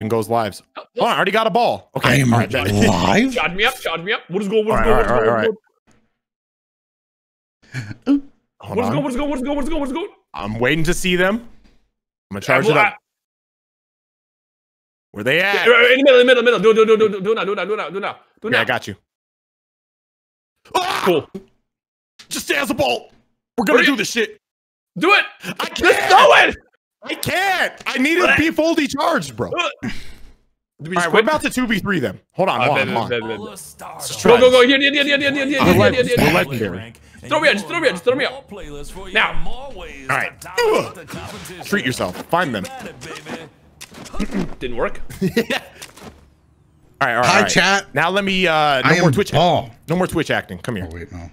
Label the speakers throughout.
Speaker 1: and goes lives. Oh, I already got a ball. Okay,
Speaker 2: I am
Speaker 1: all right,
Speaker 2: live.
Speaker 3: Shot me up, shot me up. What is going? What
Speaker 1: All
Speaker 3: is
Speaker 1: right,
Speaker 3: going? What is
Speaker 1: all right,
Speaker 3: going?
Speaker 1: all
Speaker 3: What is going? What is going? What is going? What is going? What is going?
Speaker 1: I'm waiting to see them. I'm gonna charge it
Speaker 3: well,
Speaker 1: up. Where they at?
Speaker 3: I- In the middle, in the middle, middle. Do, do, do, do, do, do now, do now, do now, do now, do
Speaker 1: Yeah,
Speaker 3: now.
Speaker 1: I got you. Ah!
Speaker 3: Cool.
Speaker 1: Just stay as a ball. We're gonna
Speaker 3: What are
Speaker 1: do
Speaker 3: you-
Speaker 1: this shit.
Speaker 3: Do it.
Speaker 1: I
Speaker 3: Let's
Speaker 1: can't.
Speaker 3: do it.
Speaker 1: I can't. I need to be fully charged, bro. All
Speaker 3: we
Speaker 1: right,
Speaker 3: just
Speaker 1: we're about to two v three them. Hold on,
Speaker 3: Uh,
Speaker 1: hold on, hold on.
Speaker 3: bet, bet.
Speaker 4: All the stars
Speaker 1: Let's
Speaker 4: are
Speaker 3: Go, go, go. Here, here, here, here, here, here, here,
Speaker 1: We're
Speaker 3: here, here,
Speaker 1: we're
Speaker 3: here.
Speaker 1: legendary.
Speaker 3: Throw me out, just throw me out, just throw me out. Now.
Speaker 4: All
Speaker 1: right. Treat yourself. Find them.
Speaker 3: Didn't work.
Speaker 1: All right, all right.
Speaker 2: Hi,
Speaker 1: all right.
Speaker 2: chat.
Speaker 1: Now let me. uh No
Speaker 2: I
Speaker 1: more
Speaker 2: am
Speaker 1: Twitch.
Speaker 2: ball.
Speaker 1: No more Twitch acting. Come
Speaker 2: Oh
Speaker 1: here.
Speaker 2: wait, no.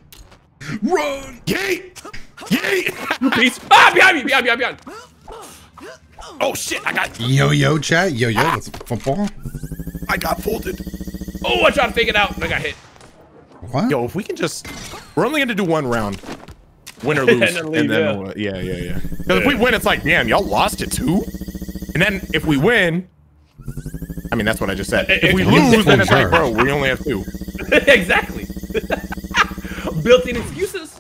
Speaker 2: Run.
Speaker 1: Yay! Yay!
Speaker 3: Peace. Ah, behind me, behind me, behind me.
Speaker 1: Oh shit! I got.
Speaker 2: Yo yo chat. Yo yo. Ah. What's up, football?
Speaker 1: I got folded.
Speaker 3: Oh, I tried to fake it out, and I got hit.
Speaker 2: What?
Speaker 1: Yo, if we can just, we're only gonna do one round, win or lose,
Speaker 3: And then leave,
Speaker 1: and then
Speaker 3: yeah.
Speaker 1: we'll, yeah, yeah, yeah. Because if we win, it's like, damn, y'all lost it too. And then if we win, I mean, that's what I just said. If we
Speaker 3: It- it-
Speaker 1: lose, then it's like, bro, we only have two.
Speaker 3: exactly. Built-in excuses.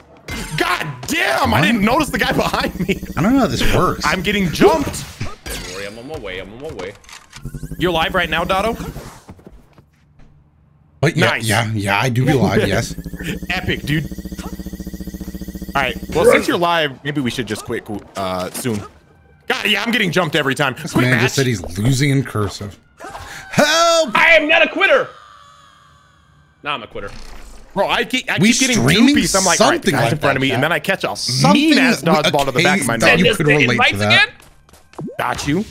Speaker 1: God damn! I didn't notice the guy behind me.
Speaker 2: I don't know how this works.
Speaker 1: I'm getting jumped.
Speaker 3: Don't worry, I'm on my way. I'm on my way.
Speaker 1: You're live right now, Doto.
Speaker 2: But yeah,
Speaker 1: Nice.
Speaker 2: yeah, yeah. I do be live. Yes.
Speaker 1: Epic, dude. All right. Well, since you're live, maybe we should just quit uh, soon. God, yeah, I'm getting jumped every time.
Speaker 2: This
Speaker 1: Quick
Speaker 2: man
Speaker 1: match.
Speaker 2: just said he's losing in cursive. Help!
Speaker 3: I am not a quitter. Now I'm a quitter.
Speaker 1: Bro, I keep, I
Speaker 2: We
Speaker 1: keep getting
Speaker 2: streaming
Speaker 1: two piece. I'm like, all right, the guy's
Speaker 2: like
Speaker 1: in front of
Speaker 2: that,
Speaker 1: me, and then I catch a
Speaker 2: Something
Speaker 1: mean ass dodgeball to the back of my
Speaker 2: okay,
Speaker 1: neck.
Speaker 2: you could
Speaker 3: the
Speaker 2: relate to that.
Speaker 3: again.
Speaker 1: Got you.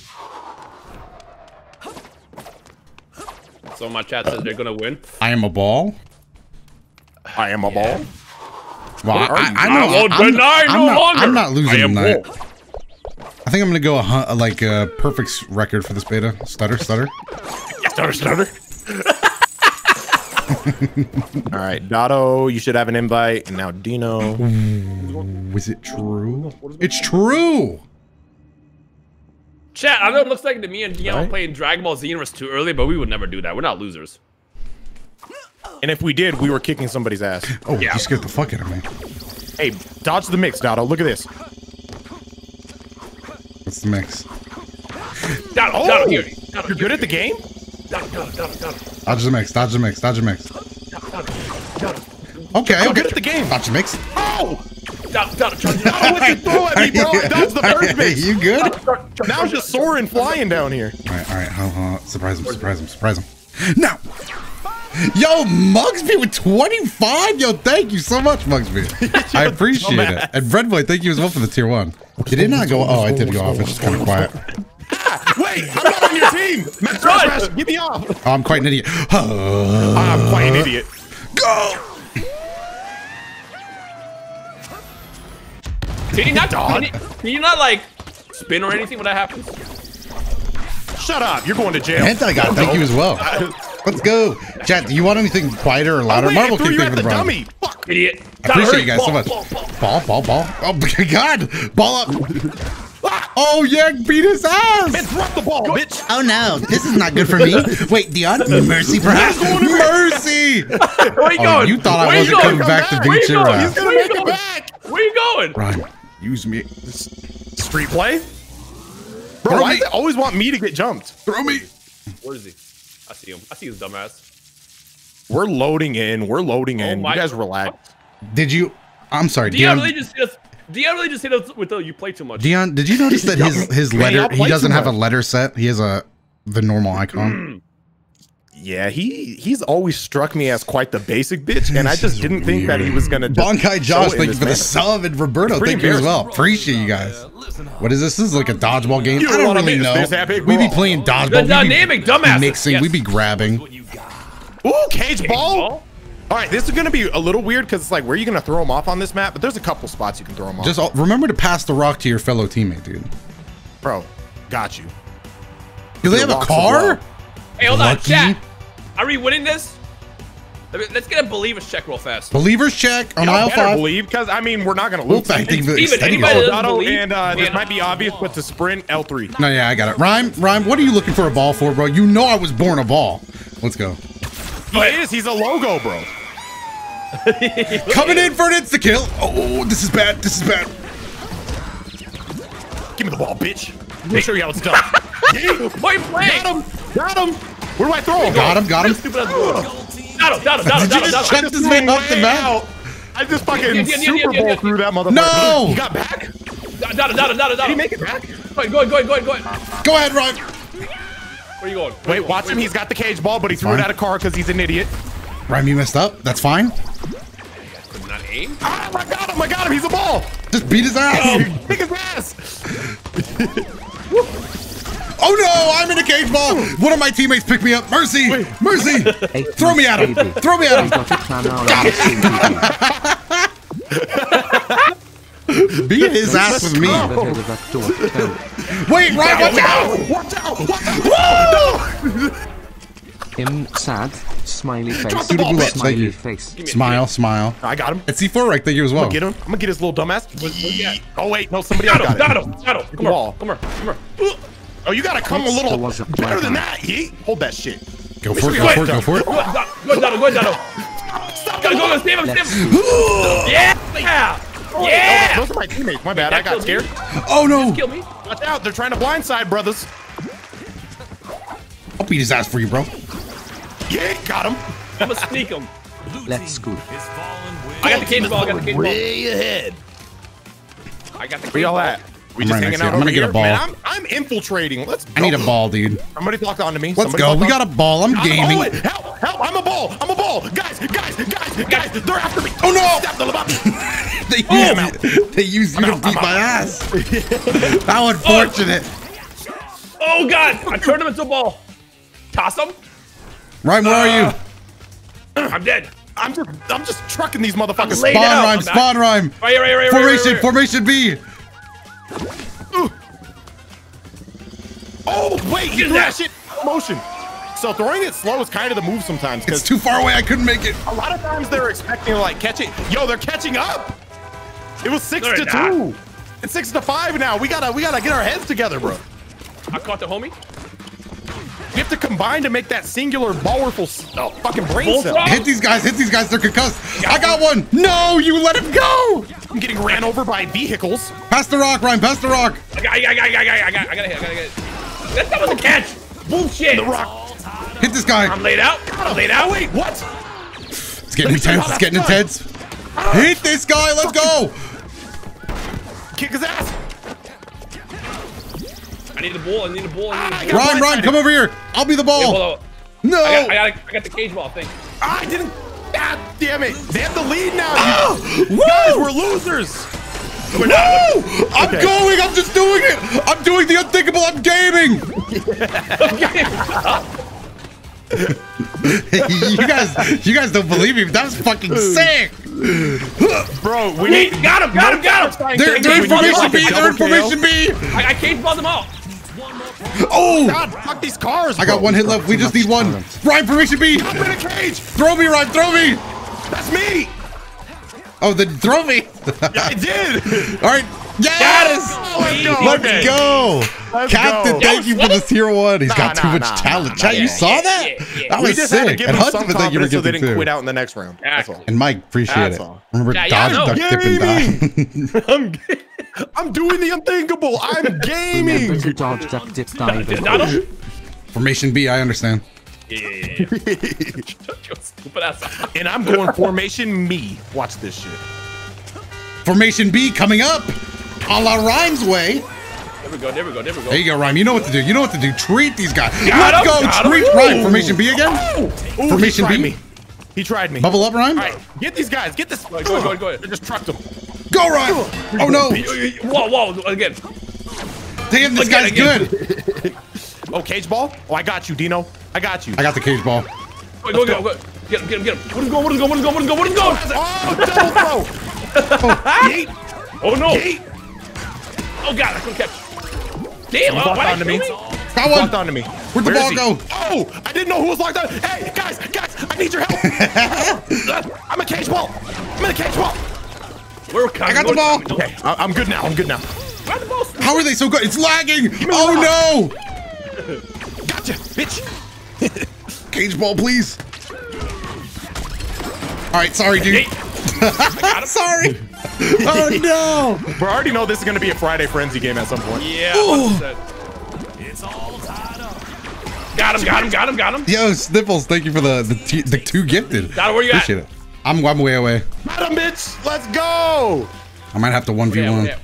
Speaker 3: So my chat says they're gonna win.
Speaker 2: I am a ball.
Speaker 1: I am a ball.
Speaker 2: Well, I, I, I know.
Speaker 3: Won't
Speaker 2: I'm,
Speaker 3: deny
Speaker 2: I'm
Speaker 3: no
Speaker 2: not,
Speaker 3: longer.
Speaker 2: I'm not
Speaker 3: I
Speaker 2: losing
Speaker 3: am
Speaker 2: tonight.
Speaker 3: Wolf.
Speaker 2: I think I'm gonna go a like a perfect record for this beta. Stutter, stutter.
Speaker 1: Stutter, stutter. all right, Doto, you should have an invite, and now Dino.
Speaker 2: Was it true? It's true.
Speaker 3: Chat, I know it looks like to me and Dion
Speaker 1: Right.
Speaker 3: playing Dragon Ball Xenoverse too early, but we would never do that. We're not losers.
Speaker 1: And if we did, we were kicking somebody's ass.
Speaker 2: Oh,
Speaker 3: Yeah.
Speaker 2: you scared the fuck out of me.
Speaker 1: Hey, dodge the mix, Doto. Look at this.
Speaker 2: What's the mix?
Speaker 3: Down,
Speaker 1: Oh,
Speaker 3: down here. Down,
Speaker 1: you're good at the game.
Speaker 2: Dodge the mix. Dodge the mix. Dodge the mix.
Speaker 3: down, down,
Speaker 2: Okay,
Speaker 1: You're
Speaker 2: okay.
Speaker 1: good at the game.
Speaker 2: Dodge the mix.
Speaker 1: Oh,
Speaker 3: down.
Speaker 1: I want you throw at me, bro. That the first mix.
Speaker 2: you good?
Speaker 1: Now it's just soaring, flying down here.
Speaker 2: All right, all right. Hold on. Surprise him. Surprise him. Surprise him. Now. Yo, Mugsby with 25. Yo, thank you so much, Mugsby. I appreciate it.
Speaker 1: dumbass.
Speaker 2: And Breadboy, thank you as well for the tier one. You did not go? Oh, it did go off. It's just kind of quiet.
Speaker 1: Wait, I'm not on your team. Max Rush, Rush, get me off.
Speaker 2: Oh, I'm quite an idiot.
Speaker 1: I'm quite an idiot.
Speaker 2: Go!
Speaker 3: Can you not, can you, can you not like spin or anything when that happens?
Speaker 1: Shut up. You're going to jail.
Speaker 2: Hentai God, thank you as well. Let's go. Chat, do you want anything quieter or louder?
Speaker 1: Oh, wait,
Speaker 2: Marvel
Speaker 1: I threw
Speaker 2: King,
Speaker 1: you
Speaker 2: thank
Speaker 1: at
Speaker 2: you
Speaker 1: the
Speaker 2: for the bronze.
Speaker 1: dummy. Fuck.
Speaker 3: Idiot.
Speaker 2: I appreciate you guys so much.
Speaker 3: ball, ball.
Speaker 2: Ball, ball, ball. Oh my god! Ball up! Oh yeah, beat his ass!
Speaker 1: Man, drop the ball, bitch.
Speaker 2: Oh no, this is not good for me. Wait, Dion, mercy perhaps? Mercy!
Speaker 3: Where you
Speaker 2: Oh,
Speaker 3: going?
Speaker 2: you thought I
Speaker 3: Where you
Speaker 2: wasn't coming back to
Speaker 3: Where
Speaker 2: beat
Speaker 3: you
Speaker 2: your
Speaker 3: going?
Speaker 2: ass.
Speaker 1: He's gonna
Speaker 3: Where you
Speaker 1: make it
Speaker 3: going?
Speaker 1: back.
Speaker 3: Where you going?
Speaker 2: Run. Use me.
Speaker 1: Street play? Bro,
Speaker 2: Throw
Speaker 1: why
Speaker 2: me.
Speaker 1: does they always want me to get jumped?
Speaker 2: Throw me.
Speaker 3: Where is he? I see him. I see his dumbass.
Speaker 1: We're loading in. We're loading
Speaker 3: Oh
Speaker 1: in.
Speaker 3: my-
Speaker 1: you guys relax.
Speaker 2: Did you? I'm sorry,
Speaker 3: Dion
Speaker 2: Dion.
Speaker 3: really just hit us. Dion really just hit us with the you play too much.
Speaker 2: Dion, did you notice that his his
Speaker 1: Man, y'all
Speaker 2: letter? He doesn't
Speaker 1: too
Speaker 2: have a letter set. He has a the normal icon.
Speaker 1: Yeah, he he's always struck me as quite the basic bitch, and I just didn't think that he was gonna. just
Speaker 2: Bonkai Josh,
Speaker 1: it
Speaker 2: thank you
Speaker 1: this
Speaker 2: for the
Speaker 1: manner.
Speaker 2: sub, and Roberto,
Speaker 1: pretty
Speaker 2: thank you as well. Appreciate you guys. What is this? This is like a dodgeball game.
Speaker 1: You
Speaker 2: I
Speaker 1: don't
Speaker 2: don't really know.
Speaker 1: this epic
Speaker 2: We be playing dodgeball.
Speaker 3: The
Speaker 2: we be
Speaker 3: dynamic dumbasses,
Speaker 2: mixing.
Speaker 3: yes.
Speaker 2: We be grabbing.
Speaker 1: Ooh, cage ball.
Speaker 3: ball?
Speaker 1: All right, this is gonna be a little weird because it's like, where are you gonna throw them off on this map? But there's a couple spots you can throw them off.
Speaker 2: Just all, remember to pass the rock to your fellow teammate, dude.
Speaker 1: bro, got you.
Speaker 2: Do they have a car?
Speaker 3: Hey, hold on,
Speaker 2: Lucky.
Speaker 3: chat. Are we winning this? Let's get a believers check real fast.
Speaker 2: Believers check on
Speaker 1: Y'all
Speaker 2: aisle
Speaker 1: better
Speaker 2: five.
Speaker 1: believe, because I mean, we're not gonna lose.
Speaker 2: thank you for
Speaker 3: Steven,
Speaker 2: extending
Speaker 3: anybody
Speaker 2: it.
Speaker 3: that- believe,
Speaker 1: and uh, this
Speaker 3: man.
Speaker 1: might be obvious, but to sprint L3.
Speaker 2: No, yeah, I got it. Rhyme, Rhyme, what are you looking for a ball for, bro? You know I was born a ball. Let's go.
Speaker 1: He is. He's a logo, bro.
Speaker 2: Coming in for an insta kill. Oh, oh, this is bad. This is bad.
Speaker 1: Give me the ball, bitch. Let me show you how it's done. Yeah.
Speaker 3: Why are you playing?
Speaker 1: Got him. Got him. Where do I throw him?
Speaker 2: Got him, got him.
Speaker 3: Stupid ass ball. Got him, got him, got him,
Speaker 2: Did you
Speaker 3: got him,
Speaker 2: just
Speaker 3: got
Speaker 2: check
Speaker 3: him.
Speaker 2: this man off the
Speaker 1: Way
Speaker 2: map?
Speaker 1: out. I just fucking
Speaker 3: Yeah, yeah, yeah,
Speaker 1: Super
Speaker 3: yeah, yeah,
Speaker 1: Bowl
Speaker 3: yeah.
Speaker 1: through that motherfucker.
Speaker 2: No!
Speaker 1: He got back? Did
Speaker 3: Got got him, got him, got him, got
Speaker 1: he
Speaker 3: him.
Speaker 1: make it back?
Speaker 3: Go ahead, go ahead, go ahead, go ahead, go ahead.
Speaker 2: Go ahead, Rhyme.
Speaker 3: Where you going? Where
Speaker 1: Wait,
Speaker 3: you going?
Speaker 1: watch
Speaker 3: Where
Speaker 1: him. He's got the cage ball, but he threw
Speaker 2: Fine.
Speaker 1: it at a car because he's an idiot.
Speaker 2: Rhyme, you messed up. That's fine.
Speaker 3: going? Not aim?
Speaker 1: Ah, I got him. I got him. He's a ball.
Speaker 2: Just beat his ass.
Speaker 1: Kick his ass.
Speaker 2: Oh no, I'm in a cage ball. One of my teammates picked me up. Mercy, mercy. Throw me at him. Throw me at him.
Speaker 4: Got a plan now.
Speaker 2: Beat his ass with me.
Speaker 4: With that
Speaker 2: Wait, Rhyme, watch out.
Speaker 1: Watch out. Watch out.
Speaker 4: Him sad. Smiley face.
Speaker 1: Drop the ball, bitch.
Speaker 2: Thank
Speaker 4: Smiley
Speaker 2: you.
Speaker 4: face.
Speaker 2: Smile, smile.
Speaker 1: I got him.
Speaker 2: It's C4 right there, you as well.
Speaker 1: Get him. I'm gonna get his little dumbass.
Speaker 3: at?
Speaker 1: Oh wait, no, somebody else
Speaker 3: Got him,
Speaker 1: got
Speaker 3: got him, got him. Come
Speaker 1: Ball.
Speaker 3: here, come here, come here.
Speaker 1: Oh, you gotta come a little
Speaker 4: was a
Speaker 1: better than that. Yeet. Hold that shit.
Speaker 2: Go for it, go for it, go for it.
Speaker 3: Go ahead, go ahead, Donald, go ahead, Donald.
Speaker 1: Stop.
Speaker 3: Go, go, go, save him, save
Speaker 4: Let's
Speaker 3: him.
Speaker 4: see.
Speaker 3: Yeah,
Speaker 1: Oh,
Speaker 3: yeah, Oh,
Speaker 1: those are my teammates. My bad. I got scared.
Speaker 2: Oh no.
Speaker 3: Kill me.
Speaker 1: Watch out. They're trying to blindside, brothers.
Speaker 2: I'll beat his ass for you, bro.
Speaker 1: Yeah, got him.
Speaker 3: I'm gonna sneak him.
Speaker 4: Let's go.
Speaker 3: I got the cage ball, I got the cage ball.
Speaker 1: Way ahead.
Speaker 3: I got the cage
Speaker 1: Where y'all at? We
Speaker 2: I'm
Speaker 1: just
Speaker 2: right
Speaker 1: hanging
Speaker 2: next to you.
Speaker 1: out
Speaker 2: I'm
Speaker 1: over
Speaker 2: gonna get a ball.
Speaker 1: Man, I'm, I'm infiltrating. Let's go.
Speaker 2: I need a ball, dude.
Speaker 1: Somebody talk on to me.
Speaker 2: Let's
Speaker 1: Somebody
Speaker 2: go. We
Speaker 1: on-
Speaker 2: got a ball. I'm
Speaker 1: I'm-
Speaker 2: gaming.
Speaker 1: Oh, help! Help! I'm a ball! I'm a ball! Guys! Guys! Guys! Guys! They're after me!
Speaker 2: Oh, no!
Speaker 1: Step the lobby!
Speaker 2: They oh.
Speaker 1: I'm
Speaker 2: use, they use you to
Speaker 1: out,
Speaker 2: beat my ass. How unfortunate.
Speaker 3: Oh god, I turned him into a ball. Toss him.
Speaker 2: Rhyme, where are you?
Speaker 3: Uh, I'm dead.
Speaker 1: I'm just, I'm just trucking these motherfuckers.
Speaker 2: Spawn rhyme, spawn rhyme.
Speaker 3: Right right right
Speaker 2: Formation, formation B.
Speaker 1: Oh wait! You
Speaker 3: Get
Speaker 1: threw that
Speaker 3: that.
Speaker 1: shit in motion. So throwing it slow is kind of the move sometimes
Speaker 2: It's
Speaker 1: because
Speaker 2: too far away. I couldn't make it.
Speaker 1: a lot of times they're expecting to like catch it. Yo, they're catching up. It was six to
Speaker 3: they're not.
Speaker 1: two. It's six to five now. We gotta, we gotta get our heads together, bro.
Speaker 3: I caught the homie.
Speaker 1: We have to combine to make that singular powerful s- uh, fucking brain cell.
Speaker 2: Hit these guys. Hit these guys. They're concussed. I got one. No, you let him go.
Speaker 1: I'm getting ran over by vehicles.
Speaker 2: Pass the rock, Ryan, Pass the rock.
Speaker 3: I got, I got, I got, I got, I got, I got, I got, I got, I got. That was a catch. Bullshit.
Speaker 1: The rock.
Speaker 2: Hit this guy.
Speaker 3: I'm laid out. I'm laid out.
Speaker 1: Wait, what?
Speaker 2: It's getting intense. It's getting intense. Hit this guy. Let's go.
Speaker 1: Kick his ass.
Speaker 3: I need the ball. I need the ball. I need
Speaker 1: Ah,
Speaker 3: the ball.
Speaker 2: Rhyme, Rhyme, come over here. I'll be the
Speaker 3: Wait, hold
Speaker 2: ball.
Speaker 3: on.
Speaker 2: No.
Speaker 3: I got, I got, I got the cage ball thing.
Speaker 1: Ah, I didn't. God damn it. They have the lead now. You guys, we're losers.
Speaker 3: We're not.
Speaker 2: Woo! I'm
Speaker 1: Okay.
Speaker 2: going. I'm just doing it. I'm doing the unthinkable. I'm gaming. you guys, you guys don't believe me. but That was fucking sick.
Speaker 1: Bro, we
Speaker 3: Hey,
Speaker 1: need.
Speaker 3: got him, got him, got him.
Speaker 2: They're, they're
Speaker 3: Cage ball
Speaker 2: information
Speaker 3: them
Speaker 2: B.
Speaker 3: all.
Speaker 2: They're information B.
Speaker 3: I, I cage balled them all.
Speaker 2: Oh, oh
Speaker 1: God, fuck these cars.
Speaker 2: I got
Speaker 1: bro.
Speaker 2: one hit left. We just need one. Rhyme, formation B.
Speaker 1: I'm in a cage.
Speaker 2: Throw me, Rhyme. Throw me.
Speaker 1: That's me.
Speaker 2: Oh, then throw me.
Speaker 1: I did.
Speaker 2: All right. Yes.
Speaker 1: Let's go.
Speaker 2: Let's go.
Speaker 1: Let's
Speaker 2: Captain,
Speaker 1: go.
Speaker 2: thank you for this tier one. He's
Speaker 1: Nah,
Speaker 2: got too
Speaker 1: nah,
Speaker 2: much
Speaker 1: nah,
Speaker 2: talent.
Speaker 1: nah,
Speaker 2: Chat,
Speaker 1: nah,
Speaker 2: you
Speaker 1: yeah,
Speaker 2: saw
Speaker 3: yeah,
Speaker 2: that?
Speaker 3: yeah, yeah.
Speaker 2: That
Speaker 1: We
Speaker 2: was
Speaker 1: just had to
Speaker 2: sick.
Speaker 1: give
Speaker 2: And Hudson
Speaker 1: some
Speaker 2: was like you were
Speaker 1: confidence so they didn't
Speaker 2: too.
Speaker 1: quit out in the next round. That's all.
Speaker 2: And Mike, appreciate
Speaker 1: That's
Speaker 2: it.
Speaker 1: all.
Speaker 2: Remember,
Speaker 3: Yeah, yeah,
Speaker 2: dodge,
Speaker 3: know.
Speaker 2: duck, dip, and dive.
Speaker 1: I'm, I'm doing the unthinkable. I'm gaming.
Speaker 4: dodge, duck, dip, dive.
Speaker 2: Formation B, I understand.
Speaker 3: Yeah.
Speaker 1: And I'm going formation me. Watch this shit.
Speaker 2: Formation B coming up. A la Rhymes way.
Speaker 3: There we go, there we go, there we go.
Speaker 2: There you go, Rhyme. You know what to do. You know what to do. Treat these guys.
Speaker 3: Got
Speaker 2: Let's
Speaker 3: him,
Speaker 2: go.
Speaker 3: got him.
Speaker 2: Treat Rhyme. Formation B again.
Speaker 1: Ooh,
Speaker 2: Formation B.
Speaker 1: me. He tried me.
Speaker 2: Bubble up, Rhyme.
Speaker 1: All right, get these guys. Get this.
Speaker 3: Go ahead, go ahead, go ahead.
Speaker 1: I just trucked them.
Speaker 2: Go, Rhyme. Oh, no.
Speaker 3: Whoa, whoa, again.
Speaker 2: Damn, this
Speaker 3: Again,
Speaker 2: guy's
Speaker 3: again.
Speaker 2: good.
Speaker 1: Oh, cage ball? Oh, I got you, Dino. I got you.
Speaker 2: I got the cage ball.
Speaker 3: Go, go, go, go. Get him, get him, get him. What is going, what is going, what is going, what is going, what is going?
Speaker 1: Oh, double throw. Oh, Yeet.
Speaker 3: Oh, no.
Speaker 1: Yeet.
Speaker 3: Oh, God, I couldn't catch. Damn,
Speaker 1: Locked
Speaker 3: why did
Speaker 1: me.
Speaker 3: you kill me?
Speaker 2: Got
Speaker 1: Locked
Speaker 2: one.
Speaker 1: onto me.
Speaker 2: Where'd the
Speaker 1: Where is
Speaker 2: ball go?
Speaker 1: Oh, I didn't know who was locked on. Hey, guys, guys, I I need your help. I'm a cage ball. I'm in a cage ball.
Speaker 3: We're
Speaker 2: I got the ball.
Speaker 1: Okay, I- I'm good now. I'm good now.
Speaker 3: Got the ball.
Speaker 2: How are they so good? It's lagging. Oh, no.
Speaker 1: Gotcha, bitch.
Speaker 2: Cage ball, please. All right, sorry, dude. sorry. Oh no!
Speaker 1: We already know this is gonna be a Friday Frenzy game at some point.
Speaker 3: Yeah. 100%. Got him, got him, got him, got him.
Speaker 2: Yo, Sniffles, thank you for the the, t- the two gifted.
Speaker 3: Got it, where you at?
Speaker 2: Appreciate it. I'm I'm way away.
Speaker 1: Got him, bitch. Let's go.
Speaker 2: I might have to one v
Speaker 3: Yeah,
Speaker 2: one.
Speaker 3: yeah.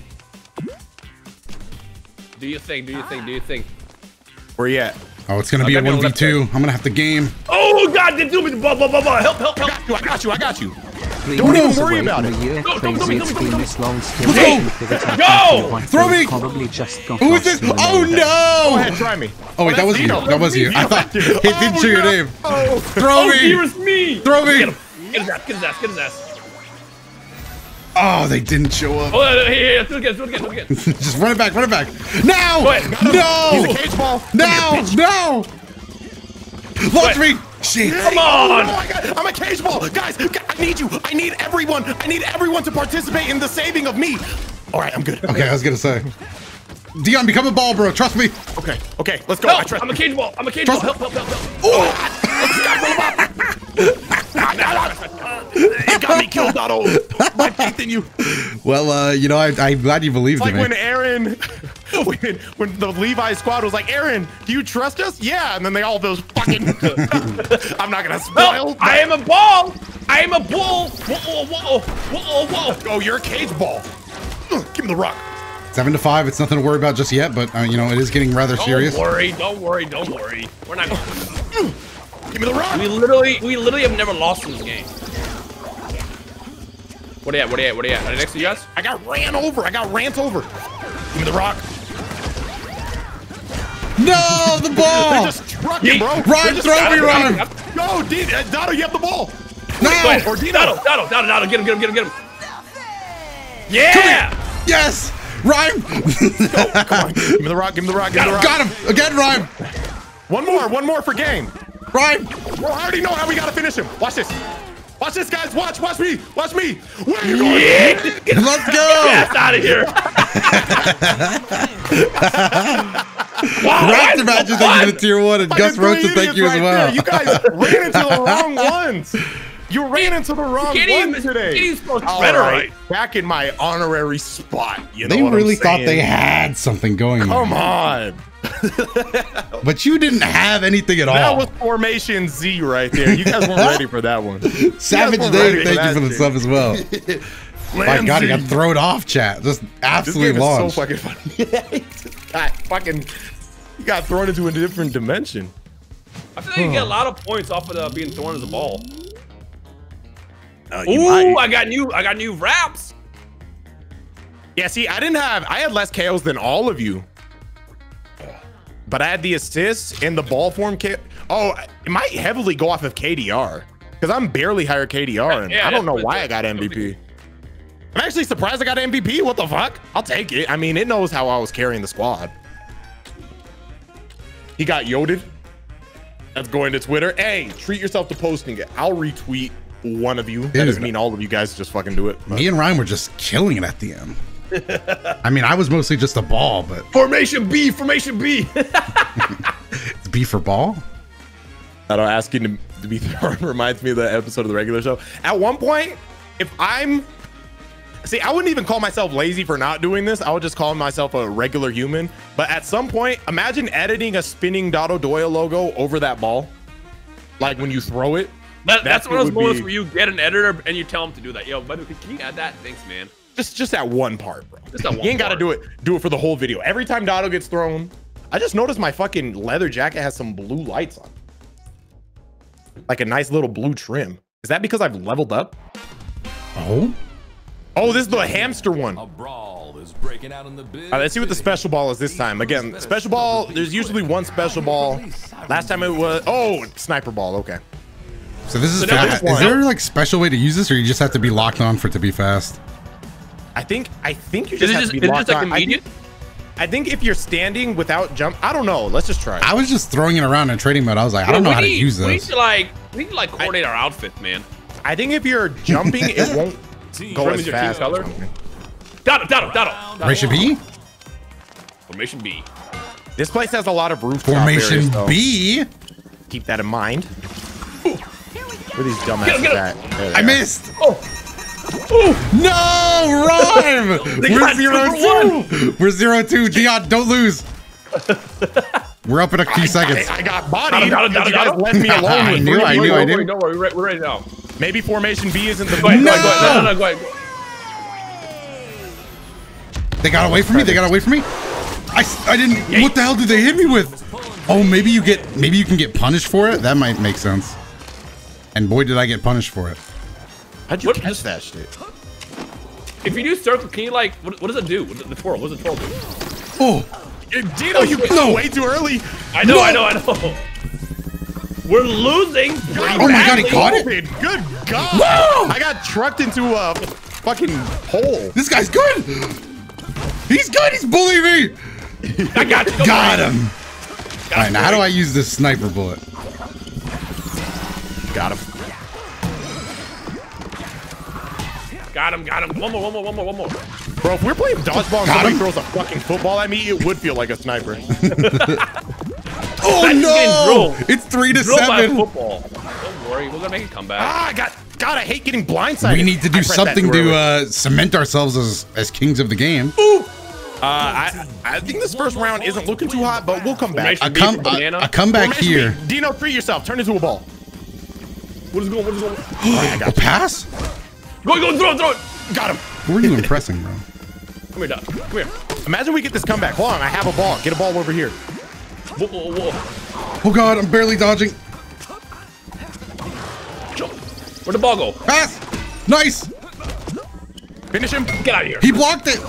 Speaker 3: Do your thing, do your thing, do your thing.
Speaker 1: Where you at?
Speaker 2: Oh, it's gonna be a
Speaker 3: 1v2. I'm gonna
Speaker 2: have to game.
Speaker 3: Oh God, blah. Help, help, help.
Speaker 1: I got you. I got you.
Speaker 4: Three
Speaker 1: Don't even worry about it.
Speaker 4: a year,
Speaker 3: Go, go, go,
Speaker 4: crazy
Speaker 3: go,
Speaker 4: it's
Speaker 3: go,
Speaker 4: been
Speaker 3: go.
Speaker 4: this long
Speaker 2: Let's go.
Speaker 4: waiting for the time
Speaker 3: Go!
Speaker 2: Throw me.
Speaker 4: Probably just got
Speaker 2: Who is this? Oh
Speaker 4: mail.
Speaker 1: Go ahead,
Speaker 2: no!
Speaker 1: try me.
Speaker 2: Oh wait, that was you. That was you. I thought oh, it didn't show your name.
Speaker 1: Oh,
Speaker 2: Throw
Speaker 3: Oh,
Speaker 2: me!
Speaker 3: dearest me.
Speaker 2: Throw me!
Speaker 3: Get him. Get his ass, get his ass, get his ass.
Speaker 2: Oh, they didn't show up.
Speaker 3: Oh, here, here, here. Do it again, do it again, do it again.
Speaker 2: Just run it back, run it back. Now!
Speaker 3: Go ahead.
Speaker 1: He's a cage ball.
Speaker 2: No! No! Launch me! Shit!
Speaker 3: Come on.
Speaker 1: Oh my God, I'm a cage ball. Guys, I need you. I need everyone. I need everyone to participate in the saving of me. All right, I'm good.
Speaker 2: Okay, I was gonna say. Dion, become a ball, bro. Trust me.
Speaker 1: Okay, okay, let's go. I trust
Speaker 3: I'm a cage ball. I'm a cage
Speaker 2: Trust-
Speaker 3: ball. Help, help, help, help.
Speaker 1: it got me killed, Otto. My faith in you.
Speaker 2: Well, uh, you know, I, I'm glad you believed
Speaker 1: It's
Speaker 2: in
Speaker 1: like
Speaker 2: me.
Speaker 1: when Eren, when, when the Levi squad was like, Eren, do you trust us? Yeah. And then they all those fucking, I'm not going to spoil.
Speaker 3: Help. I am a ball. I am a bull. Whoa, whoa, whoa, whoa. whoa.
Speaker 1: Oh, you're a cage ball. Give me the rock.
Speaker 2: Seven to five. It's nothing to worry about just yet, but uh, you know, it is getting rather serious.
Speaker 3: Don't worry, don't worry, don't worry. We're not going
Speaker 1: Give me the rock.
Speaker 3: We literally, we literally have never lost in this game. What are you at? What are you at? What are you at? Are they next to you guys?
Speaker 1: I got ran over. I got rant over. Give me the rock.
Speaker 2: No, the ball.
Speaker 1: They just truck him, bro.
Speaker 2: Ryan, throw me,
Speaker 1: him.
Speaker 2: Ryan.
Speaker 1: Go, D- uh, Doto, you have the ball.
Speaker 2: No.
Speaker 1: Or Dino.
Speaker 3: Doto, Doto, Doto, Doto, get him, get him, get him, get him. Yeah!
Speaker 2: Yes, Rhyme.
Speaker 1: Come on. Give me the rock. Give me the rock. Give me the rock.
Speaker 2: Got him again, Rhyme.
Speaker 1: One more. One more for game.
Speaker 2: Rhyme.
Speaker 1: Bro, I already know how we gotta finish him. Watch this. Watch this, guys. Watch. Watch me. Watch me. Where are you going?
Speaker 3: Yeah!
Speaker 2: Let's go.
Speaker 3: Get out of here! wow,
Speaker 2: Raptor Magic, thank you to the tier one, and Gus Roach, thank you as well.
Speaker 1: there. You guys ran into the wrong ones. You ran into the wrong
Speaker 3: can't
Speaker 1: one today.
Speaker 3: can't even spell
Speaker 1: right,
Speaker 3: right.
Speaker 1: Back in my honorary spot. You know
Speaker 2: They
Speaker 1: what
Speaker 2: really
Speaker 1: I'm
Speaker 2: thought they had something going
Speaker 1: Come
Speaker 2: on,
Speaker 1: on.
Speaker 2: but you didn't have anything at
Speaker 1: That
Speaker 2: all.
Speaker 1: That was Formation Z right there. You guys weren't ready for that one.
Speaker 2: Savage
Speaker 1: weren't
Speaker 2: Dave, thank you for the
Speaker 1: that
Speaker 2: sub as well. My God, he got thrown off chat. Just
Speaker 1: This
Speaker 2: absolutely
Speaker 1: game is
Speaker 2: launched.
Speaker 1: so fucking funny. got fucking, you got thrown into a different dimension.
Speaker 3: I feel like you get a lot of points off of the being thrown as a ball.
Speaker 1: Uh,
Speaker 3: Ooh, I got new, I got new wraps.
Speaker 1: Yeah, see, I didn't have, I had less KOs than all of you. But I had the assists and the ball form kit. Oh, it might heavily go off of KDR because I'm barely higher KDR, and
Speaker 3: Yeah,
Speaker 1: I don't know why I got MVP. I'm actually surprised I got MVP. What the fuck? I'll take it. I mean, it knows how I was carrying the squad. He got yoded. That's going to Twitter. Hey, treat yourself to posting it. I'll retweet one of you. That
Speaker 2: Dude.
Speaker 1: doesn't mean all of you guys just fucking do it. but-
Speaker 2: Me and Ryan were just killing it at the end. I mean, I was mostly just a ball, but
Speaker 3: Formation B, formation B.
Speaker 2: it's B for ball.
Speaker 1: that are asking to, to be thrown reminds me of the episode of the regular show. At one point, if I'm see, I wouldn't even call myself lazy for not doing this. I would just call myself a regular human. But at some point, imagine editing a spinning DotoDoya logo over that ball, like when you throw it.
Speaker 3: That,
Speaker 1: That's
Speaker 3: that's, one of those moments
Speaker 1: be-
Speaker 3: where you get an editor and you tell him to do that. Yo, by the way, can you add that? Thanks, man.
Speaker 1: Just just that one part, bro.
Speaker 3: Just that one.
Speaker 1: you ain't got to do it. Do it for the whole video. Every time Doto gets thrown, I just noticed my fucking leather jacket has some blue lights on, like a nice little blue trim. Is that because I've leveled up?
Speaker 2: Oh,
Speaker 1: Oh, this is the hamster one.
Speaker 5: A brawl is breaking out in the big
Speaker 1: All right, let's see what the special ball is this time. Again, special ball, there's usually one special ball. Last time it was, oh, sniper ball. Okay.
Speaker 2: So this is
Speaker 3: So
Speaker 2: fast. Is there like special way to use this, or you just have to be locked on for it to be fast?
Speaker 1: I think, I think you just
Speaker 3: it
Speaker 1: have
Speaker 3: just,
Speaker 1: to
Speaker 3: is
Speaker 1: be
Speaker 3: it
Speaker 1: locked
Speaker 3: just like
Speaker 1: on.
Speaker 3: Immediate?
Speaker 1: I think if you're standing without jump, I don't know. Let's just try. it.
Speaker 2: I was just throwing it around in trading mode. I was like, I don't know
Speaker 3: We
Speaker 2: how to
Speaker 3: need-
Speaker 2: use
Speaker 3: We need to like, we need to like coordinate our outfit, man.
Speaker 1: I think if you're jumping, it won't go as
Speaker 3: is your team
Speaker 1: fast.
Speaker 3: color? Dado, Dado, Dado.
Speaker 2: Formation B?
Speaker 3: Formation B.
Speaker 1: This place has a lot of rooftop
Speaker 2: Formation
Speaker 1: areas.
Speaker 2: B?
Speaker 1: Keep that in mind. Where these
Speaker 3: Get him,
Speaker 1: dumbasses
Speaker 3: get him.
Speaker 1: at? There
Speaker 2: I
Speaker 1: are.
Speaker 2: missed.
Speaker 3: Oh, oh.
Speaker 2: No, Rhyme! We're
Speaker 3: got
Speaker 2: zero
Speaker 3: number
Speaker 2: two. We're zero two. Dion, don't lose. We're up in a few seconds.
Speaker 1: I, I got bodied
Speaker 3: Got him,
Speaker 1: because
Speaker 3: got
Speaker 1: you guys
Speaker 3: got him.
Speaker 1: left me alone
Speaker 2: I knew, I knew, I
Speaker 3: Don't
Speaker 2: knew.
Speaker 3: worry, don't worry. We're, we're ready now.
Speaker 1: Maybe Formation B isn't the
Speaker 3: Go ahead,
Speaker 2: No!
Speaker 3: go ahead, go ahead. No, no, no, go ahead.
Speaker 2: They got away from me. They got away from me. I, I didn't. What the hell did they hit me with? Oh, maybe you get. Maybe you can get punished for it. That might make sense. And boy, did I get punished for it.
Speaker 1: How'd you
Speaker 3: What-
Speaker 1: catch that shit?
Speaker 3: If you do circle, can you like, what, what does it do? What, the twirl, what does the twirl do?
Speaker 2: Oh,
Speaker 1: Dino, oh, you oh, got
Speaker 2: No.
Speaker 1: way too early.
Speaker 3: I know,
Speaker 2: No.
Speaker 3: I know, I know. We're losing.
Speaker 2: Oh my God, he caught it?
Speaker 1: Good God.
Speaker 2: Whoa!
Speaker 1: I got trucked into a fucking hole.
Speaker 2: this guy's good. He's good. He's bullying me.
Speaker 3: I got you. Don't
Speaker 2: Got him. All right, now how do I use this sniper bullet?
Speaker 1: Got him,
Speaker 3: got him. One more, one more, one more, one more.
Speaker 1: Bro, if we're playing dodgeball and
Speaker 2: Got
Speaker 1: somebody
Speaker 2: him.
Speaker 1: throws a fucking football at me, it would feel like a sniper.
Speaker 2: Oh no! It's three to
Speaker 3: Drill by
Speaker 2: seven.
Speaker 3: football. Don't worry, we're gonna make it come back.
Speaker 1: ah, I got, God, I hate getting blindsided.
Speaker 2: We need to do
Speaker 1: pressed
Speaker 2: something to uh, cement ourselves as as kings of the game.
Speaker 1: Uh, I, I think this first round isn't looking too hot, but we'll come back.
Speaker 3: Formation
Speaker 2: A
Speaker 3: B
Speaker 2: come a, a comeback here.
Speaker 1: Dino, free yourself. Turn into a ball.
Speaker 3: What is going? What is going?
Speaker 1: I
Speaker 2: A
Speaker 1: got you.
Speaker 2: pass?
Speaker 3: Go, go, throw it, throw it.
Speaker 1: Got him.
Speaker 2: Who are you impressing, bro?
Speaker 3: Come here, Doc. Come here.
Speaker 1: Imagine we get this comeback. Hold on, I have a ball. Get a ball over here.
Speaker 3: Whoa, whoa, whoa.
Speaker 2: Oh god, I'm barely dodging.
Speaker 3: Jump. Where'd the ball go?
Speaker 2: Pass. Nice.
Speaker 1: Finish him.
Speaker 3: Get out of here.
Speaker 2: He blocked it.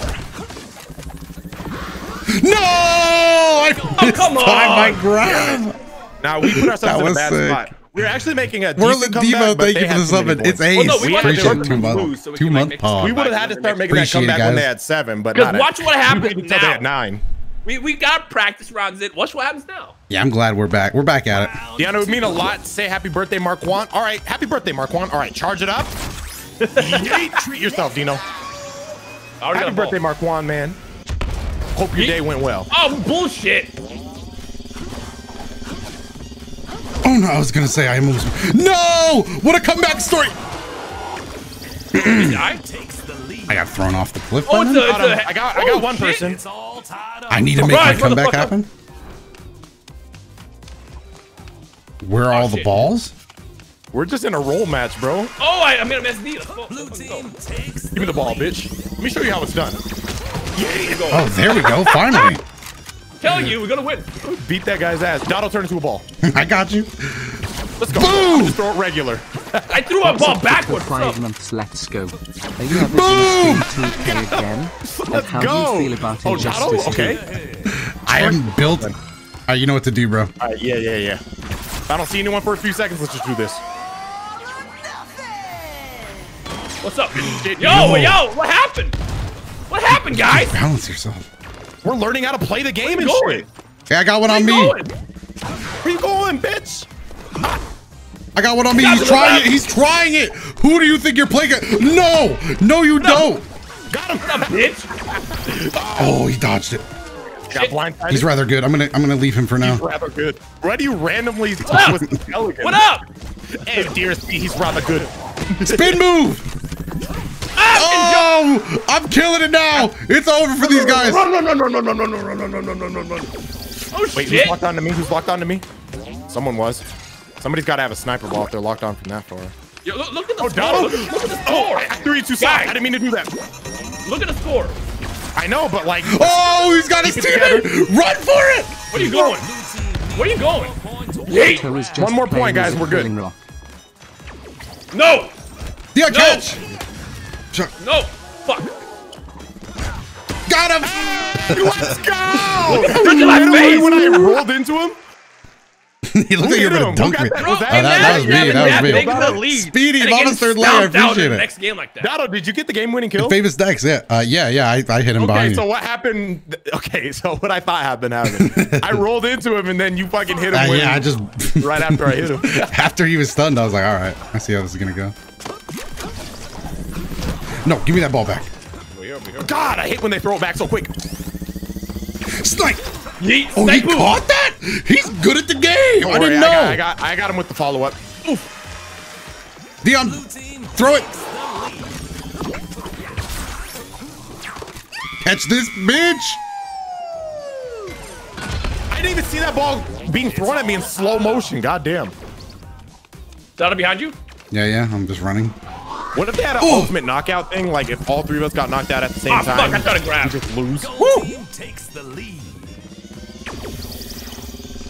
Speaker 2: No! I
Speaker 3: Oh, come on.
Speaker 2: time my grab.
Speaker 1: Now we put ourselves
Speaker 2: That
Speaker 1: in a
Speaker 2: was
Speaker 1: bad
Speaker 2: sick.
Speaker 1: spot. We're actually making a
Speaker 2: Merlin
Speaker 1: decent comeback,
Speaker 2: Devo, thank you for
Speaker 1: had
Speaker 2: the
Speaker 1: too many
Speaker 2: summon. It's
Speaker 1: points.
Speaker 2: Ace.
Speaker 3: Well, no, we
Speaker 2: Appreciate
Speaker 3: to
Speaker 2: two month,
Speaker 3: so we
Speaker 2: two month
Speaker 3: make-
Speaker 2: pause.
Speaker 1: We would have had to start making that
Speaker 2: Appreciate it,
Speaker 1: comeback when they had seven, but not
Speaker 3: watch
Speaker 1: at,
Speaker 3: what
Speaker 1: we
Speaker 3: happens
Speaker 1: they
Speaker 3: now.
Speaker 1: had nine.
Speaker 3: We, we got practice rounds in. Watch what happens now.
Speaker 2: Yeah, I'm glad we're back. We're back at it.
Speaker 1: Deanna, it would mean a lot to say happy birthday, Mark Marquand. All right, happy birthday, Mark Marquand. All right, charge it up. Yeet, treat yourself, Dino.
Speaker 3: I already got
Speaker 1: Happy
Speaker 3: a ball.
Speaker 1: birthday, Marquand, man. Hope your
Speaker 3: Yeet.
Speaker 1: day went well.
Speaker 3: Oh, bullshit.
Speaker 2: Oh no, I was gonna say I almost. No! What a comeback story!
Speaker 3: I,
Speaker 2: I got thrown off the cliff.
Speaker 3: oh,
Speaker 2: by
Speaker 3: it's
Speaker 2: them?
Speaker 3: a, it's
Speaker 1: Got
Speaker 3: a,
Speaker 1: I got, I
Speaker 3: oh,
Speaker 1: got one
Speaker 3: shit.
Speaker 1: person.
Speaker 2: I need to make
Speaker 3: Rise,
Speaker 2: my comeback happen. Where are oh, all the balls?
Speaker 1: We're just in a roll match, bro.
Speaker 3: Oh, I, I made a SD. Let's go. Let's.
Speaker 1: Give me the ball, bitch. Let me show you how it's done.
Speaker 2: Oh, there we go. Finally,
Speaker 3: Telling you, we're gonna win.
Speaker 1: Beat that guy's ass. Dot'll turn into a ball.
Speaker 2: I got you.
Speaker 1: Let's go.
Speaker 2: Boom!
Speaker 1: Just throw it regular.
Speaker 3: I threw a ball
Speaker 4: For
Speaker 3: backwards.
Speaker 4: five
Speaker 3: What's up?
Speaker 4: months, let's go. Are you
Speaker 2: Boom!
Speaker 4: going to stream 2K again?
Speaker 1: Let's
Speaker 4: how
Speaker 1: go.
Speaker 4: do you feel about
Speaker 1: oh,
Speaker 4: Injustice
Speaker 1: Doto?
Speaker 4: 2?
Speaker 1: Okay.
Speaker 2: I am built. All right, you know what to do, bro.
Speaker 1: All right, yeah, yeah, yeah. If I don't see anyone for a few seconds, let's just do this.
Speaker 3: What's up? Yo,
Speaker 1: yo.
Speaker 3: yo, what happened? What happened, guys?
Speaker 2: Balance yourself.
Speaker 1: We're learning how to play the game and
Speaker 3: you going?
Speaker 1: shit.
Speaker 2: Hey, I got one on
Speaker 3: Where
Speaker 2: me.
Speaker 3: going?
Speaker 1: Where you going, bitch?
Speaker 2: I got one on me. He's trying it. He's trying it. Who do you think you're playing? it? No, no, you don't.
Speaker 1: Got him.
Speaker 3: What's up, bitch?
Speaker 2: Oh, he dodged it.
Speaker 1: Got blindsided.
Speaker 2: He's rather good. I'm gonna, I'm gonna leave him for now.
Speaker 1: rather good. Why do you randomly
Speaker 3: up?
Speaker 1: talk with elegant?
Speaker 3: What up?
Speaker 1: Hey, dear, he's rather good.
Speaker 2: Spin move.
Speaker 3: Ah,
Speaker 2: Oh, I'm killing it now. It's over for these guys.
Speaker 3: Run, run, run, run, run, run, run, run, run, run, run, run, run, run. Oh,
Speaker 1: Wait,
Speaker 3: shit.
Speaker 1: who's locked onto me? Who's locked onto me? Someone was. Somebody's got to have a sniper ball if they're locked on from that far.
Speaker 3: Yo, look, look at the
Speaker 1: Oh,
Speaker 3: score.
Speaker 1: Donald!
Speaker 3: Look, look at the
Speaker 1: Oh,
Speaker 3: score.
Speaker 1: I I threw you too soft.
Speaker 3: Guys.
Speaker 1: I didn't mean to do that.
Speaker 3: Look at the score.
Speaker 1: I know, but like,
Speaker 2: Oh, he's got his teammate. Run for it.
Speaker 3: Where are you going? Where are you going? Yeet.
Speaker 4: Otto is just
Speaker 1: One more point, guys, we're good.
Speaker 3: No.
Speaker 2: Yeah,
Speaker 3: No.
Speaker 2: catch.
Speaker 3: No. Fuck.
Speaker 2: Got him.
Speaker 1: let's go!
Speaker 3: Look at my
Speaker 1: Right away
Speaker 3: face.
Speaker 1: when I rolled into him.
Speaker 2: he looked like you were gonna dunk me.
Speaker 1: that? Was that-
Speaker 2: Oh, that, that was me.
Speaker 3: Imagine
Speaker 2: That was
Speaker 3: having
Speaker 2: me.
Speaker 3: that big of lead
Speaker 2: Speedy,
Speaker 3: and
Speaker 2: Mama's third layer, I
Speaker 3: stomped out in
Speaker 2: appreciate it.
Speaker 3: Next game like that.
Speaker 1: Doto, did you get the game winning kill?
Speaker 2: The Famous Dex, yeah, uh, yeah, yeah. I, I hit him by.
Speaker 1: Okay,
Speaker 2: behind
Speaker 1: so
Speaker 2: you.
Speaker 1: what happened? Okay, so what I thought happened happened. I rolled into him and then you fucking hit him.
Speaker 2: Uh,
Speaker 1: when-
Speaker 2: yeah, I just
Speaker 1: right after I hit him.
Speaker 2: after he was stunned, I was like, all right, I see how this is gonna go. No, give me that ball back.
Speaker 3: Over here, over here.
Speaker 1: God, I hate when they throw it back so quick.
Speaker 2: Snipe!
Speaker 3: Yeet,
Speaker 2: Oh, he
Speaker 3: snipe move.
Speaker 2: caught that? He's good at the game.
Speaker 1: Don't
Speaker 2: I
Speaker 1: worry,
Speaker 2: didn't know.
Speaker 1: I got, I got, I got him with the follow up.
Speaker 2: Dion, throw it. Catch this bitch.
Speaker 1: I didn't even see that ball being thrown at me in slow motion. God damn.
Speaker 3: Doto behind you.
Speaker 2: Yeah, yeah, I'm just running.
Speaker 1: What if they had an
Speaker 2: Ooh.
Speaker 1: ultimate knockout thing? Like if all three of us got knocked out at the same
Speaker 3: Ah,
Speaker 1: time,
Speaker 3: fuck, I tried to grab.
Speaker 1: we just lose.
Speaker 5: Team takes the lead.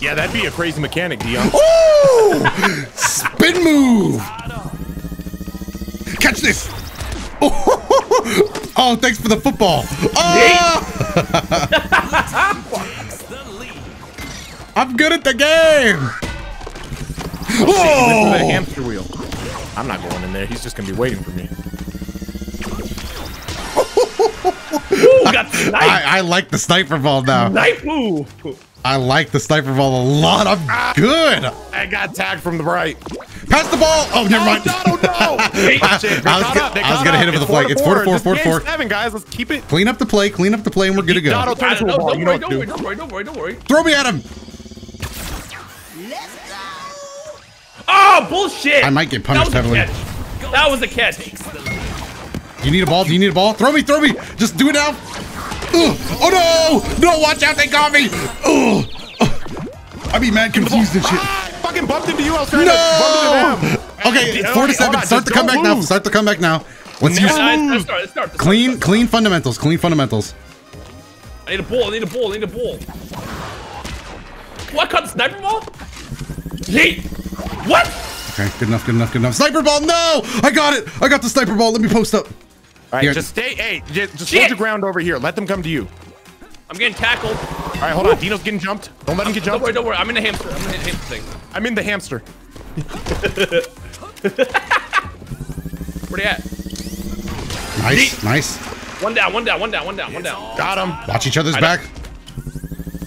Speaker 1: Yeah, that'd be a crazy mechanic, Dion.
Speaker 2: Ooh! Spin move. Catch this. Oh, thanks for the football. Oh, I'm good at the game.
Speaker 1: The
Speaker 2: Oh,
Speaker 1: hamster wheel. I'm not going in there. He's just gonna be waiting for me.
Speaker 3: Ooh, got sniped.
Speaker 2: I, I like the sniper ball now.
Speaker 3: Snipe move.
Speaker 2: I like the sniper ball a lot. I'm good.
Speaker 1: I got tagged from the right.
Speaker 2: Pass the ball. Oh, never oh, mind.
Speaker 1: Oh, no, no, no.
Speaker 3: Shit,
Speaker 1: Shit,
Speaker 2: I was
Speaker 1: they caught
Speaker 2: go-
Speaker 1: up, they
Speaker 2: I was
Speaker 1: caught
Speaker 2: gonna
Speaker 1: up.
Speaker 2: hit him with
Speaker 1: It's
Speaker 2: a flag. It's four to four,
Speaker 1: This
Speaker 2: four to
Speaker 1: game's
Speaker 2: four.
Speaker 1: Seven guys, let's keep it.
Speaker 2: Clean up the play. Clean up the play, and we're good to go.
Speaker 1: Doto, turn
Speaker 3: I
Speaker 1: into
Speaker 3: don't
Speaker 1: a
Speaker 3: know.
Speaker 1: ball.
Speaker 3: Don't
Speaker 1: You know
Speaker 3: worry,
Speaker 1: what
Speaker 3: don't
Speaker 1: to
Speaker 3: worry,
Speaker 1: do.
Speaker 3: don't worry, don't worry, don't worry.
Speaker 2: Throw me at him.
Speaker 3: Oh, bullshit.
Speaker 2: I might get punished
Speaker 3: that was
Speaker 2: heavily.
Speaker 3: A catch. That was a catch.
Speaker 2: You need a ball? Do you need a ball? Throw me, throw me. Just do it now. Ugh. Oh no! No, watch out! They got me. Ugh. Ugh. I be mad confused and shit.
Speaker 1: Ah, I fucking bumped into you. I was trying to bump into them.
Speaker 2: Okay,
Speaker 1: Hey,
Speaker 2: four to seven.
Speaker 1: on,
Speaker 2: Start the comeback
Speaker 1: don't
Speaker 2: now. Start the comeback now. Let's
Speaker 1: Now-
Speaker 2: use
Speaker 3: Nah, let's, let's start. Let's start. Let's
Speaker 2: clean,
Speaker 3: start.
Speaker 2: clean fundamentals. Clean fundamentals.
Speaker 3: I need a ball. I need a ball. I need a ball. What? Cut the sniper ball? Yeet. What?
Speaker 2: Okay, good enough. Good enough. Good enough. Sniper ball. No, I got it. I got the sniper ball. Let me post up.
Speaker 1: All right,
Speaker 2: Here.
Speaker 1: just stay. Hey, just, just hold your ground over here. Let them come to you.
Speaker 3: I'm getting tackled.
Speaker 1: All right, hold on. Dino's getting jumped. Don't let him get jumped.
Speaker 3: Don't
Speaker 1: jumped.
Speaker 3: worry. Don't worry. I'm in the hamster. I'm in the hamster thing.
Speaker 1: I'm in the hamster.
Speaker 3: Where they at?
Speaker 2: Nice, nice.
Speaker 3: One down. One down. One down. One down. One down.
Speaker 1: Got him.
Speaker 2: Watch each other's
Speaker 3: I
Speaker 2: back.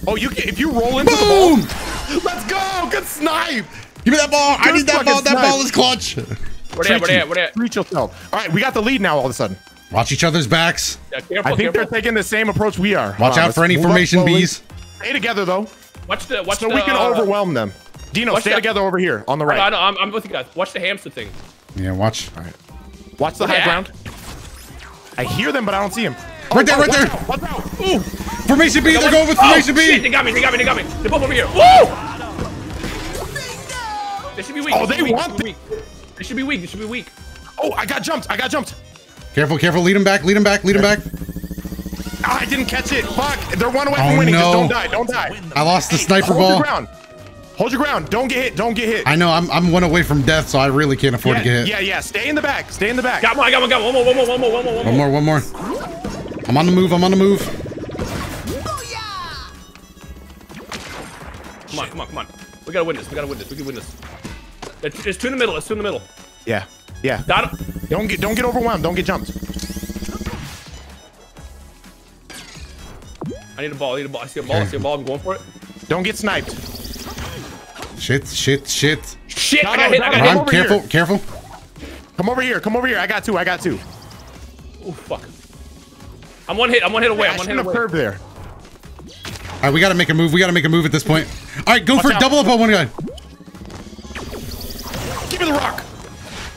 Speaker 1: Oh, you can, if you roll into
Speaker 2: Boom!
Speaker 1: the ball. Let's go. Good snipe.
Speaker 2: Give me that ball. I need that
Speaker 1: fucking
Speaker 2: ball. That ball is clutch.
Speaker 3: Where they at? Where they at? Where they at?
Speaker 1: Reach yourself. All right, we got the lead now all of a sudden.
Speaker 2: Watch each other's backs.
Speaker 3: Yeah, careful.
Speaker 1: I think they're taking the same approach we are.
Speaker 2: Watch
Speaker 1: Hold
Speaker 2: out
Speaker 1: let's
Speaker 2: for any formation bees.
Speaker 1: Stay together though,
Speaker 3: Watch the. Watch
Speaker 1: so
Speaker 3: the.
Speaker 1: we can
Speaker 3: uh,
Speaker 1: overwhelm them. Dino, stay
Speaker 3: that-
Speaker 1: together over here on the
Speaker 3: I know, I know, I'm, I'm with you guys. Watch the hamster thing.
Speaker 2: Yeah, watch.
Speaker 1: Watch the high
Speaker 3: Yeah.
Speaker 1: ground. I hear them, but I don't see them.
Speaker 2: Right there, right there.
Speaker 1: Out, watch out. Ooh.
Speaker 2: Formation B. They're going with
Speaker 3: Oh,
Speaker 2: formation
Speaker 3: shit,
Speaker 2: B.
Speaker 3: they got me. They got me. They got me. They're both over here. Woo! They should be weak.
Speaker 1: Oh,
Speaker 3: should
Speaker 1: they
Speaker 3: weak,
Speaker 1: want
Speaker 3: should weak. They should be weak. They should be weak.
Speaker 1: Oh, I got jumped. I got jumped.
Speaker 2: Careful, careful. Lead him back. Lead him back. Lead him back.
Speaker 1: Ah, I didn't catch it. Fuck. They're one away from
Speaker 2: Oh,
Speaker 1: winning. Just don't die. Don't die.
Speaker 2: I lost the
Speaker 1: Hey,
Speaker 2: sniper
Speaker 1: hold
Speaker 2: ball.
Speaker 1: your ground. Hold your ground. Don't get hit. Don't get hit.
Speaker 2: I know. I'm I'm one away from death, so I really can't afford
Speaker 1: yeah,
Speaker 2: to get hit.
Speaker 1: yeah, yeah. Stay in the back. Stay in the back.
Speaker 3: Got one. I got one. Got one. One more. One more. One more. One more. One more.
Speaker 2: One more. One more. I'm on the move. I'm on the move.
Speaker 3: Come on. Come on. Come on. We gotta win this. We gotta win this. We can win this. It's, it's two in the middle. It's two in the middle.
Speaker 1: Yeah. Yeah.
Speaker 3: Got him.
Speaker 1: Don't get don't get overwhelmed. Don't get jumped.
Speaker 3: I need a ball. I need a ball. I see a ball. I see a ball. I'm going for it.
Speaker 1: Don't get sniped.
Speaker 2: Shit. Shit. Shit.
Speaker 3: Shit! I got
Speaker 1: no,
Speaker 3: hit. I got
Speaker 1: no.
Speaker 3: hit.
Speaker 2: Run.
Speaker 1: over
Speaker 2: Careful.
Speaker 1: here.
Speaker 2: Careful.
Speaker 1: Come over here. Come over here. I got two. I got two.
Speaker 3: Oh fuck. I'm one hit. I'm one hit away.
Speaker 1: I
Speaker 3: I'm one hit
Speaker 1: shouldn't have
Speaker 3: away.
Speaker 1: curved there.
Speaker 2: All right, we gotta make a move. We gotta make a move at this point. All right, go for
Speaker 1: out.
Speaker 2: double up on one guy.
Speaker 1: Give me the rock.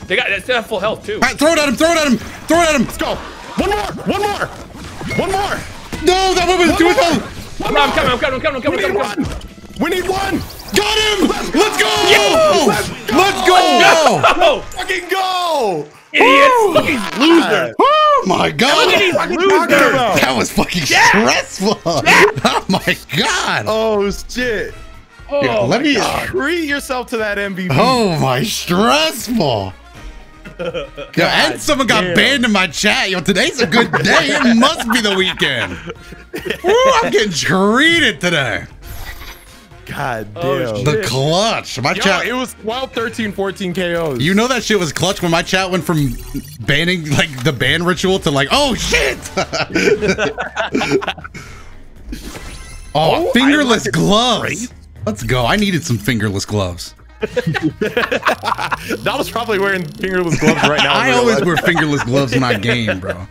Speaker 3: They got. They still have full health too.
Speaker 2: All right, throw it at him. Throw it at him. Throw it at him.
Speaker 1: Let's go. One more. One more. One more.
Speaker 2: No, that one was
Speaker 1: One
Speaker 2: too
Speaker 1: more.
Speaker 2: low.
Speaker 3: I'm
Speaker 1: One more.
Speaker 3: coming. I'm coming. I'm coming. I'm
Speaker 1: We
Speaker 3: coming.
Speaker 1: need
Speaker 3: I'm coming.
Speaker 1: one. We need one.
Speaker 2: Got him. Let's go.
Speaker 1: Let's go.
Speaker 2: Let's go.
Speaker 3: Oh,
Speaker 1: Fucking go.
Speaker 3: idiots! Look at these losers.
Speaker 2: Oh my god.
Speaker 3: Look at these
Speaker 1: talking
Speaker 3: losers.
Speaker 1: about?
Speaker 2: That was fucking stressful. Oh my god.
Speaker 1: Oh shit.
Speaker 3: Oh,
Speaker 2: Let me.
Speaker 1: Uh, Treat yourself to that MVP.
Speaker 2: Oh my stressful. Yo, and someone got
Speaker 1: damn.
Speaker 2: banned in my chat. Yo, today's a good day. It must be the weekend. Woo, I'm getting treated today.
Speaker 1: God
Speaker 3: Oh,
Speaker 1: damn.
Speaker 2: The clutch. My
Speaker 1: Yo,
Speaker 2: chat.
Speaker 1: it was 12, 13, 14 KOs.
Speaker 2: You know that shit was clutch when my chat went from banning like the ban ritual to like, oh shit. oh, oh fingerless gloves. Let's go. I needed some fingerless gloves.
Speaker 1: that was probably wearing fingerless gloves right now.
Speaker 2: I always
Speaker 1: life.
Speaker 2: wear fingerless gloves when I game, bro.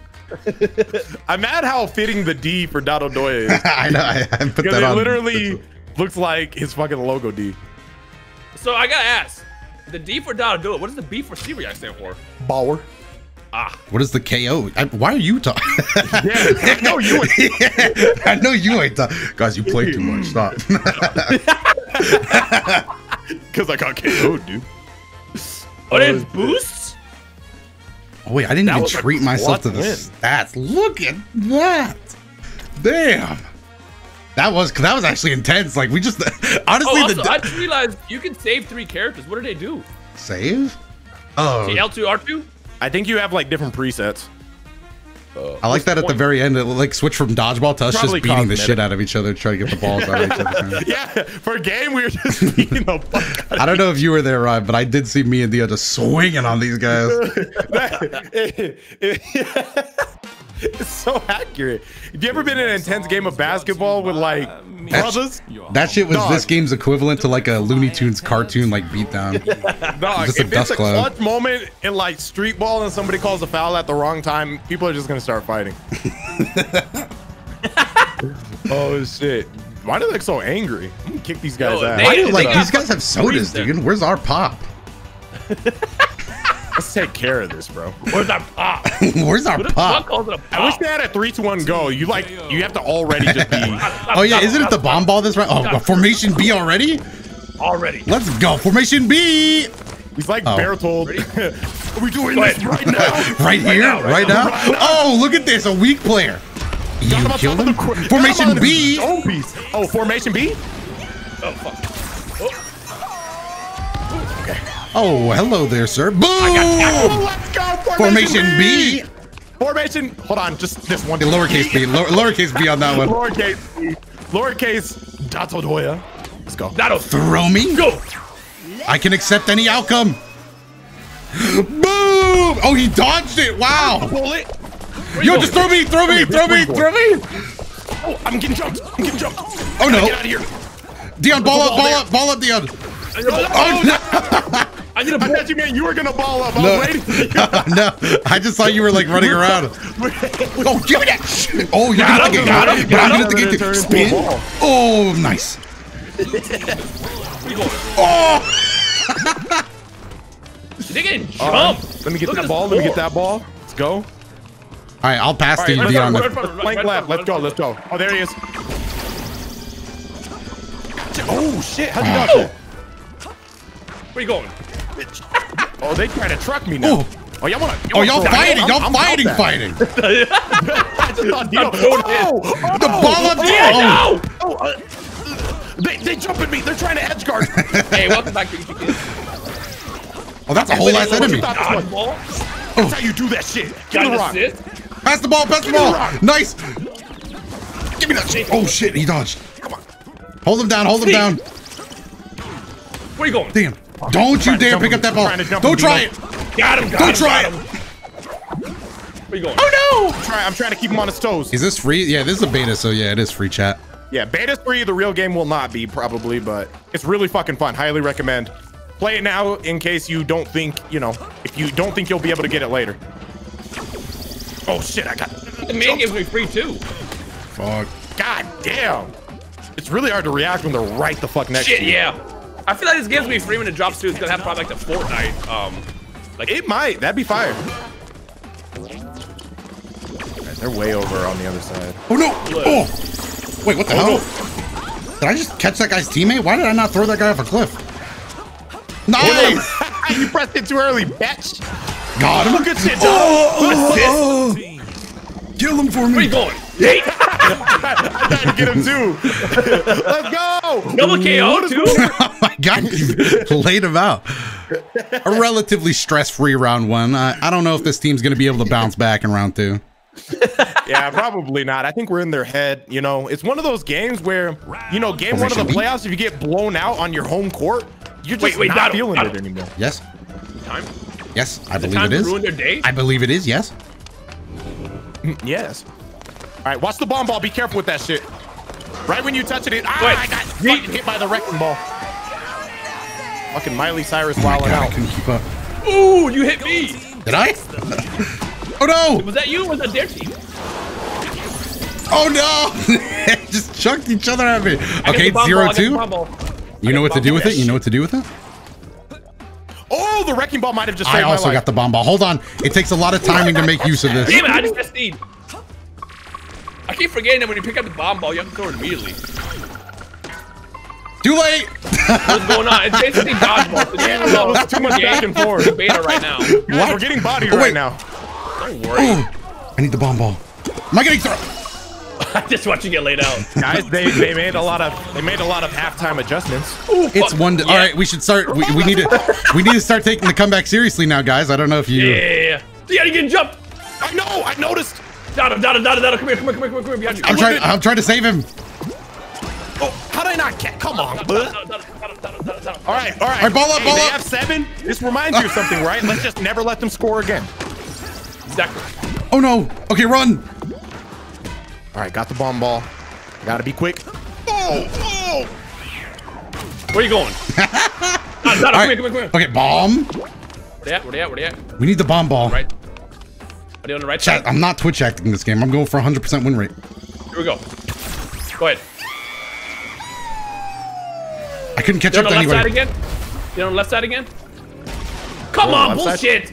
Speaker 1: I'm mad how fitting the D for DotoDoya is.
Speaker 2: I know. I, I put
Speaker 1: Because
Speaker 2: that
Speaker 1: it
Speaker 2: on.
Speaker 1: literally looks like his fucking logo D.
Speaker 3: So I gotta ask, the D for Dada do it. What does the B for C react stand for?
Speaker 1: Bauer. Ah.
Speaker 2: What is the KO? I, why are you talking?
Speaker 1: Yeah, no, you would.
Speaker 2: I know you ain't talking. Guys, you play too much. Stop.
Speaker 1: Because I got KO'd, dude.
Speaker 3: Oh, it's boosts?
Speaker 2: Oh, wait, I didn't
Speaker 1: That
Speaker 2: even treat myself to the
Speaker 1: clutch
Speaker 2: stats. Look at that. Damn. That was because that was actually intense. Like we just honestly
Speaker 3: Oh, also,
Speaker 2: the
Speaker 3: I just realized you can save three characters. What do they do?
Speaker 2: save. Oh,
Speaker 3: See, L2, R2?
Speaker 1: I think you have like different presets.
Speaker 2: I like that at the very end. It like switch from dodgeball to us just beating the
Speaker 1: cosmetic.
Speaker 2: shit out of each other, trying to get the balls out of each other.
Speaker 1: Yeah, for a game, we were just beating the fuck out
Speaker 2: I don't know if you were there, Ryan, but I did see me and Dio just swinging on these guys.
Speaker 1: it's so accurate. Have you ever been in an intense game of basketball with like brothers?
Speaker 2: That shit was
Speaker 1: Dog.
Speaker 2: this game's equivalent to like a Looney Tunes cartoon like beatdown.
Speaker 1: Dog,
Speaker 2: Just a
Speaker 1: if
Speaker 2: dust
Speaker 1: it's a
Speaker 2: cloud.
Speaker 1: clutch moment in like street ball and somebody calls a foul at the wrong time, people are just gonna start fighting. oh shit! Why do they look so angry? I'm gonna kick these guys
Speaker 3: Yo,
Speaker 1: ass.
Speaker 3: they-
Speaker 2: Why do like these guys have sodas, dude? Where's our pop?
Speaker 1: Let's take care of this, bro.
Speaker 3: Where's that pop?
Speaker 2: Where's our
Speaker 3: Who the
Speaker 2: pop?
Speaker 3: calls it a
Speaker 1: I wish they had a three to one go. You like you have to already just be.
Speaker 2: Oh yeah, isn't it the bomb ball this round? Oh, formation B already?
Speaker 3: Already.
Speaker 2: Let's go, formation B.
Speaker 1: He's like
Speaker 2: Oh.
Speaker 1: Bertold. Are we doing
Speaker 3: Go
Speaker 1: this right now?
Speaker 2: Right here,
Speaker 3: now,
Speaker 2: right
Speaker 3: right
Speaker 2: now.
Speaker 1: now.
Speaker 2: Oh, look at this, a weak player. You
Speaker 1: Got him
Speaker 2: killed him.
Speaker 1: the qu- got him
Speaker 2: Formation B.
Speaker 1: Oh, formation B.
Speaker 3: Oh, fuck.
Speaker 2: Oh, hello there, sir. Boom.
Speaker 1: Oh, let's go.
Speaker 2: Formation B.
Speaker 1: Formation. Hold on, just this one.
Speaker 2: The lowercase b, lower, lowercase b on that one.
Speaker 1: Lowercase b. Lowercase DotoDoya. Let's go.
Speaker 3: That'll
Speaker 2: Throw me.
Speaker 3: go.
Speaker 2: I can accept any outcome. Boom! Oh, he dodged it. Wow.
Speaker 1: Pull it.
Speaker 2: Yo, just throw me, throw me, throw me, throw me.
Speaker 1: Oh, I'm getting jumped. I'm getting jumped.
Speaker 2: Oh no.
Speaker 1: Get out of here.
Speaker 2: Dion, ball up,
Speaker 1: ball
Speaker 2: ball up, ball up, Dion.
Speaker 3: I need a ball.
Speaker 2: Oh no.
Speaker 3: I need a
Speaker 1: I
Speaker 3: ball.
Speaker 1: thought you meant you were gonna ball up.
Speaker 2: No.
Speaker 1: was waiting. for you.
Speaker 2: no, I just saw you were like running around. Oh, give me that. Oh, you're
Speaker 3: Got
Speaker 2: gonna
Speaker 3: him,
Speaker 2: get
Speaker 3: got him,
Speaker 2: But I'm
Speaker 3: got
Speaker 2: gonna
Speaker 3: him.
Speaker 2: get
Speaker 1: Turn
Speaker 2: to
Speaker 1: into a
Speaker 2: spin. Oh, nice.
Speaker 3: Where you going?
Speaker 2: Oh,
Speaker 3: They getting
Speaker 1: All right,
Speaker 3: jumped.
Speaker 1: Let me get
Speaker 3: Look
Speaker 1: that ball.
Speaker 3: this
Speaker 1: Let me get that ball. Let's go.
Speaker 2: all right, I'll pass
Speaker 1: All
Speaker 2: to
Speaker 1: right,
Speaker 2: you,
Speaker 1: let's
Speaker 2: Dion.
Speaker 1: go.
Speaker 3: Right front, right
Speaker 1: Flank left. Let's go. Let's go. Oh, there he is. Oh shit! How'd you dodge that?
Speaker 3: Where you going?
Speaker 1: Oh, they trying to truck me now.
Speaker 2: Oh.
Speaker 1: Oh, y'all wanna?
Speaker 2: Oh, y'all fighting, y'all fighting,
Speaker 1: about that.
Speaker 2: fighting.
Speaker 1: I just thought Dio.
Speaker 3: I'm
Speaker 1: Oh, oh,
Speaker 2: The ball up,
Speaker 1: oh,
Speaker 2: Dion.
Speaker 1: oh, uh, they, they jump at me. They're trying to edge guard.
Speaker 3: hey, welcome back to Ichi Kids.
Speaker 2: Oh, that's a whole ass
Speaker 1: What you
Speaker 2: enemy.
Speaker 1: thought this was?
Speaker 3: Dodgeball.
Speaker 1: That's how you do that shit. Give me
Speaker 3: Got
Speaker 1: the rock.
Speaker 3: assist.
Speaker 2: Pass the ball, pass the
Speaker 1: Give the
Speaker 2: ball. Nice. Give me that shit. Oh shit, he dodged.
Speaker 1: Come on.
Speaker 2: Hold him down, hold him down.
Speaker 3: Where you going?
Speaker 2: Damn. Don't you dare pick
Speaker 1: him.
Speaker 2: up that ball.
Speaker 1: Trying to jump
Speaker 2: Don't try
Speaker 1: Dino.
Speaker 2: it.
Speaker 3: Got him. Got
Speaker 2: Don't
Speaker 3: him,
Speaker 2: try
Speaker 3: got
Speaker 2: it.
Speaker 3: Where you going?
Speaker 2: Oh
Speaker 1: I'm trying, I'm trying to keep him on his toes.
Speaker 2: Is this free? Yeah, this is a beta, so yeah, it is free chat.
Speaker 1: Yeah, beta's free. The real game will not be probably, but it's really fucking fun. Highly recommend. Play it now in case you don't think, you know, if you don't think you'll be able to get it later. Oh shit, I got.
Speaker 3: The main gives me free too.
Speaker 2: Fuck.
Speaker 1: God damn. It's really hard to react when they're right the fuck next
Speaker 3: Shit,
Speaker 1: to you.
Speaker 3: Shit, yeah. I feel like this gives me free when it drops too. It's gonna have probably like the Fortnite. Um, like
Speaker 1: It might. That'd be fire. Alright, they're way over on the other side.
Speaker 2: Oh no. Oh. Wait, what the hell? Did I just catch that guy's teammate? Why did I not throw that guy off a cliff? Nice.
Speaker 1: you pressed it too early, bitch.
Speaker 2: Got him.
Speaker 1: Good shit, dog.
Speaker 2: Oh, Kill him for me.
Speaker 3: where you going? Hey,
Speaker 1: I tried to get him too. Let's go.
Speaker 3: double KO too.
Speaker 2: Oh my god, you laid him out. A relatively stress-free round one. I, I don't know if this team's going to be able to bounce back in round two.
Speaker 1: Yeah, probably not. I think we're in their head. You know, it's one of those games where, you know, game one of the playoffs, if you get blown out on your home court, you're just
Speaker 3: Wait, wait,
Speaker 1: not
Speaker 3: Donald,
Speaker 1: feeling
Speaker 3: Donald.
Speaker 1: it anymore.
Speaker 2: Yes.
Speaker 3: Time.
Speaker 2: Yes, I
Speaker 3: The
Speaker 2: believe
Speaker 3: time
Speaker 2: it
Speaker 3: to ruin their day.
Speaker 2: I believe it is. Yes.
Speaker 1: Yes. All right, watch the bomb ball. Be careful with that shit. Right when you touch it, it ah,
Speaker 3: Wait,
Speaker 1: I got
Speaker 3: re-
Speaker 1: fucking hit by the wrecking ball. Fucking Miley Cyrus
Speaker 2: Oh my
Speaker 1: wilding
Speaker 2: god, I couldn't keep up.
Speaker 3: Ooh, you hit me.
Speaker 2: Did I? oh no!
Speaker 3: Was that you? or Was that their team?
Speaker 2: Oh no! Just chucked each other at me.
Speaker 3: I
Speaker 2: Okay,
Speaker 3: the bomb
Speaker 2: zero
Speaker 3: ball, I got the
Speaker 2: two. You know what to do with it. You know what to do with it.
Speaker 1: Oh, the wrecking ball might have just
Speaker 2: I
Speaker 1: saved my
Speaker 2: also
Speaker 1: life.
Speaker 2: got the bomb ball. Hold on. It takes a lot of timing to make use of this.
Speaker 3: Damn it! I just got Steed. I keep forgetting that when you pick up the bomb ball, you have to throw it immediately.
Speaker 2: Too late.
Speaker 3: What's going on? It's basically dodgeball. It's
Speaker 1: Yeah, that was too much back and forth.
Speaker 3: It's beta right now.
Speaker 1: Guys, We're getting bodied
Speaker 2: Oh,
Speaker 1: right now.
Speaker 3: Don't worry.
Speaker 2: I need the bomb ball. Am I getting thrown?
Speaker 3: just watch you get laid out.
Speaker 1: Guys, they, they made a lot of they made a lot of halftime adjustments.
Speaker 2: It's
Speaker 3: fuck.
Speaker 2: one. To,
Speaker 3: Yeah.
Speaker 2: right, we should start. We, we need to. We need to start taking the comeback seriously now, guys. I don't know if you.
Speaker 3: Yeah, yeah, yeah. Yeah, you getting jumped.
Speaker 1: I know, I noticed.
Speaker 3: Down him, down him, down him, down him. Come here, come here, come here, come here. Behind you.
Speaker 2: I'm trying. I'm trying to save him.
Speaker 1: Oh, how did I not catch? Come on. All right, all right.
Speaker 2: All right, ball up,
Speaker 1: Hey,
Speaker 2: ball
Speaker 1: they
Speaker 2: up.
Speaker 1: have seven. This reminds you of something, right? Let's just never let them score again.
Speaker 3: Exactly.
Speaker 2: Oh no. Okay, run.
Speaker 1: All right, got the bomb ball. Gotta be quick. Oh, oh.
Speaker 3: Where you going? Down,
Speaker 2: All
Speaker 3: come
Speaker 2: right.
Speaker 3: come here, come here.
Speaker 2: Okay, bomb.
Speaker 3: Where they at? Where they at? Where they at?
Speaker 2: We need the bomb ball.
Speaker 3: Right. Are they on the right
Speaker 2: Chat,
Speaker 3: side?
Speaker 2: I'm not Twitch acting in this game. I'm going for 100% win rate.
Speaker 3: Here we go. Go ahead.
Speaker 2: I couldn't catch
Speaker 3: They're on
Speaker 2: up
Speaker 3: the
Speaker 2: to
Speaker 3: left side
Speaker 2: anybody.
Speaker 3: again? They're on the left side again? Come on,
Speaker 1: left side?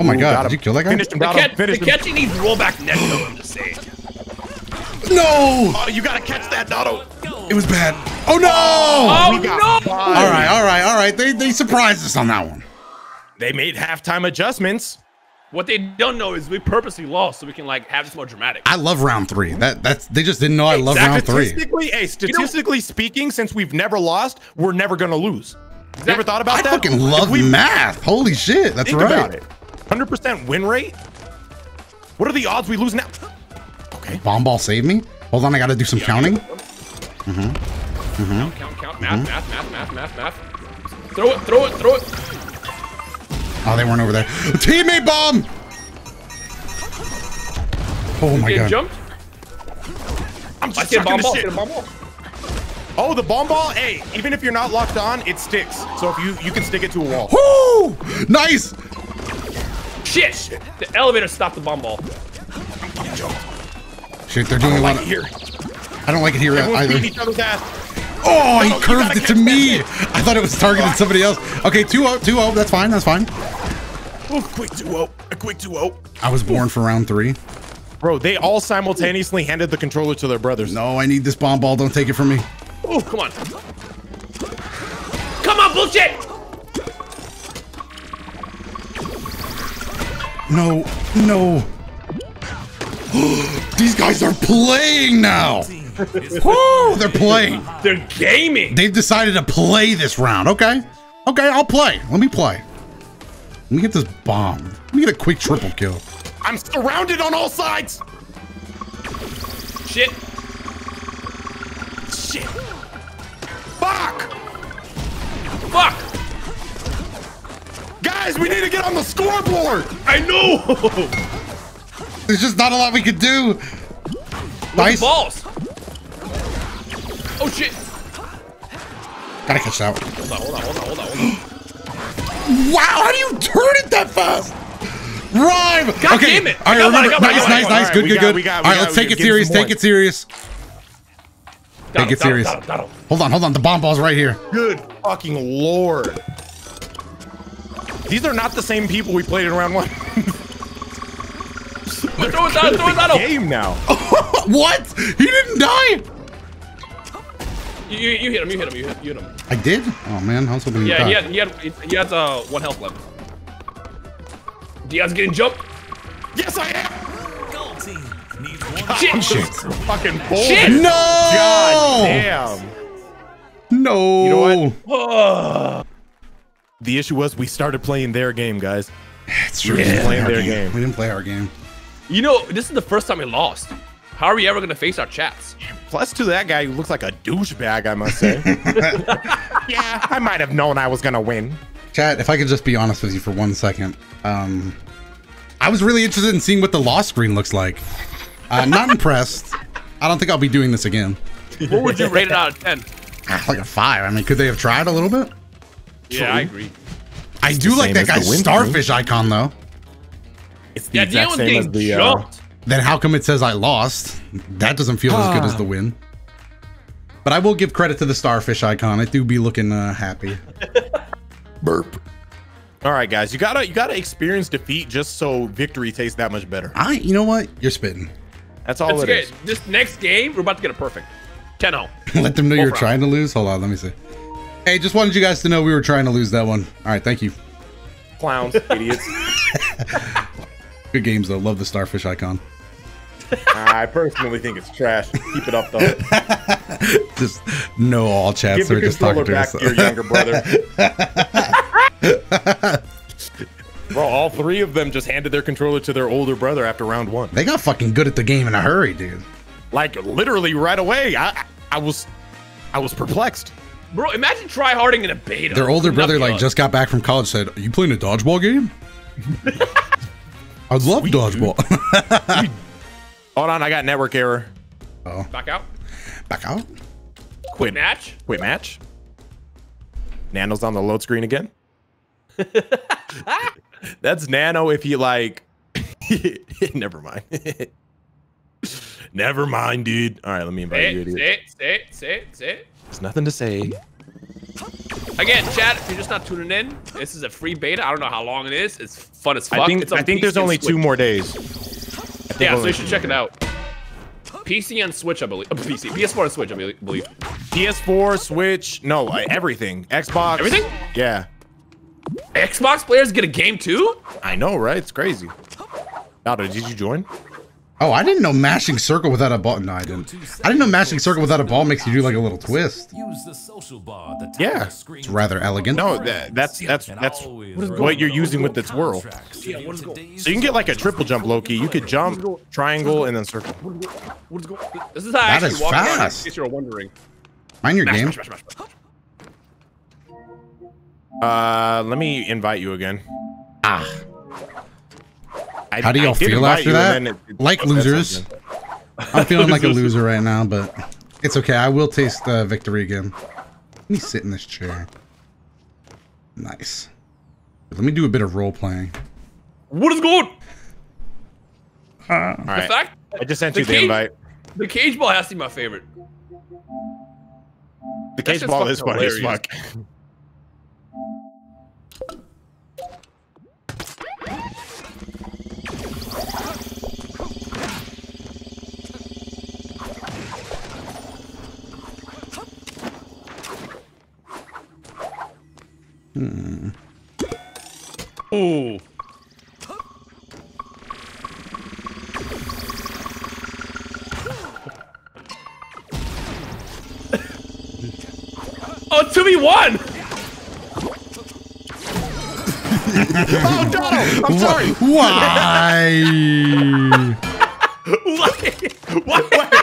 Speaker 2: Oh my
Speaker 1: Ooh,
Speaker 2: god, did you kill that guy?
Speaker 1: Finish him,
Speaker 3: The,
Speaker 1: got him.
Speaker 3: catch, the
Speaker 1: Finish him.
Speaker 3: catching needs rollback neck though, I'm just saying.
Speaker 2: No!
Speaker 1: Oh, you gotta catch that, Doto.
Speaker 2: It was bad. Oh no!
Speaker 3: Oh,
Speaker 1: we
Speaker 3: no!
Speaker 2: all right, all right, all right. They they surprised us on that one.
Speaker 1: They made halftime adjustments.
Speaker 3: What they don't know is we purposely lost so we can like have this more dramatic.
Speaker 2: I love round three. That that's they just didn't know I love round three.
Speaker 1: Statistically, hey, statistically speaking, since we've never lost, we're never gonna lose. You ever thought about
Speaker 2: I
Speaker 1: that?
Speaker 2: I
Speaker 1: fucking
Speaker 2: love
Speaker 1: we
Speaker 2: math. Holy shit, that's
Speaker 1: Think
Speaker 2: right.
Speaker 1: About it. 100% win rate. What are the odds we lose now? Okay.
Speaker 2: Bomb ball save me. Hold on, I gotta do some counting. Mm-hmm. Mm-hmm.
Speaker 3: Count, count, count. Math, math, math, math, math, math. Throw it, throw it, throw it.
Speaker 2: Oh, they weren't over there. Teammate bomb. Oh my
Speaker 3: Getting
Speaker 2: god.
Speaker 3: jumped.
Speaker 1: I'm
Speaker 3: I
Speaker 1: just
Speaker 3: see a bomb
Speaker 1: the
Speaker 3: ball.
Speaker 1: shit.
Speaker 3: See a bomb ball.
Speaker 1: Oh, the bomb ball. Hey, even if you're not locked on, it sticks. So if you you can stick it to a wall.
Speaker 2: Woo! Nice.
Speaker 3: Shit! The elevator stopped the bomb ball.
Speaker 2: Shit, they're doing a lot
Speaker 1: Like
Speaker 2: of.
Speaker 1: here,
Speaker 2: I don't like it here
Speaker 1: everyone's
Speaker 2: either.
Speaker 1: each other's ass.
Speaker 2: Oh, he
Speaker 1: No,
Speaker 2: curved it to me. I thought it was targeting somebody else. Okay, 2-0, 2-0. That's fine. That's fine.
Speaker 1: Oh, quick 2-0. A quick 2-0.
Speaker 2: I was born for round three.
Speaker 1: Bro, they all simultaneously handed the controller to their brothers.
Speaker 2: No, I need this bomb ball. Don't take it from me.
Speaker 3: Oh, come on. Come on, bullshit!
Speaker 2: No, no. These guys are playing now. Woo, they're playing.
Speaker 3: They're gaming.
Speaker 2: They've decided to play this round. Okay. Okay, I'll play. Let me play. Let me get this bomb. Let me get a quick triple kill.
Speaker 1: I'm surrounded on all sides.
Speaker 3: Shit.
Speaker 1: Shit. Fuck.
Speaker 3: Fuck.
Speaker 1: Guys, we need to get on the scoreboard.
Speaker 3: I know.
Speaker 2: There's just not a lot we could do. Nice.
Speaker 3: Balls. Oh shit.
Speaker 2: Gotta catch that one.
Speaker 3: Hold on, hold on, hold on, hold on, hold on.
Speaker 2: Wow, how do you turn it that fast? Rhyme.
Speaker 3: God
Speaker 2: okay.
Speaker 3: damn it.
Speaker 2: All
Speaker 3: I
Speaker 2: right,
Speaker 3: got one, I
Speaker 2: remember.
Speaker 3: got
Speaker 2: Nice,
Speaker 3: got
Speaker 2: nice,
Speaker 3: one.
Speaker 2: nice.
Speaker 1: All
Speaker 2: Good, good, good.
Speaker 1: we got-
Speaker 2: All
Speaker 1: we
Speaker 2: right,
Speaker 1: got-
Speaker 2: let's take it serious. Take it serious. Take it serious.
Speaker 3: That'll, that'll,
Speaker 2: Hold on, hold on. The bomb ball's right here.
Speaker 1: Good fucking lord. These are not the same people we played in round one.
Speaker 3: that'll. Throw it down, throw it down.
Speaker 1: Game now.
Speaker 2: What? He didn't die.
Speaker 3: You, you, you hit him, you hit him, you hit, you hit him.
Speaker 2: I did. Oh man, I was hoping
Speaker 3: Yeah, he had, he had, he had uh, one health left. Diaz getting jumped.
Speaker 1: Yes, I am.
Speaker 5: Gold team needs one.
Speaker 3: Shit.
Speaker 2: Shit.
Speaker 1: Fucking bold.
Speaker 3: Shit.
Speaker 2: No.
Speaker 1: God damn.
Speaker 2: No.
Speaker 1: You know what? The issue was we started playing their game, guys.
Speaker 2: It's true.
Speaker 1: Yeah,
Speaker 2: we didn't play
Speaker 1: playing
Speaker 2: our
Speaker 1: their
Speaker 2: game.
Speaker 1: game.
Speaker 2: We didn't play our game.
Speaker 3: You know, this is the first time we lost. How are we ever gonna face our chats?
Speaker 1: Plus to that guy who looks like a douchebag, I must say. yeah, I might have known I was gonna win.
Speaker 2: Chat, if I could just be honest with you for one second. Um, I was really interested in seeing what the lost screen looks like. Uh, not impressed. I don't think I'll be doing this again.
Speaker 3: What would you rate it out of ten?
Speaker 2: Ah, Like a five. I mean, could they have tried a little bit?
Speaker 3: Yeah, I agree.
Speaker 2: I do like that
Speaker 1: as
Speaker 2: guy's
Speaker 1: wind
Speaker 2: starfish icon though.
Speaker 1: It's the
Speaker 3: Yeah,
Speaker 1: exact same as the. Uh.
Speaker 2: Then how come it says I lost? That doesn't feel as good as the win. But I will give credit to the starfish icon. It do be looking uh, happy.
Speaker 1: burp. All right, guys, you gotta you gotta experience defeat just so victory tastes that much better.
Speaker 2: I, you know what? You're spitting.
Speaker 1: That's all
Speaker 3: It's
Speaker 1: it
Speaker 3: okay.
Speaker 1: is.
Speaker 3: This next game, we're about to get a perfect. 10-0.
Speaker 2: Let them know you're
Speaker 3: Overall.
Speaker 2: trying to lose. Hold on, let me see. Hey, just wanted you guys to know we were trying to lose that one. All right, thank you.
Speaker 1: Clowns, idiots.
Speaker 2: Good games though. Love the starfish icon.
Speaker 1: I personally think it's trash. Keep it up though.
Speaker 2: Just no all chats.
Speaker 1: Give the
Speaker 2: They're just
Speaker 1: controller
Speaker 2: talking to
Speaker 1: back to your younger brother. Bro, all three of them just handed their controller to their older brother after round one.
Speaker 2: They got fucking good at the game in a hurry, dude.
Speaker 1: Like literally right away. I I was I was perplexed.
Speaker 3: Bro, imagine try harding in a beta.
Speaker 2: Their older brother like
Speaker 3: us?
Speaker 2: just got back from college. Said, "Are you playing a dodgeball game?" I love dodgeball.
Speaker 1: Hold on, I got network error. Oh.
Speaker 3: Back out.
Speaker 2: back out.
Speaker 1: Quit
Speaker 3: Match.
Speaker 1: Quit match. Nano's on the load screen again. That's Nano if you like. Never mind. Never mind, dude. All right, let me invite
Speaker 3: Say
Speaker 1: you,
Speaker 3: it,
Speaker 1: idiot.
Speaker 3: say it, say it, say it, say it.
Speaker 1: There's nothing to say.
Speaker 3: Again, chat, if you're just not tuning in, this is a free beta. I don't know how long it is. It's fun as fuck.
Speaker 1: I think
Speaker 3: it's on
Speaker 1: I think
Speaker 3: PC
Speaker 1: there's only
Speaker 3: Switch.
Speaker 1: two more days. I think
Speaker 3: Yeah, so you should check it out. PC and Switch, I believe. Uh, PC, PS4 and Switch, I believe.
Speaker 1: PS4, Switch, no, like, everything. Xbox.
Speaker 3: Everything?
Speaker 1: Yeah.
Speaker 3: Xbox players get a game too?
Speaker 1: I know, right? It's crazy. Nado, did you join?
Speaker 2: Oh, I didn't know mashing circle without a ball. No, I didn't. I didn't know mashing circle without a ball makes you do like a little twist.
Speaker 5: Use the social bar. The top
Speaker 1: Yeah.
Speaker 5: of the screen.
Speaker 2: It's rather elegant.
Speaker 1: No, that, that's that's that's
Speaker 5: always
Speaker 1: what you're using with the
Speaker 5: local
Speaker 1: twirl.
Speaker 3: Yeah,
Speaker 5: in
Speaker 3: what is going-
Speaker 5: today's
Speaker 1: So you can get like a triple jump, Loki. You could jump, triangle, and then circle.
Speaker 3: What is going This is how I
Speaker 2: That
Speaker 3: actually
Speaker 2: is
Speaker 3: walk around, in case you're wondering.
Speaker 2: Mind your
Speaker 3: Mash,
Speaker 2: game.
Speaker 3: mash, mash, mash, mash.
Speaker 1: Uh, let me invite you again.
Speaker 2: Ah.
Speaker 1: I,
Speaker 2: How do y'all feel after that?
Speaker 1: it- it-
Speaker 2: Like losers? I'm feeling like a loser right now, but it's okay. I will taste uh, victory again. Let me sit in this chair. Nice. Let me do a bit of role playing.
Speaker 3: What is going?
Speaker 1: All
Speaker 3: The fact
Speaker 1: I just sent
Speaker 3: the
Speaker 1: you the
Speaker 3: cage-
Speaker 1: invite.
Speaker 3: the cage ball has to be my favorite.
Speaker 1: The
Speaker 3: That
Speaker 1: cage ball is
Speaker 3: fucking
Speaker 1: funny as fuck.
Speaker 3: Ooh. oh, 2v1!
Speaker 1: Oh no! I'm sorry.
Speaker 2: Why?
Speaker 3: what? what?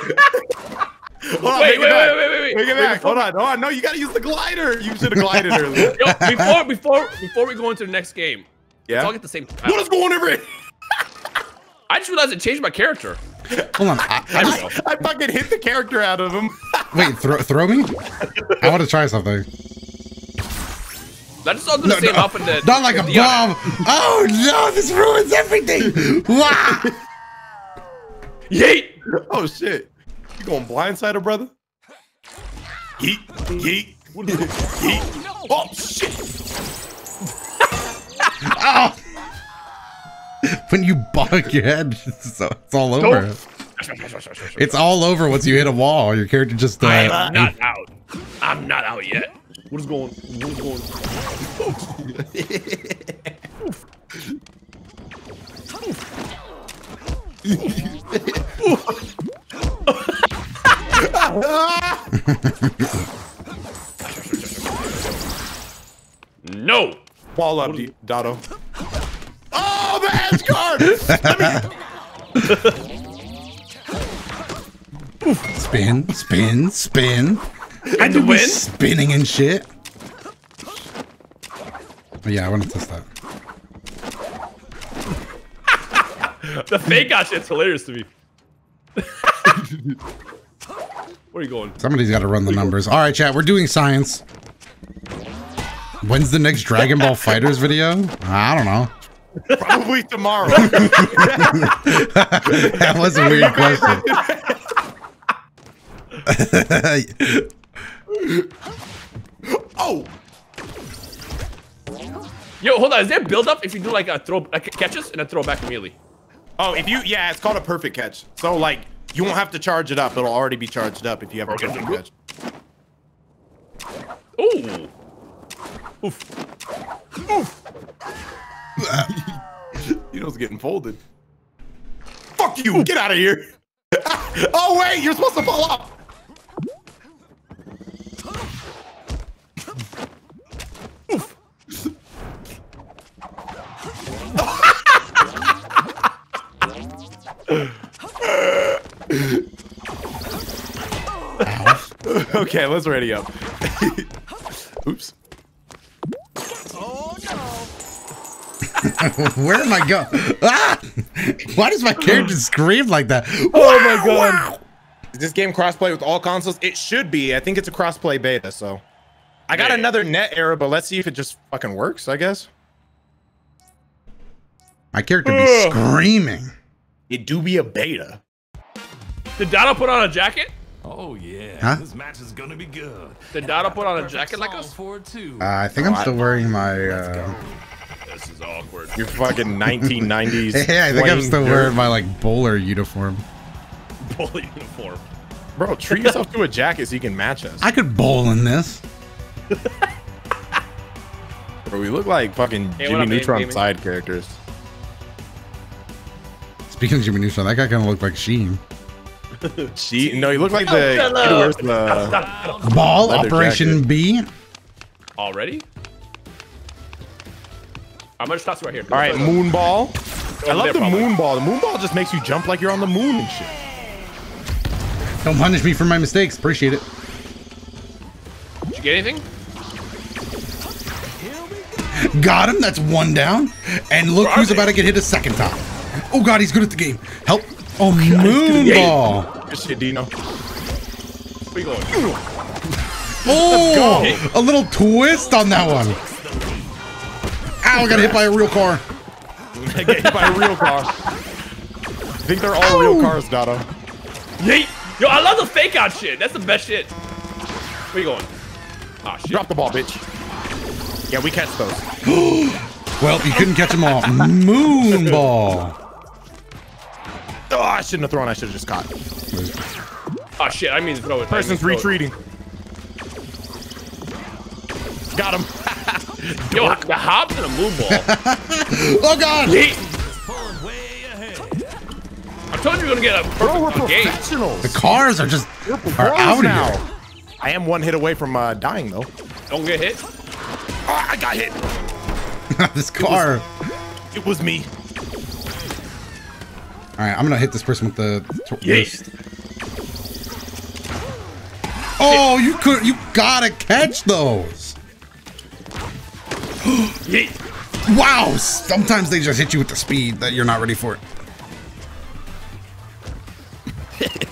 Speaker 1: Hold on,
Speaker 3: Wait,
Speaker 1: make
Speaker 3: wait, wait, wait, wait, wait.
Speaker 1: Make it
Speaker 3: Wait,
Speaker 1: back. Hold on. Hold on. Oh, no, you gotta use the glider. You should have glided earlier.
Speaker 3: Yo, before, before, before we go into the next game,
Speaker 1: Yeah.
Speaker 3: let's all get the same.
Speaker 1: What is going over here?
Speaker 3: I just realized it changed my character.
Speaker 2: Hold on. I, I just,
Speaker 1: I fucking hit the character out of him.
Speaker 2: wait, throw, throw me? I want to try something.
Speaker 3: I just all do the same up and the.
Speaker 2: not like a
Speaker 3: the-
Speaker 2: bomb. Oh no, this ruins everything. Wow.
Speaker 3: Yeet!
Speaker 1: Oh shit! You going blindside, brother? Yeet, yeet, yeet. Oh shit!
Speaker 2: Oh. When you bonk your head, it's, it's all over. It's all over once you hit a wall. Your character just uh,
Speaker 3: I'm not out. I'm not out yet. What is going? What is going? No.
Speaker 1: Wall up, D- Doto. Oh edge guard.
Speaker 2: Spin, spin, spin.
Speaker 3: And to
Speaker 2: Be
Speaker 3: win?
Speaker 2: spinning and shit. Oh, yeah, I want to test that.
Speaker 3: The fake out shit's hilarious to me. Where are you going?
Speaker 2: Somebody's got to run the numbers. All right, chat. We're doing science. When's the next Dragon Ball FighterZ video? I don't know.
Speaker 1: Probably tomorrow.
Speaker 2: That was a weird question.
Speaker 1: oh,
Speaker 3: Yo, hold on. Is there build up if you do like a throw, like catches and then throw back immediately?
Speaker 1: oh, if you yeah, it's called a perfect catch. So like you won't have to charge it up. It'll already be charged up if you have a perfect
Speaker 3: good. Ooh. Oof.
Speaker 1: You know it's getting folded. Fuck you! Get out of here! oh wait, you're supposed to fall off. okay, let's ready up. Oops.
Speaker 2: Where am I going? Ah! Why does my character scream like that?
Speaker 1: Oh my god. Is this game crossplay with all consoles? It should be. I think it's a crossplay beta, so. I got
Speaker 3: Yeah.
Speaker 1: another net error, but let's see if it just fucking works, I guess.
Speaker 2: My character be
Speaker 3: Ugh.
Speaker 2: screaming.
Speaker 1: It do be a beta.
Speaker 3: Did Dada put on a jacket?
Speaker 5: Oh yeah,
Speaker 2: Huh?
Speaker 5: this match is gonna be good.
Speaker 3: Did Dada put on a jacket like us?
Speaker 5: For too.
Speaker 2: Uh, I think I'm still wearing my. Uh...
Speaker 3: This is awkward.
Speaker 1: Your fucking 1990s.
Speaker 2: Yeah, I think I'm still
Speaker 1: dirt.
Speaker 2: wearing my like bowler uniform.
Speaker 3: Bowler uniform.
Speaker 1: Bro, treat yourself to a jacket so you can match us.
Speaker 2: I could bowl in this.
Speaker 1: Bro, we look like fucking
Speaker 3: Hey, what
Speaker 1: Jimmy Neutron
Speaker 3: Gaming?
Speaker 1: side characters.
Speaker 2: Speaking of Jimmy Neutron, that guy kind of looked like Sheen.
Speaker 1: She, no, you look like the kid who wears the.
Speaker 2: Ball Operation
Speaker 1: jacket.
Speaker 2: B.
Speaker 3: Already? I'm gonna stop right here.
Speaker 1: All right, moon ball. I love the
Speaker 3: probably.
Speaker 1: moonball. The moon ball just makes you jump like you're on the moon and shit.
Speaker 2: Don't punish me for my mistakes. Appreciate it.
Speaker 3: Did you get anything?
Speaker 2: Got him. That's one down. And look who's about to get hit a second time. Oh god, he's good at the game. Help. Oh, moonball.
Speaker 1: Good shit, Dino.
Speaker 3: Where you going?
Speaker 2: Oh, a little twist on that one. Ow, I got hit by a real car.
Speaker 1: Get hit by a real car. I think they're all real cars, Doto.
Speaker 3: Yeet! Yo, I love the fake out shit. That's the best shit. Where you going? Ah, shit.
Speaker 1: Drop the ball, bitch. Yeah, we catch those.
Speaker 2: Well, you couldn't catch them all. Moonball.
Speaker 1: Oh, I shouldn't have thrown. I should have just caught.
Speaker 3: Oh, shit. I mean to throw it. I
Speaker 1: Person's
Speaker 3: mean to throw it.
Speaker 1: retreating. Got him.
Speaker 3: Yo, the hops and a moonball.
Speaker 2: Oh god.
Speaker 3: Yeet!
Speaker 5: Pulling way ahead.
Speaker 3: I told you we were gonna get a
Speaker 1: Bro, we're
Speaker 3: perfect game.
Speaker 1: professionals.
Speaker 2: The cars are just
Speaker 1: We're
Speaker 2: out
Speaker 1: now.
Speaker 2: here.
Speaker 1: I am one hit away from uh, dying though.
Speaker 3: Don't get hit.
Speaker 1: Oh, I got hit.
Speaker 2: this car.
Speaker 1: It was me.
Speaker 2: All right, I'm gonna hit this person with the wrist. Oh, you could. You gotta catch those.
Speaker 3: Yeet!
Speaker 2: Wow. Sometimes they just hit you with the speed that you're not ready for it.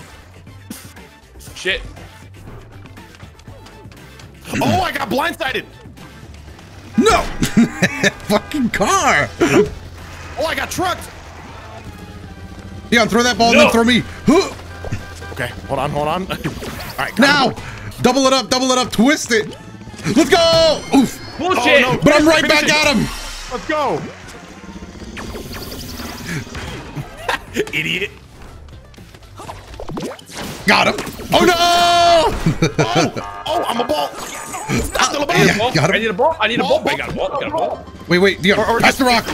Speaker 3: Shit.
Speaker 1: Oh, I got blindsided.
Speaker 2: No. Fucking car.
Speaker 1: Oh, I got trucked.
Speaker 2: Dion, throw that ball and
Speaker 3: No.
Speaker 2: then throw me.
Speaker 1: Okay, hold on, hold on. All right,
Speaker 2: Now,
Speaker 1: him.
Speaker 2: double it up, double it up, twist it. Let's go. Oof.
Speaker 3: Bullshit!
Speaker 1: Oh, no.
Speaker 2: But I'm right
Speaker 1: Finish
Speaker 2: back
Speaker 1: it.
Speaker 2: at him.
Speaker 1: Let's go. Idiot.
Speaker 2: Got him. Oh no!
Speaker 1: Oh, oh, I'm a ball. Stop the ball.
Speaker 2: Yeah,
Speaker 3: Ball?
Speaker 2: got
Speaker 3: I need a ball. I need a
Speaker 1: Ball,
Speaker 3: ball. I got a ball. I got a ball.
Speaker 2: Wait, wait, Dion,
Speaker 1: Or- or
Speaker 2: pass the rock.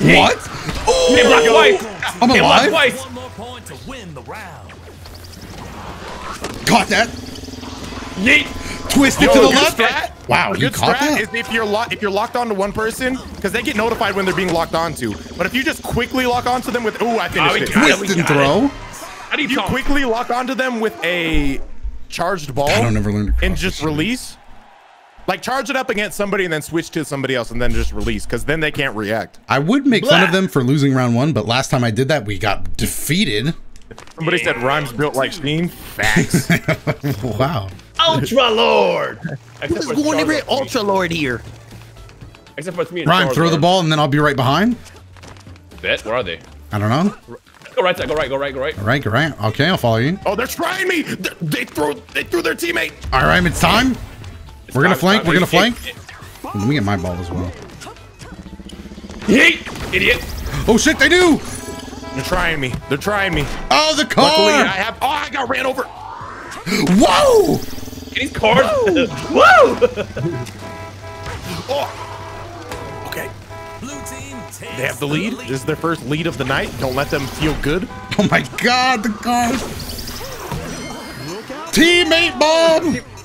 Speaker 2: What?
Speaker 3: Hit block
Speaker 2: Oh,
Speaker 3: twice.
Speaker 2: I'm
Speaker 3: Hit
Speaker 2: alive.
Speaker 3: twice.
Speaker 5: One more point to win the round.
Speaker 2: Caught that.
Speaker 3: Yeet!
Speaker 2: Twist it
Speaker 1: Yo,
Speaker 2: to the left.
Speaker 1: strat.
Speaker 2: Wow,
Speaker 1: A
Speaker 2: he
Speaker 1: good
Speaker 2: caught
Speaker 1: strat
Speaker 2: that?
Speaker 1: is if you're locked if you're locked onto one person because they get notified when they're being locked onto. But if you just quickly lock onto them with ooh, I
Speaker 3: Oh,
Speaker 1: finished it.
Speaker 3: got it,
Speaker 2: Twist
Speaker 3: we
Speaker 2: and
Speaker 3: got it.
Speaker 2: throw.
Speaker 3: How do you
Speaker 1: If you quickly lock onto them with a charged ball
Speaker 2: I don't ever learn to
Speaker 1: and just
Speaker 2: this shit.
Speaker 1: release, like charge it up against somebody and then switch to somebody else and then just release because then they can't react.
Speaker 2: I would make fun of them for losing round one, but last time I did that, we got defeated.
Speaker 1: Somebody said rhymes built like steam. Facts.
Speaker 2: wow.
Speaker 3: Ultra Lord. Except
Speaker 6: Who's going to
Speaker 3: Charizard.
Speaker 6: be Ultra Lord here?
Speaker 3: Except for it's me and
Speaker 2: Ryan, throw the ball and then I'll be right behind.
Speaker 3: Bet. Where are they?
Speaker 2: I don't know.
Speaker 3: Go right side. Go right. Go right. Go right.
Speaker 2: All right, all right. Okay, I'll follow you.
Speaker 1: oh, they're trying me. They, they threw they threw their teammate.
Speaker 2: All right, it's time. We're gonna flank. We're gonna flank. Let me get my ball as well.
Speaker 3: Hey, idiot.
Speaker 2: Oh shit, they do.
Speaker 1: They're trying me. They're trying me.
Speaker 2: Oh, the
Speaker 1: Luckily, I
Speaker 2: car.
Speaker 1: have. Oh, I got ran over.
Speaker 2: Whoa.
Speaker 3: Get these cards. Woo!
Speaker 1: Oh. Okay.
Speaker 5: Blue team takes
Speaker 1: They have the lead. This is their first lead of the night. Don't let them feel good.
Speaker 2: Oh my god, the car. Teammate bomb.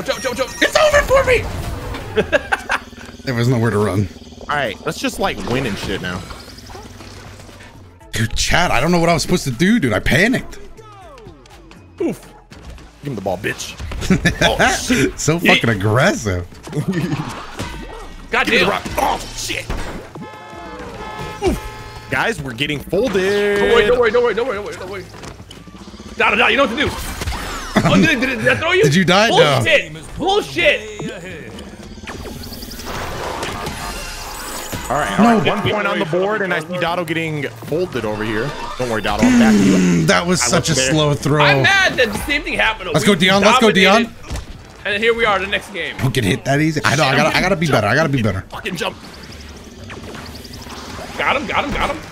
Speaker 3: Watch out, watch out, watch out.
Speaker 2: It's over for me. there was nowhere to run.
Speaker 1: All right, let's just like win and shit now.
Speaker 2: Dude, Chad, I don't know what I was supposed to do, dude. I panicked.
Speaker 1: Oof. Give him the ball, bitch. oh shit.
Speaker 2: so fucking aggressive.
Speaker 3: God
Speaker 1: Give
Speaker 3: damn.
Speaker 1: rock. Oh shit. Oof. Guys, we're getting folded.
Speaker 3: Don't worry, don't worry, don't worry, don't worry, don't worry, don't worry. Dada, Dada, you know what to do. Oh, did, it, did, did I throw you?
Speaker 2: Did you die? No.
Speaker 3: Bullshit. Bullshit.
Speaker 5: Way ahead.
Speaker 1: All right, all right. One point on the board, and I see Doto getting folded over here. Don't worry, Doto. I'm back to you.
Speaker 2: Mm, That was
Speaker 1: I
Speaker 2: such a
Speaker 1: there.
Speaker 2: slow throw.
Speaker 3: I'm mad that the same thing happened.
Speaker 2: Let's
Speaker 3: We
Speaker 2: go, Dion, let's go, Dion.
Speaker 3: And here we are, the next game.
Speaker 2: Don't get hit that easy. I know. I gotta. I gotta be better. I gotta be better.
Speaker 1: Fucking jump.
Speaker 3: Got him, got him, got him.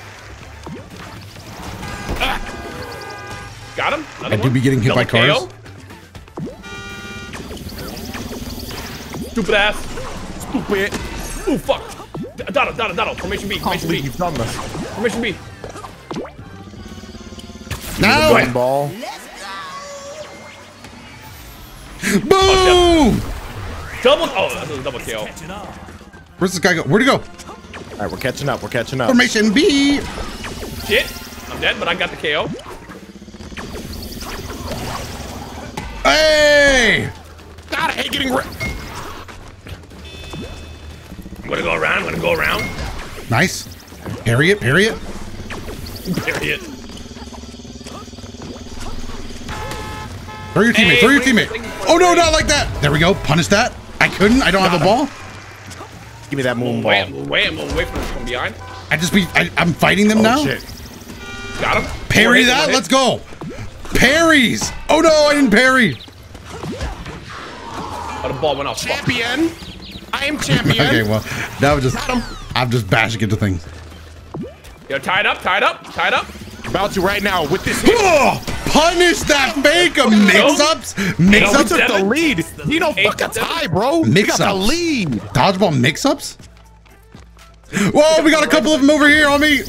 Speaker 3: Got him. Another
Speaker 2: I do be getting hit by cars.
Speaker 3: KO. Stupid ass.
Speaker 1: Stupid.
Speaker 3: Ooh, fuck. D- Doto, Doto, Doto. Formation B, formation B,
Speaker 1: you've done this.
Speaker 3: formation B.
Speaker 2: No.
Speaker 1: One ball.
Speaker 2: Boom.
Speaker 3: Oh, double. Oh, that was a double KO.
Speaker 2: Where's this guy go? Where'd he go?
Speaker 1: All right, we're catching up. We're catching up.
Speaker 2: Formation B.
Speaker 3: Shit. I'm dead, but I got the KO.
Speaker 2: Hey.
Speaker 1: God, I hate getting. Ra-
Speaker 3: I'm gonna go around. I'm gonna go around.
Speaker 2: Nice. Parry it. Parry it.
Speaker 3: Period.
Speaker 2: Throw your teammate.
Speaker 3: Hey,
Speaker 2: Throw your
Speaker 3: what you
Speaker 2: teammate. Oh no, not like that. There we go. Punish that. I couldn't. I don't have the ball.
Speaker 1: Give me that moon
Speaker 3: Wait,
Speaker 1: ball.
Speaker 3: I'm wait, I'm away from from behind.
Speaker 2: I just be. I, I'm fighting them
Speaker 1: Oh
Speaker 2: now.
Speaker 1: shit.
Speaker 3: Got him.
Speaker 2: Parry that. Let's go. Parries. Oh no, I didn't parry.
Speaker 3: Oh, the ball went off.
Speaker 1: Champion. I am champion.
Speaker 2: Okay, well, that was just. I'm just bashing into things.
Speaker 3: Yo, tied up, tied up, tied up.
Speaker 1: About to right now with this.
Speaker 2: Oh, punish that fake of mix-ups. Mix-ups.
Speaker 1: took the
Speaker 3: seven.
Speaker 1: lead. You know,
Speaker 3: Eight
Speaker 1: fuck a
Speaker 3: to seven.
Speaker 1: tie, bro. We got the
Speaker 2: Mix-ups.
Speaker 1: lead.
Speaker 2: Dodgeball mix-ups. Whoa, we got a couple of them over here on me.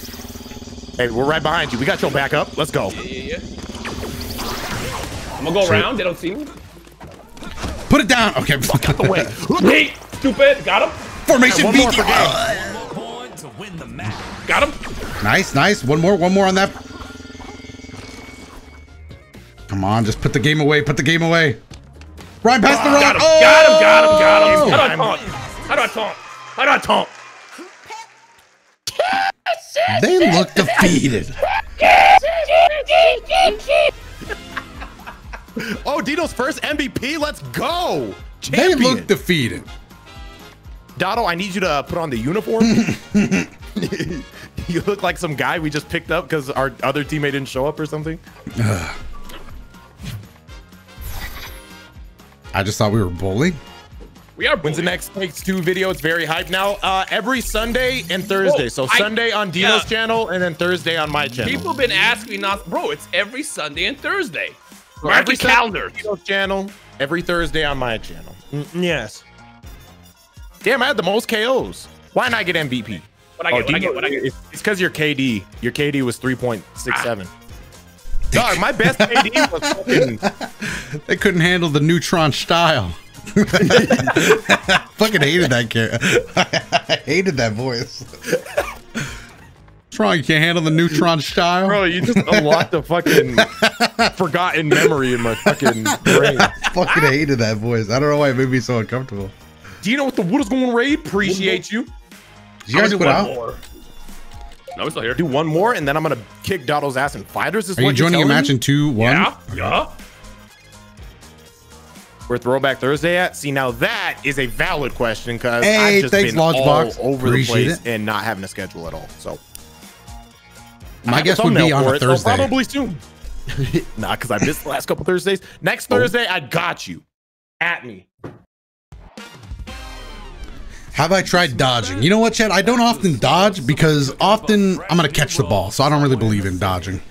Speaker 1: Hey, we're right behind you. We got your back up. Let's go.
Speaker 3: Yeah, yeah, yeah. I'm gonna go around. They don't see me.
Speaker 2: Put it down. Okay.
Speaker 1: Wait.
Speaker 3: Wait, stupid. Got him.
Speaker 2: Formation
Speaker 1: One more
Speaker 2: BT.
Speaker 1: for game.
Speaker 5: One more point to win the match.
Speaker 3: Got him.
Speaker 2: Nice, nice. One more, one more on that. Come on, just put the game away. Put the game away. Ryan, pass the rock.
Speaker 3: Got him.
Speaker 2: Oh!
Speaker 3: Got him. Got him. Got him. Oh. How do I
Speaker 1: I'm-
Speaker 3: taunt? How do I taunt? How do I taunt?
Speaker 2: They look defeated.
Speaker 1: Oh, Dino's first MVP. Let's go. Champion.
Speaker 2: They look defeated.
Speaker 1: Doto, I need you to put on the uniform. you look like some guy we just picked up because our other teammate didn't show up or something.
Speaker 2: I just thought we were bullying.
Speaker 3: We are.
Speaker 1: When's the next Takes Two video? It's very hyped now. Uh, every Sunday and Thursday.
Speaker 3: Whoa,
Speaker 1: so
Speaker 3: I-
Speaker 1: Sunday on Dino's
Speaker 3: yeah.
Speaker 1: channel and then Thursday on my channel.
Speaker 3: People have been asking me not, bro. It's every Sunday and Thursday.
Speaker 1: So
Speaker 3: Mark
Speaker 1: every
Speaker 3: your
Speaker 1: Sunday on
Speaker 3: calendars.
Speaker 1: Dino's channel, every Thursday on my channel. Mm, yes. Damn, I had the most KOs. Why not get MVP?
Speaker 3: What I get? what I get? What I get?
Speaker 1: It's because your KD. Your KD was 3.67. Dog, my best KD was fucking
Speaker 2: They couldn't handle the neutron style. Fucking hated that character. I hated that voice. What's wrong? You can't handle the neutron style?
Speaker 1: Bro, you just unlocked a fucking forgotten memory in my fucking brain.
Speaker 2: fucking hated that voice. I don't know why it made me so uncomfortable.
Speaker 1: Do you know what the Wood is going raid? Appreciate you.
Speaker 2: Did you guys
Speaker 3: I'm
Speaker 2: put out?
Speaker 3: do one more. No, we're still here.
Speaker 1: Do one more, and then I'm gonna kick Doddle's ass in fighters. Is
Speaker 2: Are you
Speaker 1: what you're
Speaker 2: joining a match in two one?
Speaker 3: Yeah, yeah.
Speaker 1: Where Throwback Thursday at? See, now that is a valid question because
Speaker 2: Hey,
Speaker 1: I've just
Speaker 2: thanks,
Speaker 1: been all
Speaker 2: Launchbox.
Speaker 1: over the place
Speaker 2: it.
Speaker 1: and not having a schedule at all. So I
Speaker 2: My guess would be on a
Speaker 1: it, so
Speaker 2: Thursday.
Speaker 1: probably soon. nah, because I missed the last couple Thursdays. Next
Speaker 2: Oh.
Speaker 1: Thursday, I got you. At me.
Speaker 2: Have I tried dodging? You know what, Chad? I don't often dodge because often I'm gonna catch the ball, so I don't really believe in dodging.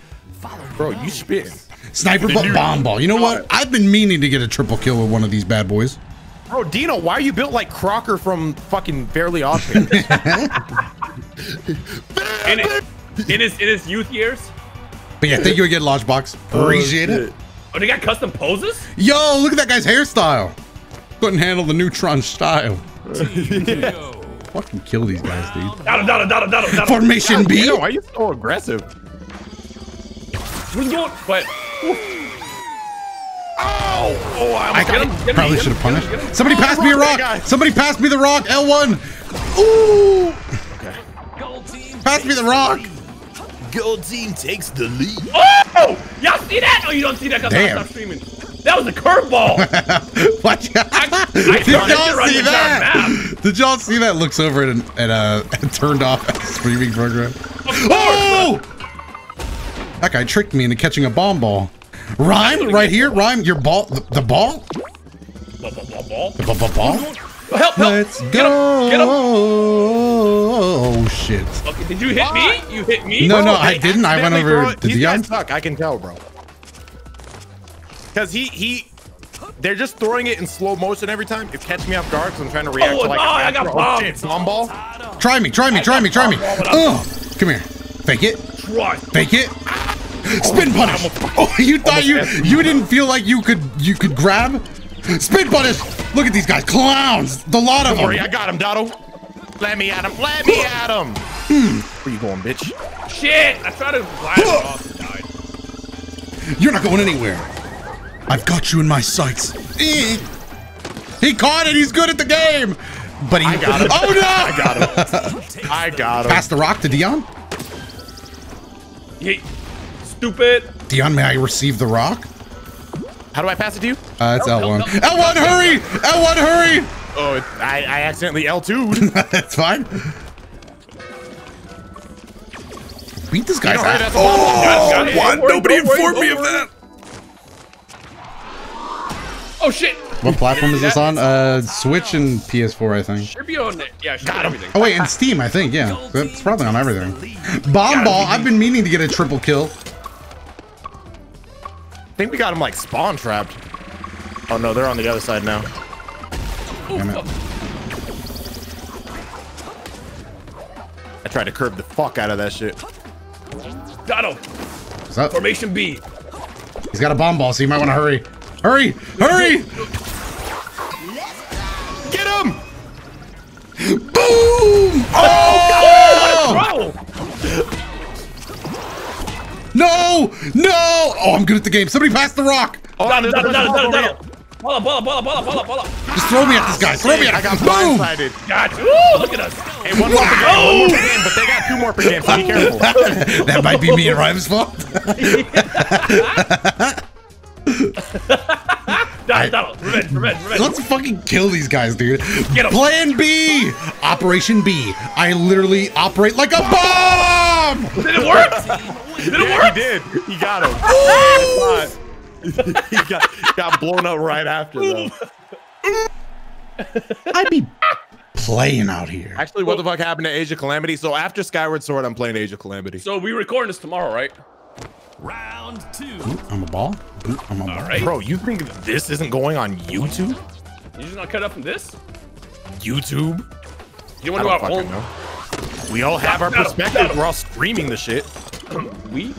Speaker 1: Bro, you spitting.
Speaker 2: Sniper but bomb ball. You know what? I've been meaning to get a triple kill with one of these bad boys.
Speaker 1: Bro, Dino, why are you built like Crocker from fucking Fairly Odd Parents?
Speaker 3: In, his in his youth years.
Speaker 2: But yeah, thank you again, Launchbox. Appreciate it.
Speaker 3: Oh, they got custom poses.
Speaker 2: Yo, look at that guy's hairstyle. Couldn't handle the neutron style.
Speaker 5: Go.
Speaker 2: Fucking kill these guys, dude.
Speaker 3: Dada, dada, dada, dada, dada.
Speaker 2: Formation B.
Speaker 1: Dino, why are you so aggressive?
Speaker 3: Who's going? But
Speaker 1: Oh, oh, I
Speaker 2: I
Speaker 3: Get him, get him,
Speaker 2: probably should
Speaker 3: him,
Speaker 2: have
Speaker 3: get him,
Speaker 2: punished.
Speaker 3: get him.
Speaker 2: Somebody
Speaker 1: Oh,
Speaker 2: passed me a
Speaker 1: rock guy.
Speaker 2: Somebody passed me the rock. L1. Ooh.
Speaker 5: Gold team.
Speaker 2: Pass me the rock.
Speaker 1: Gold team takes the lead.
Speaker 3: Oh, y'all see that? Oh, you don't see that because I
Speaker 2: Damn.
Speaker 3: stopped streaming. That was a curveball.
Speaker 2: what?
Speaker 3: I I
Speaker 2: Did
Speaker 3: thought it
Speaker 2: y'all
Speaker 3: run
Speaker 2: see
Speaker 3: the entire
Speaker 2: that? Did y'all see that? Looks over at, an, at a turned off streaming program.
Speaker 3: Of
Speaker 2: Oh! That guy tricked me into catching a bomb ball. Rhyme right here. Rhyme your ball. The, the ball.
Speaker 3: Ball, ball, ball, Oh, help, help.
Speaker 2: Let's
Speaker 3: Get
Speaker 2: go.
Speaker 3: him, get him.
Speaker 2: Oh shit.
Speaker 3: Okay, did you hit me? You hit me?
Speaker 2: No, no, I didn't. I went over
Speaker 1: throw it-
Speaker 2: to
Speaker 1: guys
Speaker 2: Dion.
Speaker 1: suck. I can tell, bro. Because he he, they're just throwing it in slow motion every time. It catch me off guard because I'm trying to react
Speaker 3: Oh,
Speaker 1: to like.
Speaker 3: no,
Speaker 1: a
Speaker 3: I got
Speaker 1: oh,
Speaker 3: bombed.
Speaker 1: shit, bomb ball.
Speaker 2: Try me. Try me. Try me. Try me. Oh, come here. Fake it.
Speaker 3: Try.
Speaker 2: Fake it. Spin oh, punish. Oh, you thought you you didn't feel like you could you could grab? Spin punish. Look at these guys, clowns. The lot of
Speaker 1: Don't worry, I got him, Doto. Let me at him. Let me at him.
Speaker 2: Hmm.
Speaker 1: Where you going, bitch?
Speaker 3: Shit! I tried to blast it off and died.
Speaker 2: You're not going anywhere. I've got you in my sights. He caught it. He's good at the game. But he.
Speaker 1: I got him.
Speaker 2: Oh no!
Speaker 1: I got him. I got him.
Speaker 2: Pass the rock to Dion.
Speaker 3: He, stupid.
Speaker 2: Dion, may I receive the rock?
Speaker 1: How do I pass it to you?
Speaker 2: Uh, it's
Speaker 3: No, no,
Speaker 2: L1.
Speaker 3: no.
Speaker 2: L1, hurry! L1, hurry!
Speaker 1: Oh, it, I, I accidentally L2'd.
Speaker 2: That's fine. Beat this guy's
Speaker 1: You
Speaker 2: ass.
Speaker 1: that's a bomb.
Speaker 2: Oh,
Speaker 3: Got it, got it.
Speaker 2: what?
Speaker 3: Worry,
Speaker 2: Nobody
Speaker 3: don't worry,
Speaker 2: informed me of that.
Speaker 3: Oh shit!
Speaker 2: What platform is this on? Uh, Switch and PS4, I think.
Speaker 3: Should be on it. Yeah, should
Speaker 1: Got him.
Speaker 3: everything.
Speaker 2: Oh wait, and Steam, I think. Yeah, it's probably on everything. Bomb ball. I've been meaning to get a triple kill.
Speaker 1: I think we got him like spawn trapped. Oh no, they're on the other side now.
Speaker 2: Damn it.
Speaker 1: I tried to curb the fuck out of that shit.
Speaker 3: Doto,
Speaker 2: What's up?
Speaker 3: formation B.
Speaker 2: He's got a bomb ball, so you might want to hurry. Hurry! Hurry!
Speaker 1: Get him!
Speaker 2: Boom! Oh!
Speaker 3: Bro!
Speaker 2: No! No! Oh, I'm good at the game. Somebody pass the rock.
Speaker 1: Oh,
Speaker 3: Doto,
Speaker 1: there's a
Speaker 3: Doto,
Speaker 1: bunch
Speaker 3: Doto,
Speaker 1: of
Speaker 3: Doto,
Speaker 1: people.
Speaker 3: Bola, bola, bola, bola, bola, bola.
Speaker 2: Just throw me at this guy. Throw me at
Speaker 1: I got
Speaker 2: him. Boom!
Speaker 1: blindsided.
Speaker 3: Got you. Ooh, look at us.
Speaker 1: Hey, one more per game, one more per game, but they got two more per game, so be careful.
Speaker 2: that might be me and Rhyme's fault.
Speaker 3: Doto, Doto. Revenge, revenge, revenge.
Speaker 2: Let's fucking kill these guys, dude.
Speaker 3: Get 'em.
Speaker 2: Plan B! Operation B. I literally operate like a bomb!
Speaker 3: Did it work? Did it
Speaker 1: Yeah,
Speaker 3: work?
Speaker 1: he did. He got him. he got, got blown up right after, though.
Speaker 2: I'd be playing out here.
Speaker 1: Actually, what the fuck happened to Age of Calamity? So after Skyward Sword, I'm playing Age of Calamity.
Speaker 3: So we recording this tomorrow, right?
Speaker 5: Round two.
Speaker 2: I'm a ball. I'm a ball.
Speaker 3: All right.
Speaker 1: Bro, you think this isn't going on YouTube?
Speaker 3: You just not cut up from this?
Speaker 1: YouTube?
Speaker 3: You want to go
Speaker 1: don't
Speaker 3: out
Speaker 1: know. We all have our
Speaker 3: Got
Speaker 1: perspective.
Speaker 3: got.
Speaker 1: We're all streaming the shit.
Speaker 3: We?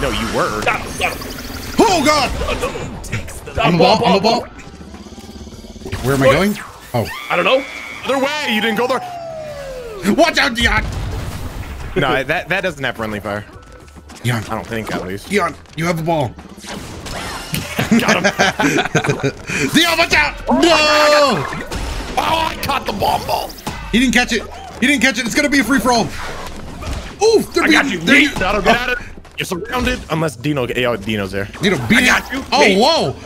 Speaker 1: No, you were.
Speaker 3: Doto, Doto.
Speaker 2: Oh god!
Speaker 5: Takes the
Speaker 3: Doto,
Speaker 2: I'm a ball. I'm a ball. Where am I going? Oh,
Speaker 3: I don't know.
Speaker 1: Other way. You didn't go there.
Speaker 2: watch out, Dion.
Speaker 1: No, that that doesn't have friendly fire.
Speaker 2: Dion,
Speaker 1: I don't think at least.
Speaker 2: Yon, you have the ball.
Speaker 1: Got him.
Speaker 2: Dion, watch out! No!
Speaker 1: Oh, oh, I caught the bomb ball.
Speaker 2: He didn't catch it. He didn't catch it. It's gonna be a free for all. Oof! They're
Speaker 3: I got
Speaker 2: beating-
Speaker 3: you.
Speaker 2: they're-
Speaker 3: Yeet.
Speaker 1: That'll get out of. You're surrounded unless Dino. Yeah, Dino's there.
Speaker 2: Dino, beat
Speaker 3: I got you.
Speaker 2: Oh,
Speaker 3: Wait.
Speaker 2: whoa!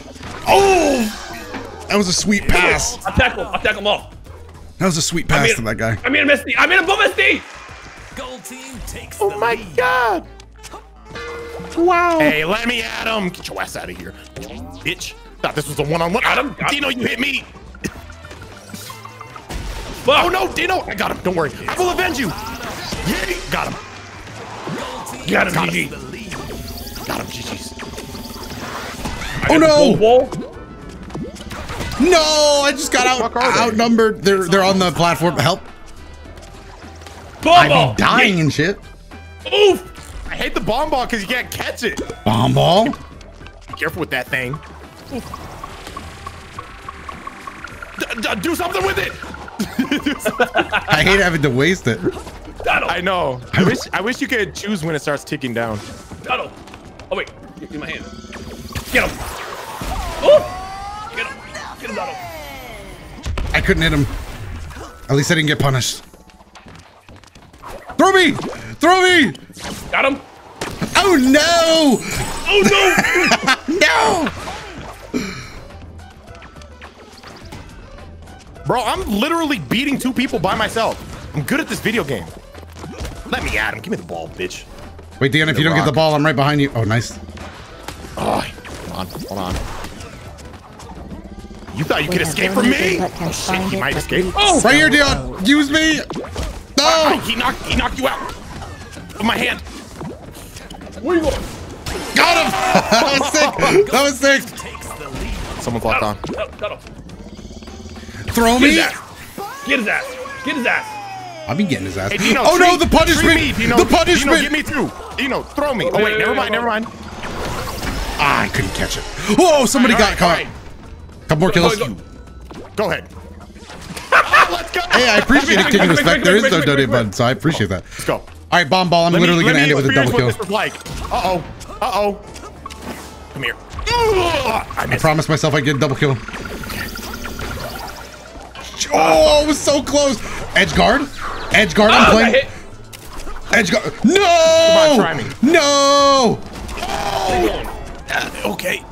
Speaker 2: Oh! That was a sweet pass.
Speaker 3: I'll tackle. I'll tackle him off.
Speaker 2: That was a sweet pass
Speaker 3: made-
Speaker 2: to that guy.
Speaker 3: I made a misty. I made a misty.
Speaker 5: Gold team takes
Speaker 1: Oh
Speaker 5: the
Speaker 1: my
Speaker 5: lead.
Speaker 1: god.
Speaker 2: Wow.
Speaker 1: Hey, let me at him. Get your ass out of here, bitch. Thought this was a one-on-one.
Speaker 3: Got him, got
Speaker 1: Dino, you hit me.
Speaker 3: Fuck.
Speaker 1: Oh no, Dino. I got him. Don't worry. I will avenge you. Yay. Got him.
Speaker 3: Got him,
Speaker 1: Got
Speaker 3: GG.
Speaker 1: him. Got him. GG's.
Speaker 2: Oh no!
Speaker 3: Wall.
Speaker 2: No! I just got out
Speaker 1: fuck they?
Speaker 2: outnumbered. They're they're on the platform. Help!
Speaker 3: Bomb
Speaker 2: I'm
Speaker 3: ball.
Speaker 2: dying and shit.
Speaker 3: Oof.
Speaker 1: I hate the bomb ball because you can't catch it.
Speaker 2: Bomb ball.
Speaker 1: Be careful with that thing. D- d- do something with it.
Speaker 2: I hate having to waste it.
Speaker 3: Got.
Speaker 1: I know. I wish. I wish you could choose when it starts ticking down.
Speaker 3: Got. Oh wait. Give me my hand. Get him. Oh. Get him. Get him, Donald.
Speaker 2: I couldn't hit him. At least I didn't get punished. Throw me! Throw me!
Speaker 3: Got him.
Speaker 2: Oh no!
Speaker 3: Oh no.
Speaker 2: No!
Speaker 1: Bro, I'm literally beating two people by myself. I'm good at this video game. Let me at him. Give me the ball, bitch.
Speaker 2: Wait, Dan, if you don't get the ball, I'm right behind you. Oh, nice.
Speaker 1: Oh, hold on. Hold on. You thought you could escape from me? Oh shit, he might escape.
Speaker 3: Oh.
Speaker 2: Right here, Dion! Use me!
Speaker 1: Ah,
Speaker 2: No!
Speaker 1: he knocked. He knocked you out. With my hand.
Speaker 3: Where you going?
Speaker 2: Got him! that was sick! That was sick!
Speaker 5: Takes the.
Speaker 1: Someone's locked on.
Speaker 3: Got him. Got him.
Speaker 2: Throw me!
Speaker 3: ass. Get his ass. Get his ass.
Speaker 2: I'll be getting his ass.
Speaker 1: Hey, Dino.
Speaker 2: oh no, the punishment!
Speaker 1: Me, Dino.
Speaker 2: the punishment!
Speaker 1: Dino, get me too. Dino, throw me. Oh
Speaker 3: wait,
Speaker 1: wait,
Speaker 3: wait,
Speaker 1: never mind. Never mind.
Speaker 2: I couldn't catch it. Oh, somebody
Speaker 1: All
Speaker 2: got
Speaker 1: right,
Speaker 2: caught.
Speaker 1: all right.
Speaker 2: Couple more kills.
Speaker 3: Go, go.
Speaker 1: Go ahead. Let's go.
Speaker 2: Hey, I appreciate it. Taking
Speaker 3: quick,
Speaker 2: respect. There is no donate button, so I appreciate that.
Speaker 1: Let's go.
Speaker 2: All right, bomb ball. I'm
Speaker 1: Let
Speaker 2: literally
Speaker 1: let
Speaker 2: gonna end it with a double kill.
Speaker 1: Like. Uh oh. Uh oh. Come here. I
Speaker 2: I promised myself I'd get a double kill. Oh, it was so close. Edge guard. Edge guard. I'm
Speaker 3: Ah,
Speaker 2: playing. Edge guard. No.
Speaker 1: Come on, try me.
Speaker 2: No.
Speaker 1: Okay.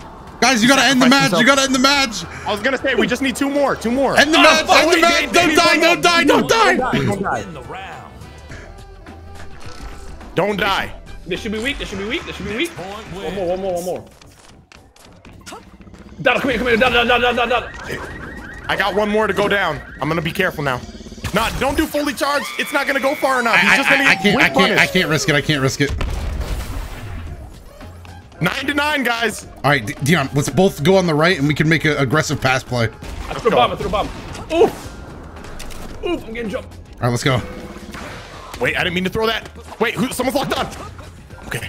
Speaker 2: Guys, you gotta end the match.
Speaker 1: yourself.
Speaker 2: You gotta end the match.
Speaker 1: I was gonna say we just need two more. Two more.
Speaker 2: End the
Speaker 3: Oh,
Speaker 2: match. End the
Speaker 3: wait,
Speaker 2: match.
Speaker 3: wait,
Speaker 2: Don't
Speaker 3: wait,
Speaker 2: die.
Speaker 3: wait,
Speaker 2: Don't die. Don't die.
Speaker 5: Win the round.
Speaker 1: Don't die.
Speaker 3: This should be weak. This should be weak. This should be weak.
Speaker 5: Point
Speaker 3: One
Speaker 5: win.
Speaker 3: more. One more. One more. Donald, come here. Come here. Donald, Donald, Donald, Donald.
Speaker 1: I got one more to go down. I'm gonna be careful now. Nah, don't do fully charged. It's not gonna go far enough. He's
Speaker 2: I,
Speaker 1: just gonna
Speaker 2: I, I
Speaker 1: get
Speaker 2: can't.
Speaker 1: whip
Speaker 2: I can't. I
Speaker 1: punished.
Speaker 2: can't risk it. I can't risk it.
Speaker 1: Nine to nine, guys.
Speaker 2: All right, Dion. Let's both go on the right, and we can make an aggressive pass play.
Speaker 3: I threw a bomb. I threw a bomb. Oof. Oof. I'm getting jumped.
Speaker 2: All right, let's go.
Speaker 1: Wait, I didn't mean to throw that. Wait, who, someone's locked on. Okay.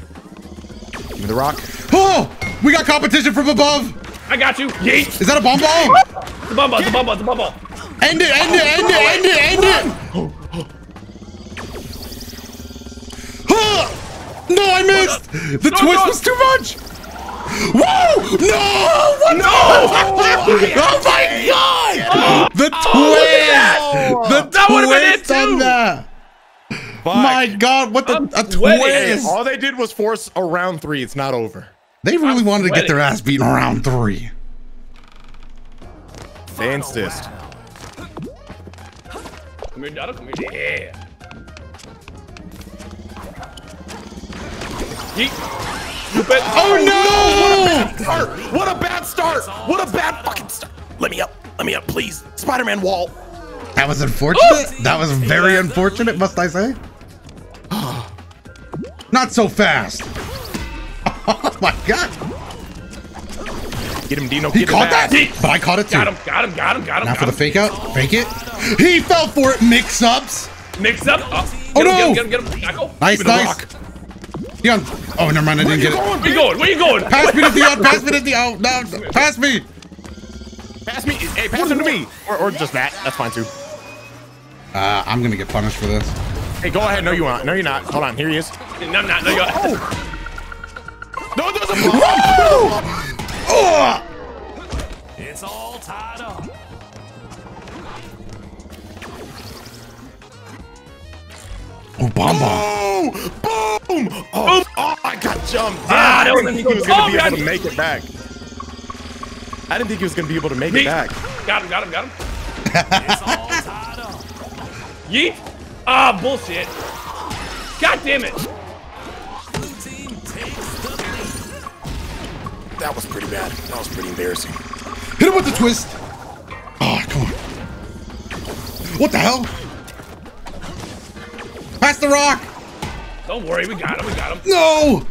Speaker 1: Give me the rock.
Speaker 2: Oh, we got competition from above.
Speaker 3: I got you. Yeet.
Speaker 2: Is that a bomb ball?
Speaker 3: It's a bomb ball. It's a bomb ball. It's a bomb ball.
Speaker 2: End it, end it, end it, end it, end it! Huh! No, I missed! The
Speaker 3: No,
Speaker 2: twist
Speaker 3: no.
Speaker 2: was too much! Whoa! No! What
Speaker 3: No!
Speaker 2: oh my god! The oh, twist! The
Speaker 3: That would've been it
Speaker 2: twist on
Speaker 3: too.
Speaker 2: that! My god, what the
Speaker 3: I'm
Speaker 2: a twist!
Speaker 1: All they did was force a round three. It's not over.
Speaker 2: They really
Speaker 3: I'm
Speaker 2: wanted to get their ass beaten around three.
Speaker 1: They insist.
Speaker 3: Come here, Donald. Come here. Yeah. Yeet. Stupid.
Speaker 2: Oh, oh no!
Speaker 1: Start. What a bad start. What a bad fucking start. Let me up. Let me up, please. Spider-Man wall.
Speaker 2: That was unfortunate. Oh! That was very unfortunate, must I say? Not so fast. Oh my god.
Speaker 1: Get him, Dino.
Speaker 2: He
Speaker 1: Get
Speaker 2: caught
Speaker 1: him
Speaker 2: that?
Speaker 1: back.
Speaker 2: But I caught it too.
Speaker 3: Got him. Got him. Got him. Got him.
Speaker 2: Now
Speaker 3: got
Speaker 2: for the fake out. Fake it. He fell for it. Mix ups.
Speaker 3: Mix up. Oh,
Speaker 2: oh,
Speaker 3: get him,
Speaker 2: no.
Speaker 3: Get him. Get him. Get him. Tackle.
Speaker 2: Nice,
Speaker 1: Give
Speaker 2: nice. Dion. Oh, never mind. I didn't get it.
Speaker 3: Where you going? Where you going?
Speaker 2: Pass me to Dion. Pass me to Dion. No, pass me.
Speaker 1: Pass me. Hey, pass him to me. Or, or just that. That's fine too.
Speaker 2: Uh, I'm gonna get punished for this.
Speaker 1: Hey, go ahead. No, you aren't. No, you're not. Hold on. Here he is.
Speaker 3: No, I'm not. No, you
Speaker 1: No, there's a ball.
Speaker 2: Oh!
Speaker 5: It's all tied up.
Speaker 2: Oh, bomb bomb.
Speaker 1: Oh, boom. Oh, oh, I got jumped.
Speaker 3: Ah,
Speaker 1: I didn't think he was gonna
Speaker 3: oh,
Speaker 1: be able to make it back. I didn't think he was gonna be able to make it back.
Speaker 3: Got him, got him, got him.
Speaker 5: It's all tied up.
Speaker 3: Yeet. Ah, bullshit. God damn it.
Speaker 5: Blue team takes the lead.
Speaker 1: That was pretty bad. That was pretty embarrassing.
Speaker 2: Hit him with the twist. Oh, come on. What the hell? Pass the rock.
Speaker 3: Don't worry, we got him, we got him.
Speaker 2: No.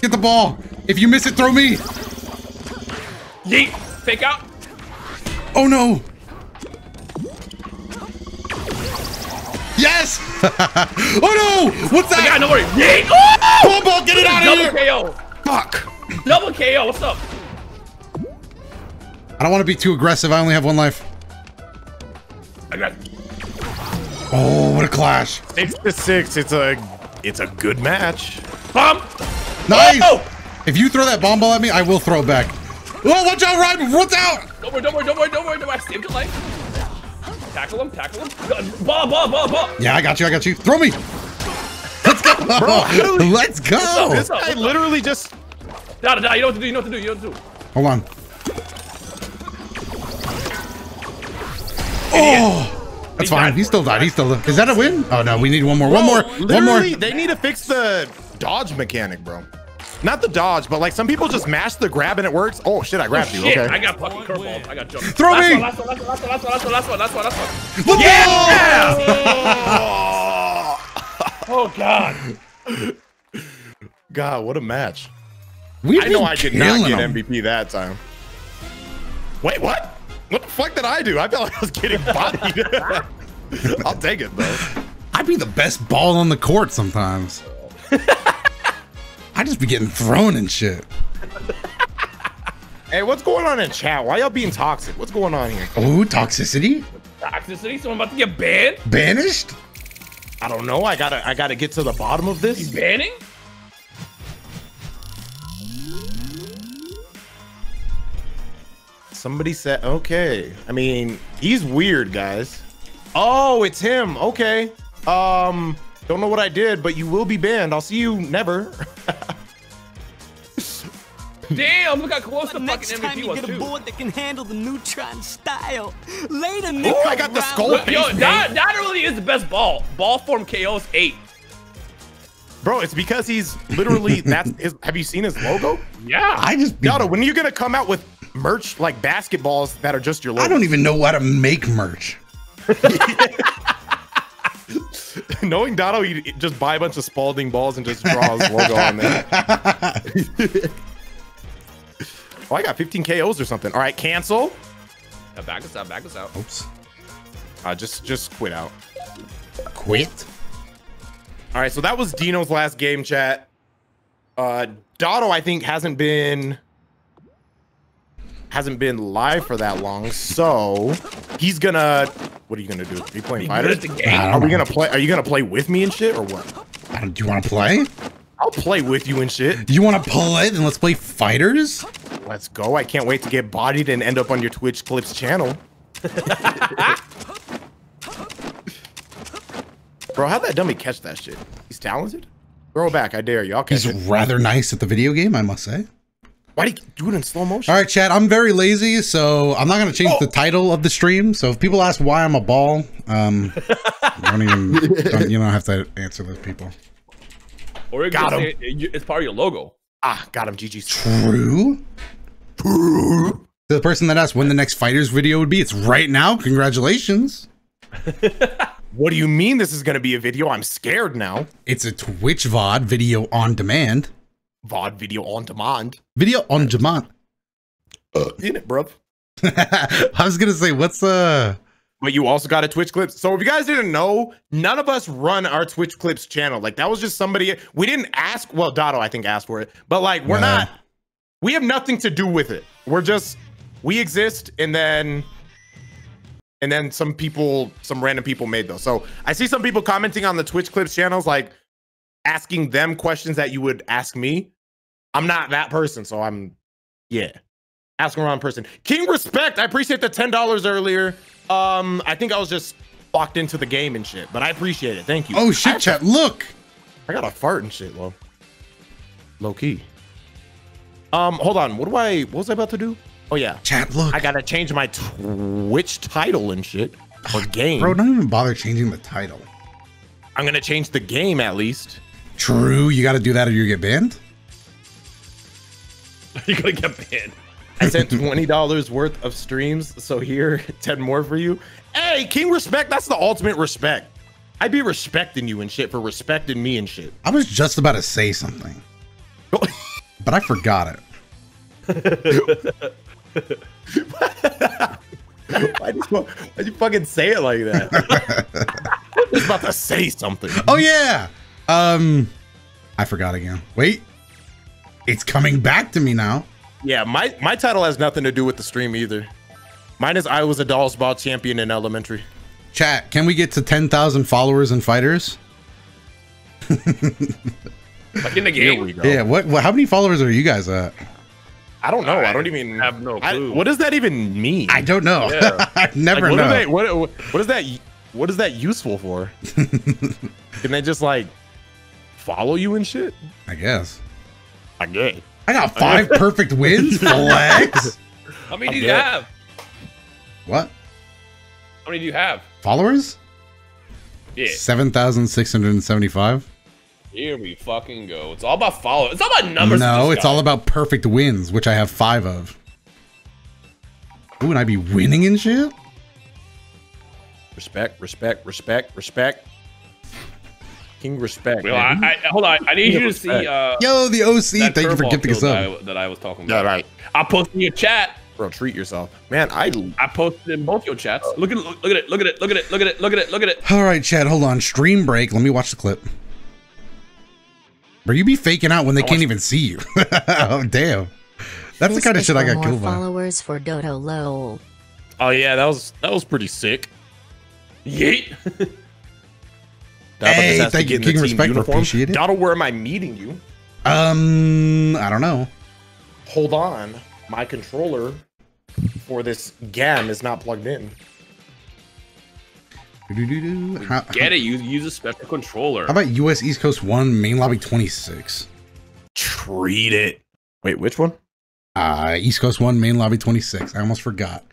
Speaker 2: Get the ball. If you miss it, throw me.
Speaker 3: Yeet. Fake out.
Speaker 2: Oh no. Yes. oh no. What's
Speaker 3: I got no worry. Yeet. Oh!
Speaker 2: Ball ball, get it out of
Speaker 3: Double
Speaker 2: here.
Speaker 3: KO.
Speaker 1: Fuck.
Speaker 3: Double KO. What's up?
Speaker 2: I don't want to be too aggressive. I only have one life.
Speaker 3: I got.
Speaker 2: Oh, what a clash.
Speaker 1: Six to six. It's a, it's a good match.
Speaker 3: Bomb.
Speaker 2: Nice.
Speaker 3: Oh!
Speaker 2: If you throw that bomb ball at me, I will throw it back. Oh, watch out, Ryder. What's out?
Speaker 3: Don't worry, don't worry, don't worry, don't worry, don't worry. I saved your life. Tackle him, tackle him. Ball, ball, ball, ball.
Speaker 2: Yeah, I got you. I got you. Throw me. Let's go.
Speaker 1: literally-
Speaker 2: Let's go.
Speaker 3: What's up?
Speaker 1: I
Speaker 3: What's up?
Speaker 1: literally just.
Speaker 3: Da, da, da. You know what to do. You know what to do. You know what to do.
Speaker 2: Hold on. Oh, that's fine. He still died. He still. Is that a win? Oh no, we need one more. Bro, one more. One more.
Speaker 1: They need to fix the dodge mechanic, bro. Not the dodge, but like some people just mash the grab and it works. Oh shit, I grabbed oh,
Speaker 3: shit. you.
Speaker 1: Okay.
Speaker 3: I got fucking curveballs. I got jumped.
Speaker 2: Throw
Speaker 3: last
Speaker 2: me.
Speaker 3: One, last one, last one, last one, last one, last one, last one, last one.
Speaker 2: Let's
Speaker 3: yeah! Go! oh god.
Speaker 1: God, what a match.
Speaker 2: We've
Speaker 1: I know I did not get. MVP that time. Wait, what? What the fuck did I do? I felt like I was getting bodied. I'll take it though.
Speaker 2: I'd be the best ball on the court sometimes. I'd just be getting thrown and shit.
Speaker 1: Hey, what's going on in chat? Why y'all being toxic? What's going on here?
Speaker 2: Oh, toxicity?
Speaker 3: Toxicity. Someone about to get banned.
Speaker 2: Banished?
Speaker 1: I don't know. I gotta I gotta get to the bottom of this.
Speaker 3: He's banning?
Speaker 1: Somebody said okay. I mean, he's weird, guys. Oh, it's him. Okay. Um, don't know what I did, but you will be banned. I'll see you never.
Speaker 3: Damn, look how close the
Speaker 6: Next
Speaker 3: fucking
Speaker 6: time
Speaker 3: MVP
Speaker 6: you
Speaker 3: was
Speaker 6: get a
Speaker 3: too.
Speaker 6: board that can handle the neutron style. Later,
Speaker 1: Oh, I got the skull
Speaker 3: Yo,
Speaker 1: face,
Speaker 3: that, that really is the best ball. Ball form KOs eight.
Speaker 1: Bro, it's because he's literally that's his have you seen his logo?
Speaker 3: Yeah.
Speaker 2: I just be,
Speaker 1: Doto, when are you gonna come out with merch like basketballs that are just your logo?
Speaker 2: I don't even know how to make merch.
Speaker 1: Knowing Doto, you just buy a bunch of Spalding balls and just draw his logo on there. oh, I got 15 KOs or something. All right, cancel.
Speaker 3: Now back us out, back us out.
Speaker 2: Oops.
Speaker 1: Uh, just just quit out.
Speaker 2: Quit?
Speaker 1: All right, so that was Dino's last game chat. Uh, Doto, I think, hasn't been hasn't been live for that long, so he's gonna. What are you gonna do? Are you playing
Speaker 3: Be
Speaker 1: fighters?
Speaker 3: at the game.
Speaker 2: I
Speaker 1: Are
Speaker 2: don't
Speaker 1: we
Speaker 2: know.
Speaker 1: gonna play? Are you gonna play with me and shit, or what?
Speaker 2: I don't- Do you want to play?
Speaker 1: I'll play with you and shit.
Speaker 2: Do you want to play? Then let's play fighters.
Speaker 1: Let's go. I can't wait to get bodied and end up on your Twitch Clips channel. Bro, how'd that dummy catch that shit? He's talented? Throw it back. I dare you. I'll catch
Speaker 2: He's
Speaker 1: it.
Speaker 2: rather nice at the video game, I must say.
Speaker 1: Why do you do it in slow motion?
Speaker 2: All right, chat. I'm very lazy, so I'm not gonna change
Speaker 1: Oh.
Speaker 2: the title of the stream. So if people ask why I'm a ball, um, don't even don't, you don't have to answer those people.
Speaker 3: Or you
Speaker 1: Got him.
Speaker 3: say it- it's part of your logo.
Speaker 1: Ah, got him. GG's.
Speaker 2: True. To the person that asked when the next fighters video would be, it's right now. Congratulations.
Speaker 1: What do you mean this is going to be a video? I'm scared now.
Speaker 2: It's a Twitch VOD video on demand.
Speaker 1: VOD video on demand.
Speaker 2: Video on demand.
Speaker 1: In it, bruv.
Speaker 2: I was gonna say, what's uh
Speaker 1: But you also got a Twitch Clips. So if you guys didn't know, none of us run our Twitch Clips channel. Like that was just somebody we didn't ask. Well, Doto I think asked for it, but like we're not. We have nothing to do with it. We're just we exist, and then and then some people, some random people made those. So I see some people commenting on the Twitch clips channels, like asking them questions that you would ask me. I'm not that person, so I'm yeah. Asking the wrong person. King respect. I appreciate the ten dollars earlier. Um, I think I was just locked into the game and shit, but I appreciate it. Thank you.
Speaker 2: Oh shit, chat! Look,
Speaker 1: I got a fart and shit, low. Low key. Um, hold on. What do I what was I about to do? Oh yeah.
Speaker 2: chat! Look,
Speaker 1: I gotta change my Twitch title and shit. Or game.
Speaker 2: bro, don't even bother changing the title.
Speaker 1: I'm gonna change the game at least.
Speaker 2: True, you got to do that or you get banned.
Speaker 3: You're gonna get banned.
Speaker 1: I sent twenty dollars worth of streams, so here, ten more for you. Hey, King Respect, that's the ultimate respect. I'd be respecting you and shit for respecting me and shit.
Speaker 2: I was just about to say something, but I forgot it.
Speaker 1: Why'd you, why'd you fucking say it like that? I was about to say something.
Speaker 2: Oh yeah. Um, I forgot again. Wait, it's coming back to me now.
Speaker 1: Yeah, my, my title has nothing to do with the stream either. Mine is I was a Dolls Ball champion in elementary.
Speaker 2: Chat, can we get to ten thousand followers and fighters?
Speaker 3: Like in the
Speaker 1: Here
Speaker 3: game.
Speaker 1: we go.
Speaker 2: Yeah. What, what? How many followers are you guys at?
Speaker 1: I don't know. I don't even
Speaker 3: have no
Speaker 1: I-
Speaker 3: clue.
Speaker 1: what does that even mean?
Speaker 2: I don't know.
Speaker 3: Yeah.
Speaker 2: I never
Speaker 1: Like, what
Speaker 2: know.
Speaker 1: Are they, what, what is that? What is that useful for? Can they just like follow you and shit?
Speaker 2: I guess.
Speaker 1: I get.
Speaker 2: I got five perfect wins. Flex.
Speaker 3: How many do you
Speaker 1: Yeah.
Speaker 3: have?
Speaker 2: What?
Speaker 3: How many do you have?
Speaker 2: Followers?
Speaker 3: Yeah.
Speaker 2: Seven thousand six hundred and seventy-five.
Speaker 3: Here we fucking go. It's all about followers. It's all about numbers.
Speaker 2: No, it's
Speaker 3: guy.
Speaker 2: all about perfect wins, which I have five of. Ooh, and I be winning and shit.
Speaker 1: Respect, respect, respect, respect. King respect.
Speaker 3: Well. I, I, hold on. I need you to
Speaker 1: Respect.
Speaker 3: see. Uh,
Speaker 2: Yo, the OC. Thank you for
Speaker 3: curveball
Speaker 2: gifting us up.
Speaker 3: that I, that I was talking about.
Speaker 1: yeah,
Speaker 3: about.
Speaker 1: right.
Speaker 3: I posted in your chat.
Speaker 1: Bro, treat yourself, man. I
Speaker 3: I posted in both your chats. Look at look, look at it. Look at it. Look at it. Look at it. Look at it. Look at it.
Speaker 2: All right, Chad, hold on. Stream break. Let me watch the clip. Bro, you be faking out when they can't even see you. oh, damn. That's the kind of shit I got
Speaker 7: more
Speaker 2: killed by.
Speaker 7: followers for Dodo LOL.
Speaker 1: Oh yeah, that was that was pretty sick.
Speaker 3: Yeet.
Speaker 1: Doto
Speaker 2: Hey,
Speaker 1: just has to
Speaker 2: thank
Speaker 1: get
Speaker 2: you,
Speaker 1: in the
Speaker 2: King
Speaker 1: team
Speaker 2: Respect,
Speaker 1: uniform.
Speaker 2: appreciate it.
Speaker 1: Doto, where am I meeting you?
Speaker 2: Um, I don't know.
Speaker 1: Hold on, my controller for this GAM is not plugged in.
Speaker 2: How,
Speaker 3: Get it. You use a special controller.
Speaker 2: how about US East Coast 1, main lobby 26?
Speaker 1: Treat it. Wait, which one?
Speaker 2: Uh, East Coast 1, main lobby 26. I almost forgot.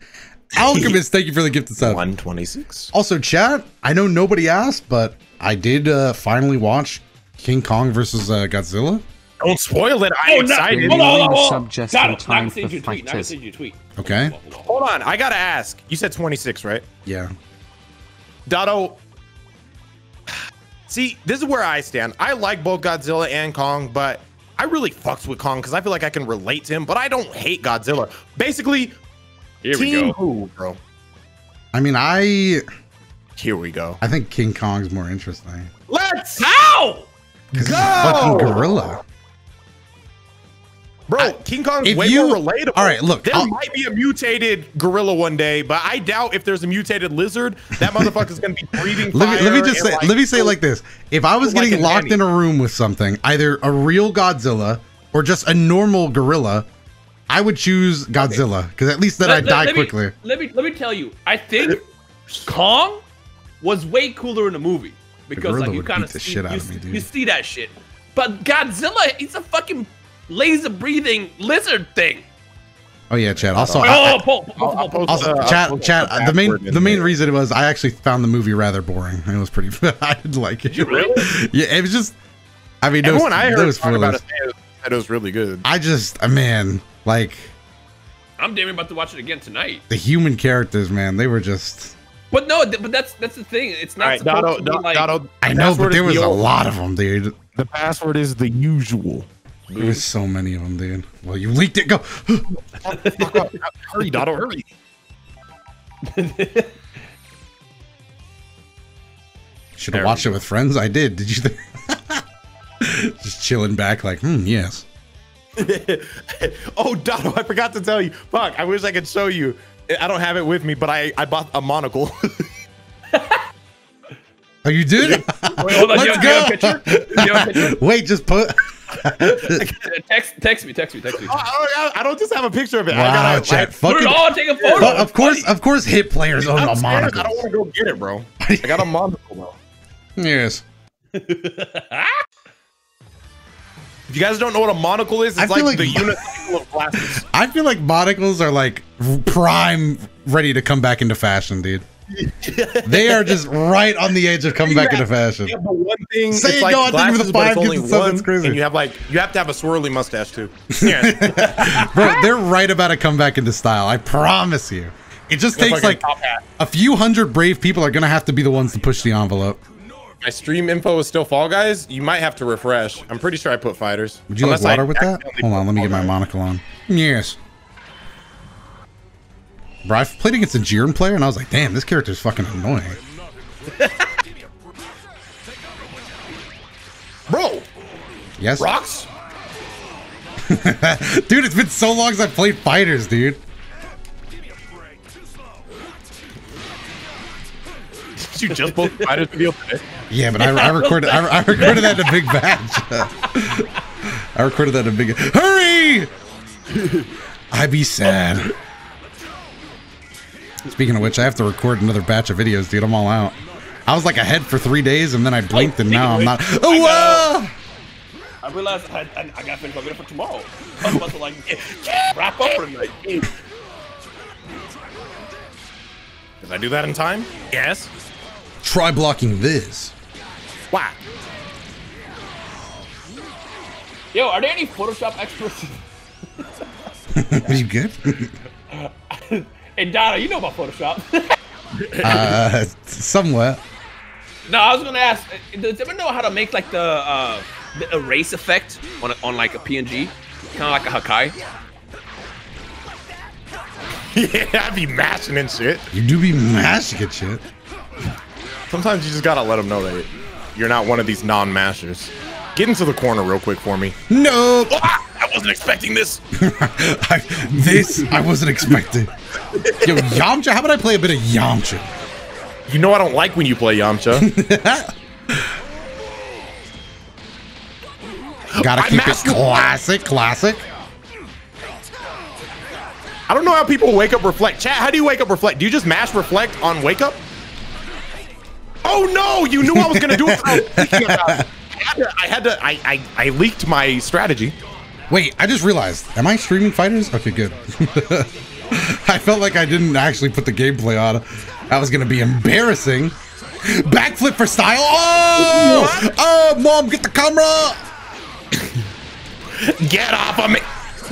Speaker 2: Alchemist, thank you for the gift of sub.
Speaker 1: One twenty six.
Speaker 2: Also, chat, I know nobody asked, but I did uh, finally watch King Kong versus uh, Godzilla.
Speaker 1: Don't spoil it. I'm
Speaker 3: Oh, no.
Speaker 1: excited.
Speaker 3: Hold on, hold on, hold on.
Speaker 4: Sub
Speaker 3: Got
Speaker 4: in
Speaker 3: I
Speaker 4: time for
Speaker 3: you a tweet. I can you tweet.
Speaker 2: Okay.
Speaker 3: Hold on, hold on.
Speaker 1: I gotta ask. You said twenty six, right?
Speaker 2: Yeah.
Speaker 1: Doto. See, this is where I stand. I like both Godzilla and Kong, but I really fucks with Kong because I feel like I can relate to him, but I don't hate Godzilla. Basically,
Speaker 3: Here we go.
Speaker 1: Who, bro?
Speaker 2: I mean, I
Speaker 1: Here we go.
Speaker 2: I think King Kong's more interesting.
Speaker 1: Let's
Speaker 3: How?
Speaker 2: Because he's a fucking gorilla.
Speaker 1: Bro, King Kong's
Speaker 2: if
Speaker 1: way
Speaker 2: you-
Speaker 1: more relatable.
Speaker 2: all right, look,
Speaker 1: there
Speaker 2: I'll-
Speaker 1: might be a mutated gorilla one day, but I doubt if there's a mutated lizard, that motherfucker's gonna be breathing
Speaker 2: Let me, let me just say
Speaker 1: like,
Speaker 2: let me say it like this. If I was getting
Speaker 1: an
Speaker 2: locked
Speaker 1: Annie.
Speaker 2: in a room with something, either a real Godzilla or just a normal gorilla, I would choose Godzilla because at least then
Speaker 3: Let-
Speaker 2: I'd
Speaker 3: let-
Speaker 2: die
Speaker 3: let me-
Speaker 2: quickly.
Speaker 3: let me let me tell you. I think Kong was way cooler in the movie because
Speaker 2: gorilla
Speaker 3: like you kind of see,
Speaker 2: shit out
Speaker 3: you,
Speaker 2: of me,
Speaker 3: see-
Speaker 2: dude.
Speaker 3: you see that shit. But Godzilla, he's a fucking laser breathing lizard thing.
Speaker 2: Oh yeah, Chad. Also,
Speaker 3: Oh,
Speaker 2: I- also,
Speaker 1: Uh, I'll
Speaker 2: chat,
Speaker 1: post
Speaker 2: chat.
Speaker 1: the
Speaker 2: The main,
Speaker 1: password in
Speaker 2: the main reason it was I actually found the movie rather boring. It was pretty. I didn't like it.
Speaker 3: you really?
Speaker 2: Yeah, it was just. I mean, there
Speaker 1: Everyone
Speaker 2: was,
Speaker 1: I
Speaker 2: there
Speaker 1: heard
Speaker 2: was
Speaker 1: talk about it said it was really good.
Speaker 2: I just, uh, man, like
Speaker 3: I'm damn about to watch it again tonight.
Speaker 2: the human characters, man, they were just.
Speaker 3: But no, th- but that's that's the thing. It's not
Speaker 1: All right,
Speaker 3: supposed
Speaker 1: Doto,
Speaker 3: to be
Speaker 1: Doto,
Speaker 3: like.
Speaker 1: Doto,
Speaker 2: I know, but
Speaker 1: password
Speaker 2: there
Speaker 1: is
Speaker 2: was
Speaker 1: the
Speaker 2: a
Speaker 1: old-
Speaker 2: lot of them, dude.
Speaker 1: The password is the usual.
Speaker 2: There was so many of them, dude. Well, you leaked it. Go.
Speaker 1: hurry, Doto, hurry.
Speaker 2: Should have watched it with friends. I did. Did you? Think? Just chilling back, like, hmm, yes.
Speaker 1: oh, Dono, I forgot to tell you. Fuck, I wish I could show you. I don't have it with me, but I, I bought a monocle.
Speaker 2: Oh, you did?
Speaker 3: Wait, hold on.
Speaker 2: Let's
Speaker 3: have- do you have a
Speaker 2: go.
Speaker 3: picture? Do you have a picture?
Speaker 2: Wait, just put.
Speaker 3: text, text me, text me, text me.
Speaker 1: Oh, oh, I, I don't just have a picture of it. I
Speaker 2: Wow,
Speaker 1: gotta,
Speaker 2: chat.
Speaker 1: like,
Speaker 3: Put it
Speaker 2: Fucking.
Speaker 3: on, take a photo.
Speaker 2: Well, of course, of course, hit players own
Speaker 1: I'm
Speaker 2: a monocle.
Speaker 1: I don't want to go get it, bro. I got a monocle though.
Speaker 2: Yes.
Speaker 1: If you guys don't know what a monocle is, it's like,
Speaker 2: like-
Speaker 1: the unicycle of glasses.
Speaker 2: I feel like monocles are like prime, ready to come back into fashion, dude. they are just right on the edge of coming back into fashion.
Speaker 1: Have the one thing.
Speaker 2: Say
Speaker 1: it's like
Speaker 2: go on, think
Speaker 1: glasses,
Speaker 2: the
Speaker 1: but
Speaker 2: five,
Speaker 1: it's only one,
Speaker 2: crazy.
Speaker 1: and you have like you have to have a swirly mustache too. Yeah,
Speaker 2: Bro, they're right about to come back into style. I promise you. It just takes
Speaker 1: fucking
Speaker 2: like
Speaker 1: top
Speaker 2: a few hundred brave people are gonna have to be the ones to push the envelope.
Speaker 1: My stream info is still Fall Guys. You might have to refresh. I'm pretty sure I put fighters.
Speaker 2: Would you
Speaker 1: Unless
Speaker 2: like
Speaker 1: I
Speaker 2: water with that? Hold on, let me get my monocle on. Yes. Bro, I played against a Jiren player and I was like, damn, this character's fucking annoying.
Speaker 1: Bro,
Speaker 2: Yes?
Speaker 1: rocks.
Speaker 2: dude, it's been so long since I played fighters, dude.
Speaker 1: Did you just post fighters video today?
Speaker 2: Yeah, but I, I recorded I, I recorded that in a big batch. I recorded that in a big Hurry! I be sad. Speaking of which, I have to record another batch of videos, dude. I'm all out. I was like ahead for three days, and then I blinked, and now I'm not. Oh, whoa!
Speaker 3: I realized I, I, I got to finish my video for tomorrow. I'm about to like wrap up for the night.
Speaker 1: Did I do that in time? Yes.
Speaker 2: Try blocking this.
Speaker 1: Wow.
Speaker 3: Yo, are there any Photoshop experts?
Speaker 2: Are you good?
Speaker 3: hey, Donna, you know about Photoshop.
Speaker 2: uh, somewhat.
Speaker 3: no, I was gonna ask. Does anyone know how to make like the uh, the erase effect on a, on like a PNG, kind of like a Hakai?
Speaker 1: Yeah, I'd be mashing and shit.
Speaker 2: You do be mashing at shit.
Speaker 1: Sometimes you just gotta let them know that you're not one of these non-mashers. Get into the corner real quick for me.
Speaker 2: No,
Speaker 1: Ah, I wasn't expecting this.
Speaker 2: I, this I wasn't expecting. Yo, Yamcha, how about I play a bit of Yamcha?
Speaker 1: You know I don't like when you play Yamcha.
Speaker 2: Gotta
Speaker 1: I
Speaker 2: keep it classic, classic.
Speaker 1: I don't know how people wake up reflect. Chat, how do you wake up reflect? Do you just mash reflect on wake up? Oh no, you knew I was gonna do it. I thinking about it. I had to, I, had to I, I, I leaked my strategy.
Speaker 2: Wait, I just realized. Am I streaming fighters? Okay, good. I felt like I didn't actually put the gameplay on. That was gonna be embarrassing. Backflip for style. Oh! Oh, mom, get the camera.
Speaker 1: Get off of me.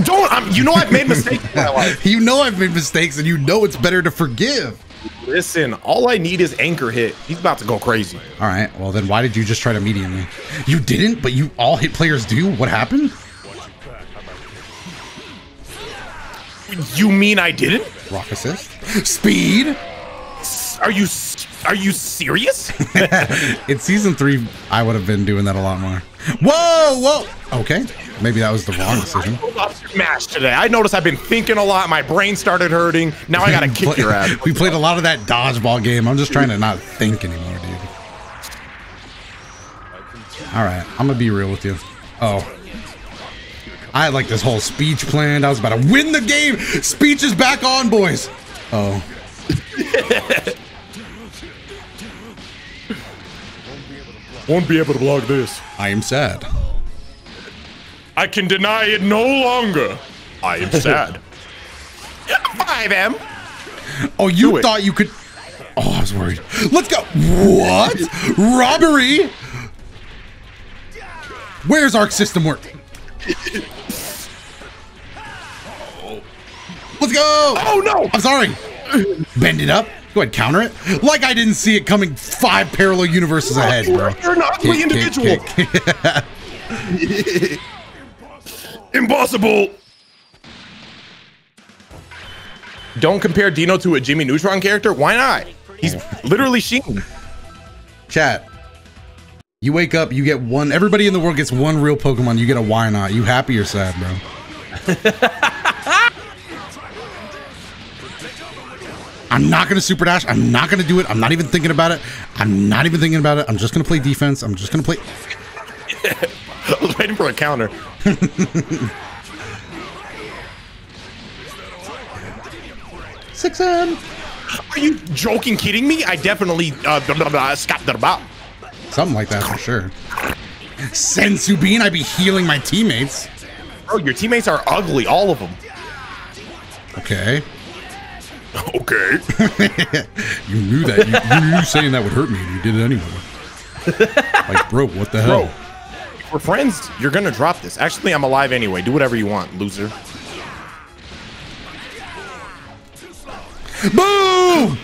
Speaker 1: Don't, I'm, you know I've made mistakes in my life.
Speaker 2: You know I've made mistakes, and you know it's better to forgive.
Speaker 1: Listen, all I need is anchor hit. He's about to go crazy.
Speaker 2: All right. Well, then why did you just try to medium me? You didn't, but you all hit players do. What happened?
Speaker 1: You mean I didn't?
Speaker 2: Rock assist. Speed.
Speaker 1: Are you are you serious?
Speaker 2: In season three, I would have been doing that a lot more. Whoa, whoa. Okay. Maybe that was the wrong decision.
Speaker 1: Smash today. I noticed I've been thinking a lot. My brain started hurting. Now I gotta kick your ass.
Speaker 2: we played a lot of that dodgeball game. I'm just trying to not think anymore, dude. All right, I'm gonna be real with you. Oh, I had like this whole speech planned. I was about to win the game. Speech is back on, boys. Oh,
Speaker 1: Won't be able to block this.
Speaker 2: I am sad.
Speaker 1: I can deny it no longer. I am sad. 5M.
Speaker 2: Oh, you
Speaker 1: Do it.
Speaker 2: thought you could? Oh, I was worried. Let's go. What? Robbery? Where's Arc System work? Let's go.
Speaker 1: Oh no!
Speaker 2: I'm sorry. Bend it up. Go ahead, counter it. Like I didn't see it coming five parallel universes ahead, bro.
Speaker 1: You're an ugly
Speaker 2: Kick, kick,
Speaker 1: individual.
Speaker 2: kick.
Speaker 1: Impossible. Don't compare Dino to a Jimmy Neutron character. Why not? He's literally Sheen.
Speaker 2: Chat. You wake up, you get one. Everybody in the world gets one real Pokemon. You get a why not? You happy or sad, bro? I'm not gonna super dash. I'm not gonna do it. I'm not even thinking about it. I'm not even thinking about it. I'm just gonna play defense. I'm just gonna play.
Speaker 1: I was waiting for a counter.
Speaker 2: Six M.
Speaker 1: Are you joking, kidding me? I definitely uh, blah, blah, blah, stopped that about.
Speaker 2: Something like that for sure. Senzu Bean, I'd be healing my teammates.
Speaker 1: Bro, your teammates are ugly, all of them.
Speaker 2: Okay.
Speaker 1: Okay.
Speaker 2: You knew that. You, you knew saying that would hurt me, and you did it anyway. Like, bro, what the hell?
Speaker 1: Bro, we're friends, you're gonna drop this. Actually, I'm alive anyway. Do whatever you want, loser.
Speaker 2: Boom!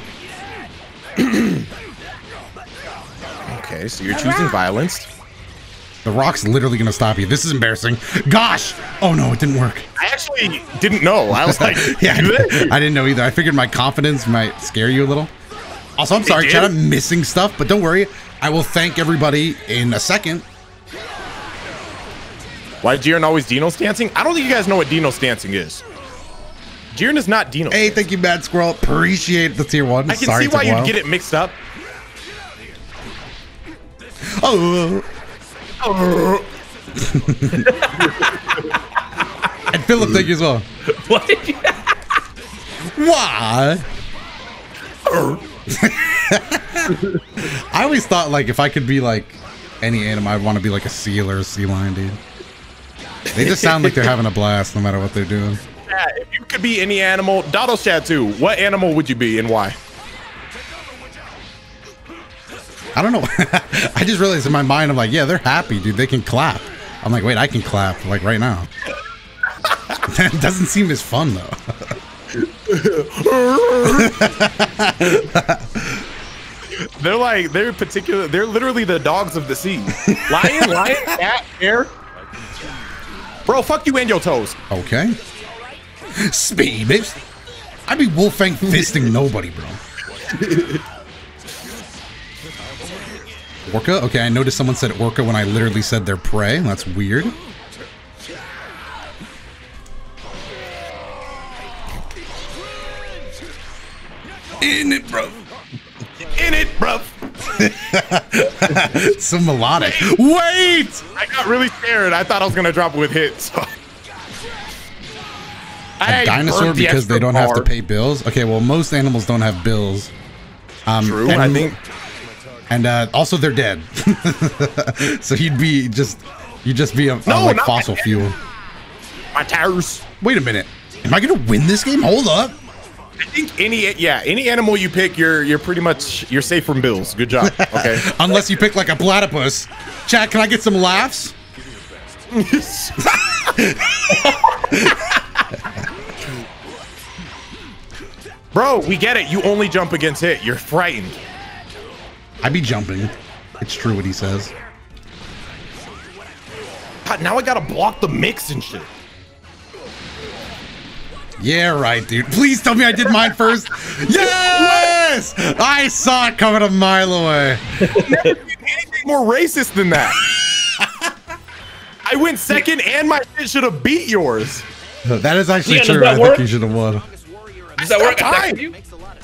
Speaker 1: Okay, so you're choosing violence.
Speaker 2: The rock's literally gonna stop you. This is embarrassing. Gosh! Oh no, it didn't work.
Speaker 1: I actually didn't know. I was like,
Speaker 2: Yeah. I didn't know either. I figured my confidence might scare you a little. Also, I'm sorry? Chad. I'm missing stuff, but don't worry. I will thank everybody in a second.
Speaker 1: Why is Jiren always Dino dancing? I don't think you guys know what Dino dancing is. Jiren is not Dino.
Speaker 2: Hey, thank you, Mad Squirrel. Appreciate the tier one.
Speaker 1: I can
Speaker 2: sorry
Speaker 1: see why you'd get it mixed up.
Speaker 2: Oh. And Philip, thank you as well.
Speaker 3: What?
Speaker 2: Why? I always thought like if I could be like any animal, I'd want to be like a seal or a sea lion, dude. They just sound like they're having a blast no matter what they're doing.
Speaker 1: Yeah, if you could be any animal, Doto's chat too. What animal would you be and why?
Speaker 2: I don't know. I just realized in my mind, I'm like, yeah, they're happy, dude. They can clap. I'm like, wait, I can clap like right now. that doesn't seem as fun though.
Speaker 1: They're like they're particular. They're literally the dogs of the sea. Lion, lion, cat, bear. Bro, fuck you and your toes.
Speaker 2: Okay. Speed, bitch. I'd be Wolf Fang fisting nobody, bro. Orca? Okay, I noticed someone said orca when I literally said they're prey. That's weird. In it, bro.
Speaker 1: In it, bro.
Speaker 2: so melodic. Wait!
Speaker 1: I got really scared. I thought I was gonna drop with hits. So.
Speaker 2: A dinosaur because they don't have to pay bills. Okay, well, most animals don't have bills. Um,
Speaker 1: True, I think.
Speaker 2: And uh, also they're dead. so you'd be just, you'd just be a,
Speaker 1: No,
Speaker 2: like fossil
Speaker 1: dead.
Speaker 2: fuel.
Speaker 1: My tires.
Speaker 2: Wait a minute. Am I gonna win this game? Hold up.
Speaker 1: I think any yeah any animal you pick, you're you're pretty much you're safe from bills. Good job. Okay.
Speaker 2: Unless you pick like a platypus. Chat, can I get some laughs?
Speaker 1: Bro, we get it. You only jump against hit. You're frightened.
Speaker 2: I'd be jumping. It's true what he says.
Speaker 1: God, now I gotta block the mix and shit.
Speaker 2: Yeah, right, dude. Please tell me I did mine first. Yes! I saw it coming a mile away.
Speaker 1: Anything more racist than that? I went second, and my shit should have beat yours.
Speaker 2: That is actually
Speaker 3: Yeah,
Speaker 2: true.
Speaker 3: that
Speaker 2: I think
Speaker 3: work?
Speaker 2: you should have won.
Speaker 3: Does that work? I
Speaker 1: Time.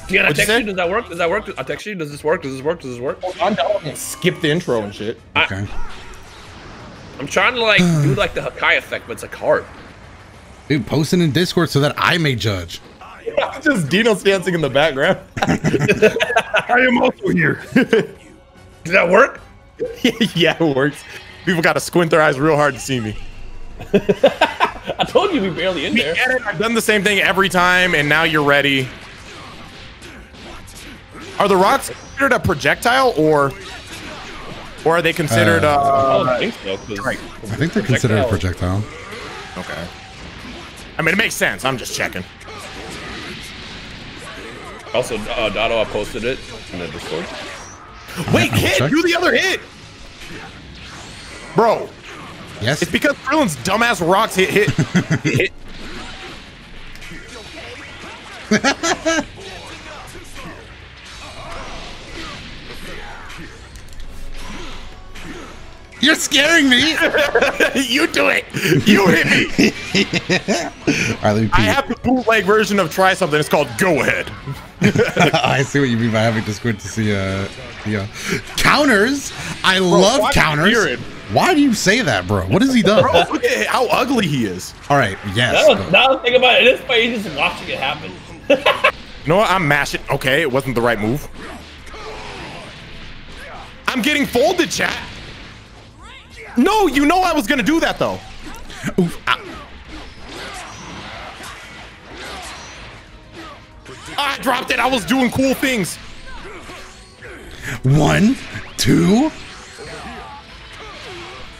Speaker 3: Text. Do you I
Speaker 1: What'd
Speaker 3: text you?
Speaker 1: say?
Speaker 3: Does that work? Does that work? I text you. Does this work? Does this work? Does this work?
Speaker 1: I'm down. Skip the intro and shit.
Speaker 2: Okay.
Speaker 3: I'm trying to like do like the Hakai effect, but it's like hard.
Speaker 2: Dude, post it in Discord so that I may judge.
Speaker 1: Just Dino's dancing in the background. I am also here.
Speaker 3: Does that work?
Speaker 1: yeah, it works. People got to squint their eyes real hard to see me.
Speaker 3: I told you we barely in
Speaker 1: We
Speaker 3: there.
Speaker 1: get it. I've done the same thing every time, and now you're ready. Are the rocks considered a projectile, or or are they considered?
Speaker 3: I
Speaker 1: Uh,
Speaker 3: don't think so. 'cause-
Speaker 1: right.
Speaker 2: I think they're considered a projectile.
Speaker 1: Okay. I mean, it makes sense. I'm just checking.
Speaker 3: Also, uh, Doto, I posted it in the Discord.
Speaker 1: Wait,
Speaker 2: I'll
Speaker 1: hit.
Speaker 2: check.
Speaker 1: Do the other hit, bro.
Speaker 2: Yes.
Speaker 1: It's because Krillin's dumbass rocks hit hit. hit.
Speaker 2: You're scaring me.
Speaker 1: you do it. You hit me.
Speaker 2: All right, let me
Speaker 1: I have the bootleg version of try something. It's called Go Ahead.
Speaker 2: I see what you mean by having to squint to see uh, the uh, counters. I love
Speaker 1: why
Speaker 2: counters.
Speaker 1: Jiren?
Speaker 2: Why do you say that, bro? What has he done?
Speaker 1: Bro, look at how ugly he is.
Speaker 2: All right, yes.
Speaker 3: Now, now think about it. This fight, he's just watching it happen.
Speaker 1: You know what? I'm mashing. Okay, it wasn't the right move. I'm getting folded, chat. No, you know I was gonna do that though.
Speaker 2: Oof, ah.
Speaker 1: I dropped it. I was doing cool things.
Speaker 2: One, two.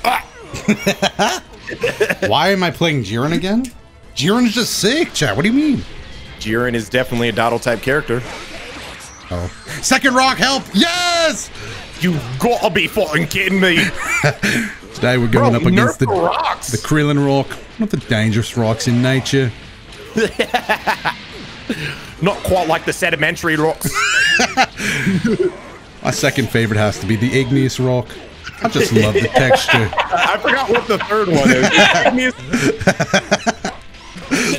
Speaker 1: Ah.
Speaker 2: Why am I playing Jiren again? Jiren's just sick, chat. What do you mean?
Speaker 1: Jiren is definitely a Doto type character.
Speaker 2: Oh, second rock, help! Yes.
Speaker 1: You gotta be fucking kidding me.
Speaker 2: Today we're
Speaker 1: Bro,
Speaker 2: going up against the
Speaker 1: rocks.
Speaker 2: the Krillin rock, one of the dangerous rocks in nature.
Speaker 1: Not quite like the sedimentary rocks.
Speaker 2: My second favorite has to be the igneous rock. I just love the texture.
Speaker 1: I forgot what the third one is.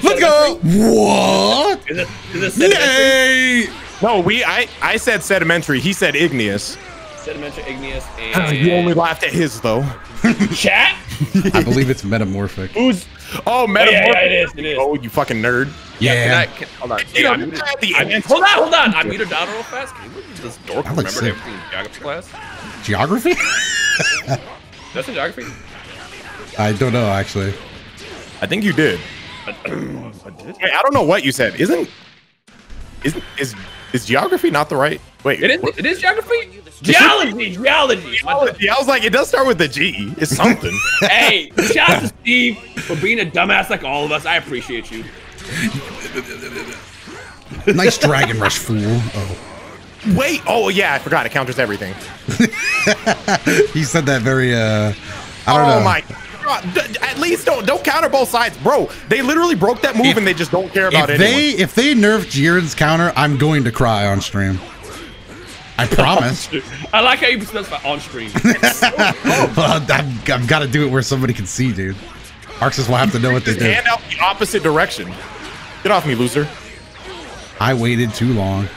Speaker 2: Let's go! What?
Speaker 3: Is it, is it sedimentary,
Speaker 2: Yay!
Speaker 1: no, we. I. I said sedimentary. He said igneous.
Speaker 3: sedimentary igneous, and
Speaker 1: You only laughed at his though.
Speaker 3: chat?
Speaker 2: I believe it's metamorphic.
Speaker 1: Who's? Oh,
Speaker 3: Oh,
Speaker 1: metamorphic.
Speaker 3: yeah, yeah, it is. It is.
Speaker 1: Oh, you fucking nerd.
Speaker 3: Can I,
Speaker 2: Yeah.
Speaker 3: can, hold on.
Speaker 1: You know,
Speaker 3: I'm
Speaker 1: you
Speaker 3: muted-
Speaker 1: had the
Speaker 3: I'm- hold on, hold on. I muted down real fast. Can you look at this dork
Speaker 2: That looks
Speaker 3: remember
Speaker 2: sick.
Speaker 3: everything in geography class?
Speaker 2: Geography?
Speaker 3: That's in geography?
Speaker 2: I don't know actually.
Speaker 1: I think you did. I Wait, I don't know what you said. Isn't? Isn't is is geography not the right? Wait.
Speaker 3: It is, it is geography? Geology, geology.
Speaker 1: Yeah, I was like, it does start with the G. It's something.
Speaker 3: hey, shout out to Steve for being a dumbass like all of us. I appreciate you.
Speaker 2: Nice Dragon Rush fool. Oh.
Speaker 1: Wait. Oh yeah, I forgot. It counters everything.
Speaker 2: He said that very uh I don't
Speaker 1: oh
Speaker 2: know.
Speaker 1: my. God. At least don't don't counter both sides, bro. They literally broke that move
Speaker 2: If-
Speaker 1: and they just don't care about
Speaker 2: If
Speaker 1: it.
Speaker 2: they if they nerf Jiren's counter, I'm going to cry on stream. I promise.
Speaker 3: I like how you specify on stream.
Speaker 2: well, I've, I've got to do it where somebody can see, dude. ArcSys will have to know what they do.
Speaker 1: hand out the opposite direction. Get off me, loser.
Speaker 2: I waited too long.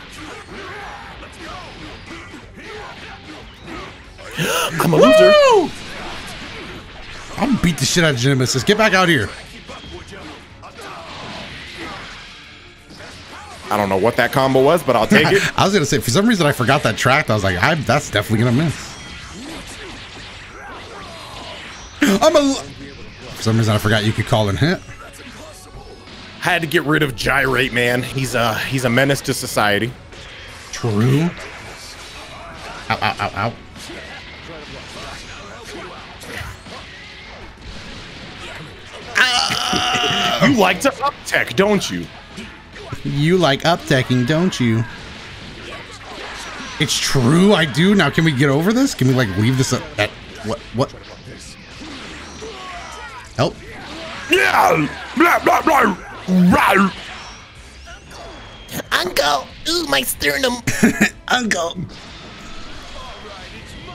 Speaker 1: I'm a loser.
Speaker 2: I'm beat the shit out of Genesis. Get back out here.
Speaker 1: I don't know what that combo was, but I'll take it.
Speaker 2: I was gonna say for some reason I forgot that track. I was like, I, that's definitely gonna miss. I'm a. For some reason I forgot you could call and hit.
Speaker 1: I had to get rid of Gyrate, man. He's a he's a menace to society.
Speaker 2: True. Ow, ow, ow, ow.
Speaker 1: You like to up tech, don't you?
Speaker 2: You like upteching, don't you? It's true, I do. Now, can we get over this? Can we like leave this at, at what? What? Help!
Speaker 1: Yeah. Blah blah blah. Blah.
Speaker 7: Uncle, ooh, my sternum.
Speaker 2: Uncle.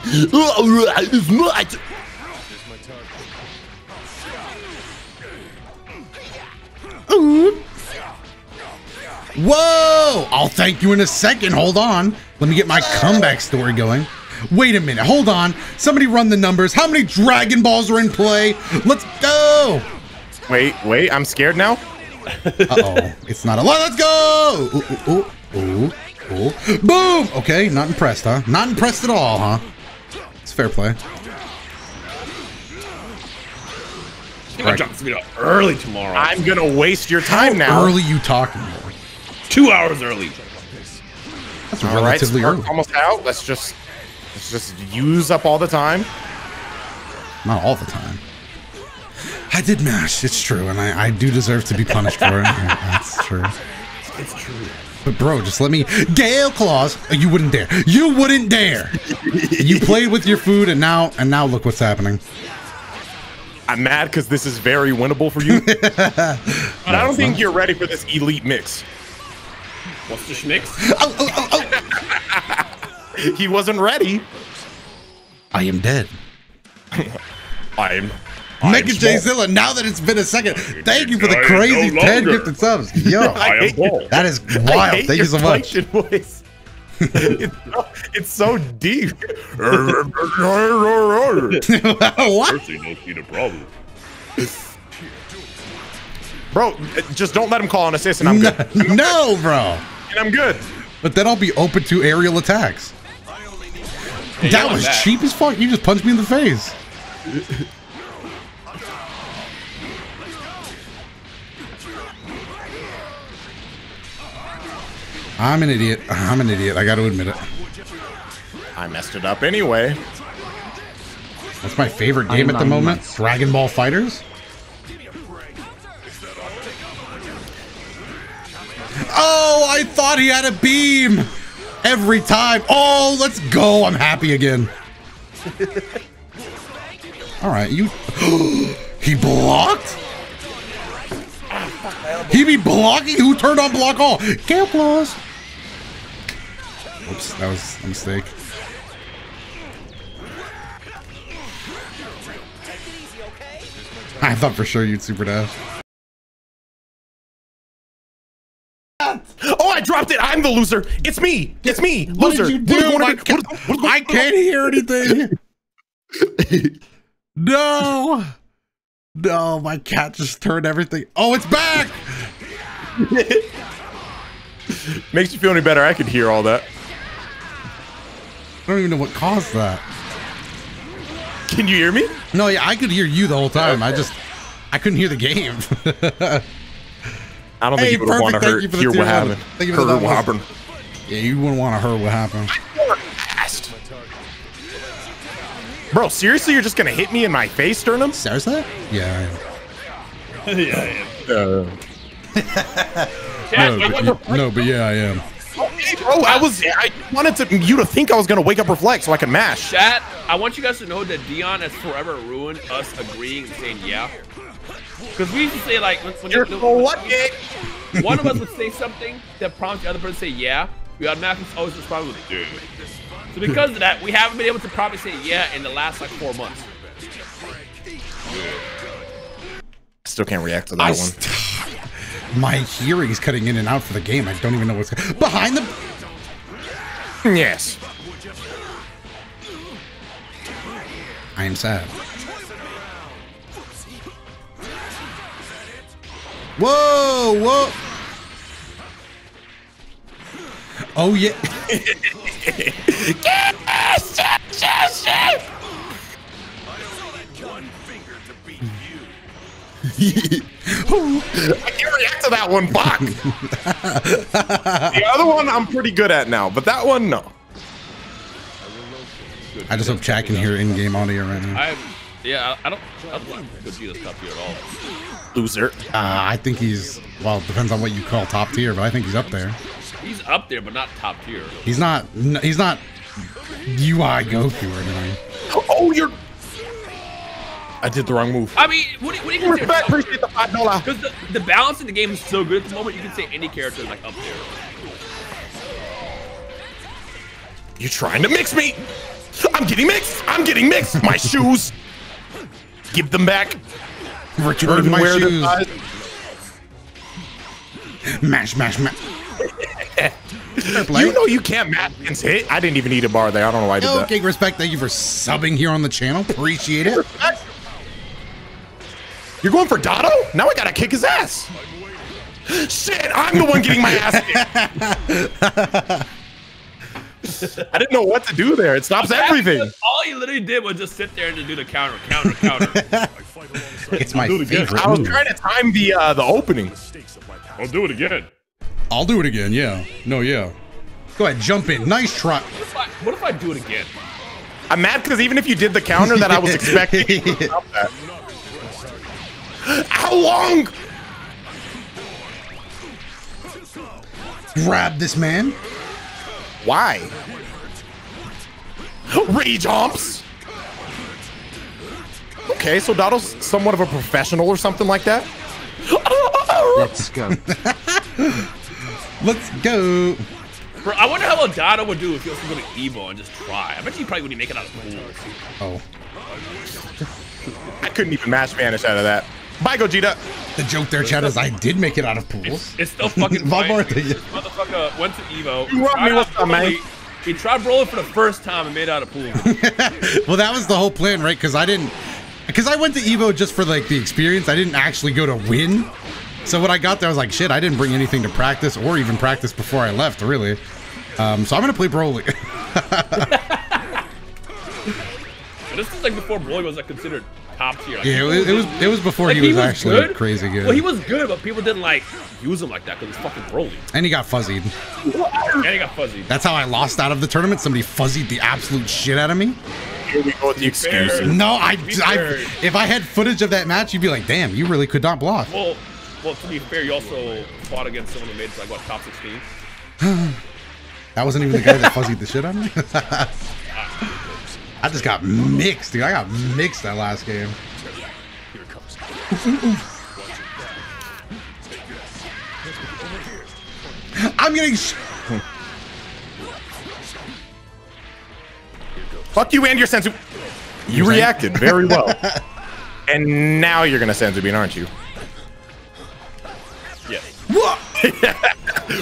Speaker 1: It's not.
Speaker 2: Whoa! I'll thank you in a second. Hold on. Let me get my comeback story going. Wait a minute. Hold on. Somebody run the numbers. How many Dragon Balls are in play? Let's go.
Speaker 1: Wait, wait. I'm scared now.
Speaker 2: Uh oh. It's not a lot. Let's go. Ooh, ooh, ooh, ooh, ooh. Boom. Okay. Not impressed, huh? Not impressed at all, huh? It's fair play.
Speaker 3: I'm gonna drop this video early tomorrow.
Speaker 1: I'm gonna waste your time now.
Speaker 2: Early you talking? about?
Speaker 3: Two hours early.
Speaker 2: That's
Speaker 1: All right,
Speaker 2: relatively
Speaker 1: Spark
Speaker 2: early.
Speaker 1: almost out. Let's just let's just use up all the time.
Speaker 2: Not all the time. I did mash. It's true, and I, I do deserve to be punished for it. That's true.
Speaker 3: It's true.
Speaker 2: But bro, just let me. Gale claws. uh, You wouldn't dare. You wouldn't dare. you played with your food, and now and now look what's happening.
Speaker 1: I'm mad because this is very winnable for you. but I don't think you're ready for this elite mix.
Speaker 3: What's the schmix?
Speaker 2: Oh, oh, oh, oh.
Speaker 1: He wasn't ready.
Speaker 2: I am dead.
Speaker 1: I'm.
Speaker 2: Mega. Zilla, now that it's been a second, thank you for the crazy
Speaker 8: no
Speaker 2: 10
Speaker 8: longer.
Speaker 2: gifted subs. Yo,
Speaker 1: I
Speaker 8: bald.
Speaker 2: that is wild. Thank you so much.
Speaker 1: Voice. it's, so, it's so deep.
Speaker 2: what?
Speaker 8: Percy don't see the problem.
Speaker 1: Bro, just don't let him call an assist and I'm good.
Speaker 2: no, bro.
Speaker 1: And I'm good.
Speaker 2: But then I'll be open to aerial attacks.
Speaker 3: you
Speaker 2: that was
Speaker 3: that.
Speaker 2: cheap as fuck. You just punched me in the face. I'm an idiot. I'm an idiot. I got to admit it.
Speaker 1: I messed it up anyway.
Speaker 2: That's my favorite game at the moment. Dragon Ball FighterZ. Oh, I thought he had a beam every time. Oh, let's go. I'm happy again. All right, you. he blocked? He be blocking? Who turned on block all? Gale Claws. Oops, that was a mistake. I thought for sure you'd super dash.
Speaker 1: Oh, I dropped it. I'm the loser. It's me. It's me.
Speaker 2: What
Speaker 1: Loser.
Speaker 2: did you do?
Speaker 1: What- what-
Speaker 2: I can't, I can't hear anything. no. No, my cat just turned everything. Oh, it's back.
Speaker 1: Makes you feel any better. I could hear all that.
Speaker 2: I don't even know what caused that.
Speaker 1: Can you hear me?
Speaker 2: No, yeah, I could hear you the whole time. I just, I couldn't hear the game.
Speaker 1: I don't
Speaker 2: Hey,
Speaker 1: think you would want to hurt,
Speaker 2: you for the
Speaker 1: hear what happened.
Speaker 2: Thank you for
Speaker 1: Heard what happened.
Speaker 2: yeah, you wouldn't want to hear what happened.
Speaker 1: Bro, seriously, you're just gonna hit me in my face, Sternum?
Speaker 2: Seriously? Yeah.
Speaker 8: yeah,
Speaker 1: Uh,
Speaker 3: Chad,
Speaker 2: No,
Speaker 3: wait,
Speaker 2: but,
Speaker 3: wait, wait.
Speaker 2: no, but yeah, I am.
Speaker 1: okay, bro, I was. I wanted to you to think I was gonna wake up reflect so I could mash.
Speaker 3: Chat, I want you guys to know that Dion has forever ruined us agreeing and saying yeah. Because we used to say like, when, when
Speaker 1: You're
Speaker 3: when-
Speaker 1: so lucky.
Speaker 3: one of us would say something that prompts the other person to say yeah, we automatically always respond with yeah. So because of that, we haven't been able to probably say yeah in the last like four months.
Speaker 1: Still can't react to that
Speaker 2: I
Speaker 1: one.
Speaker 2: st- my hearing's cutting in and out for the game. I don't even know what's behind the.
Speaker 1: Yes.
Speaker 2: I am sad. Whoa, whoa. Oh yeah.
Speaker 1: I can't react to that one. Fuck. the other one I'm pretty good at now, but that one no.
Speaker 2: I just hope chat can hear in-game audio right now.
Speaker 3: I, yeah, I I don't, I don't think Gogeta's top tier at all.
Speaker 1: Loser.
Speaker 2: Uh, I think he's well. it Depends on what you call top tier, but I think he's up there.
Speaker 3: He's up there, but not top tier.
Speaker 2: He's not. n- He's not UI Goku or anything.
Speaker 1: Oh, you're. I did the wrong move.
Speaker 3: I mean, what, do you- what do you consider?
Speaker 1: Respect, appreciate the five dollar.
Speaker 3: Because the, the balance in the game is so good at the moment, you can say any character is like up there.
Speaker 1: You're trying to mix me. I'm getting mixed. I'm getting mixed. My shoes. Give them back.
Speaker 2: Return my shoes. Mash, mash, mash.
Speaker 1: You know you can't match against hit. I didn't even need a bar there. I don't know why I did that.
Speaker 2: Okay, respect. Thank you for subbing here on the channel. Appreciate it.
Speaker 1: You're going for Doto? Now I gotta kick his ass. Shit, I'm the one getting my ass kicked. I didn't know what to do there. It stops everything.
Speaker 3: All he literally did was just sit there and do the counter, counter, counter.
Speaker 2: It's my
Speaker 8: do it again.
Speaker 2: favorite
Speaker 1: I was trying to time the uh, the opening.
Speaker 8: I'll do it again.
Speaker 2: I'll do it again. Yeah. No. Yeah. Go ahead. Jump in. Nice try.
Speaker 3: what, if I, what if I do it again?
Speaker 1: I'm mad because even if you did the counter that I was expecting, you didn't stop that. how long?
Speaker 2: Grab this man.
Speaker 1: Why? Rage humps. Okay, so Doto's somewhat of a professional or something like that.
Speaker 4: Let's go.
Speaker 2: Let's go.
Speaker 3: Bro, I wonder how well Dada would do if he was to go to Evo and just try. I bet you probably wouldn't make it out of pools.
Speaker 2: Oh,
Speaker 1: I couldn't even match vanish out of that. Bye, Gogeta.
Speaker 2: the joke there, Chad, is I did make it out of pools.
Speaker 3: It's still fucking
Speaker 2: One
Speaker 3: fine.
Speaker 2: more thing.
Speaker 3: Motherfucker went to Evo.
Speaker 1: You want me
Speaker 3: tried
Speaker 1: with
Speaker 3: out
Speaker 1: some, man?
Speaker 3: He tried Broly for the first time and made out of pool.
Speaker 2: Well, that was the whole plan, right? Because I didn't, because I went to Evo just for like the experience. I didn't actually go to win. So when I got there, I was like, shit, I didn't bring anything to practice or even practice before I left, really. Um, so I'm gonna play Broly.
Speaker 3: This is like before Broly was like considered top tier. Like,
Speaker 2: yeah, it was, it was it was before
Speaker 3: like,
Speaker 2: he was, actually crazy good.
Speaker 3: Well, he was good, but people didn't like use him like that because he's fucking Broly.
Speaker 2: and he got fuzzied.
Speaker 3: And he got fuzzy.
Speaker 2: That's how I lost out of the tournament. Somebody fuzzied the absolute shit out of me.
Speaker 1: Here we go with the excuses.
Speaker 2: No, I, I if I had footage of that match, you'd be like, damn, you really could not block.
Speaker 3: Well, well, to be fair, you also fought against someone who made it like what top 16.
Speaker 2: That wasn't even the guy that fuzzied the shit out of me. I just got mixed, dude. I got mixed that last game. I'm getting.
Speaker 1: Fuck you and your senzu. You reacted very well. and now you're gonna senzu bean, aren't you?
Speaker 3: Yes.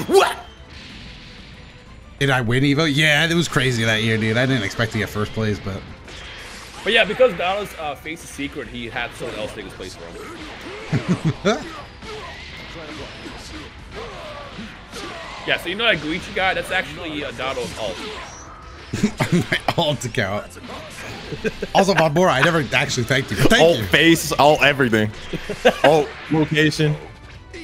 Speaker 1: What?
Speaker 2: Did I win Evo? Yeah, it was crazy that year, dude. I didn't expect to get first place, but
Speaker 3: But yeah, because Dada's uh, face is secret, he had someone else take his place for him. yeah, so you know that Goichi guy? That's actually uh, Doto's alt.
Speaker 2: my alt account. Also, Bonbora, I never actually thanked you. Thank
Speaker 1: Alt
Speaker 2: you.
Speaker 1: face, alt everything. alt location.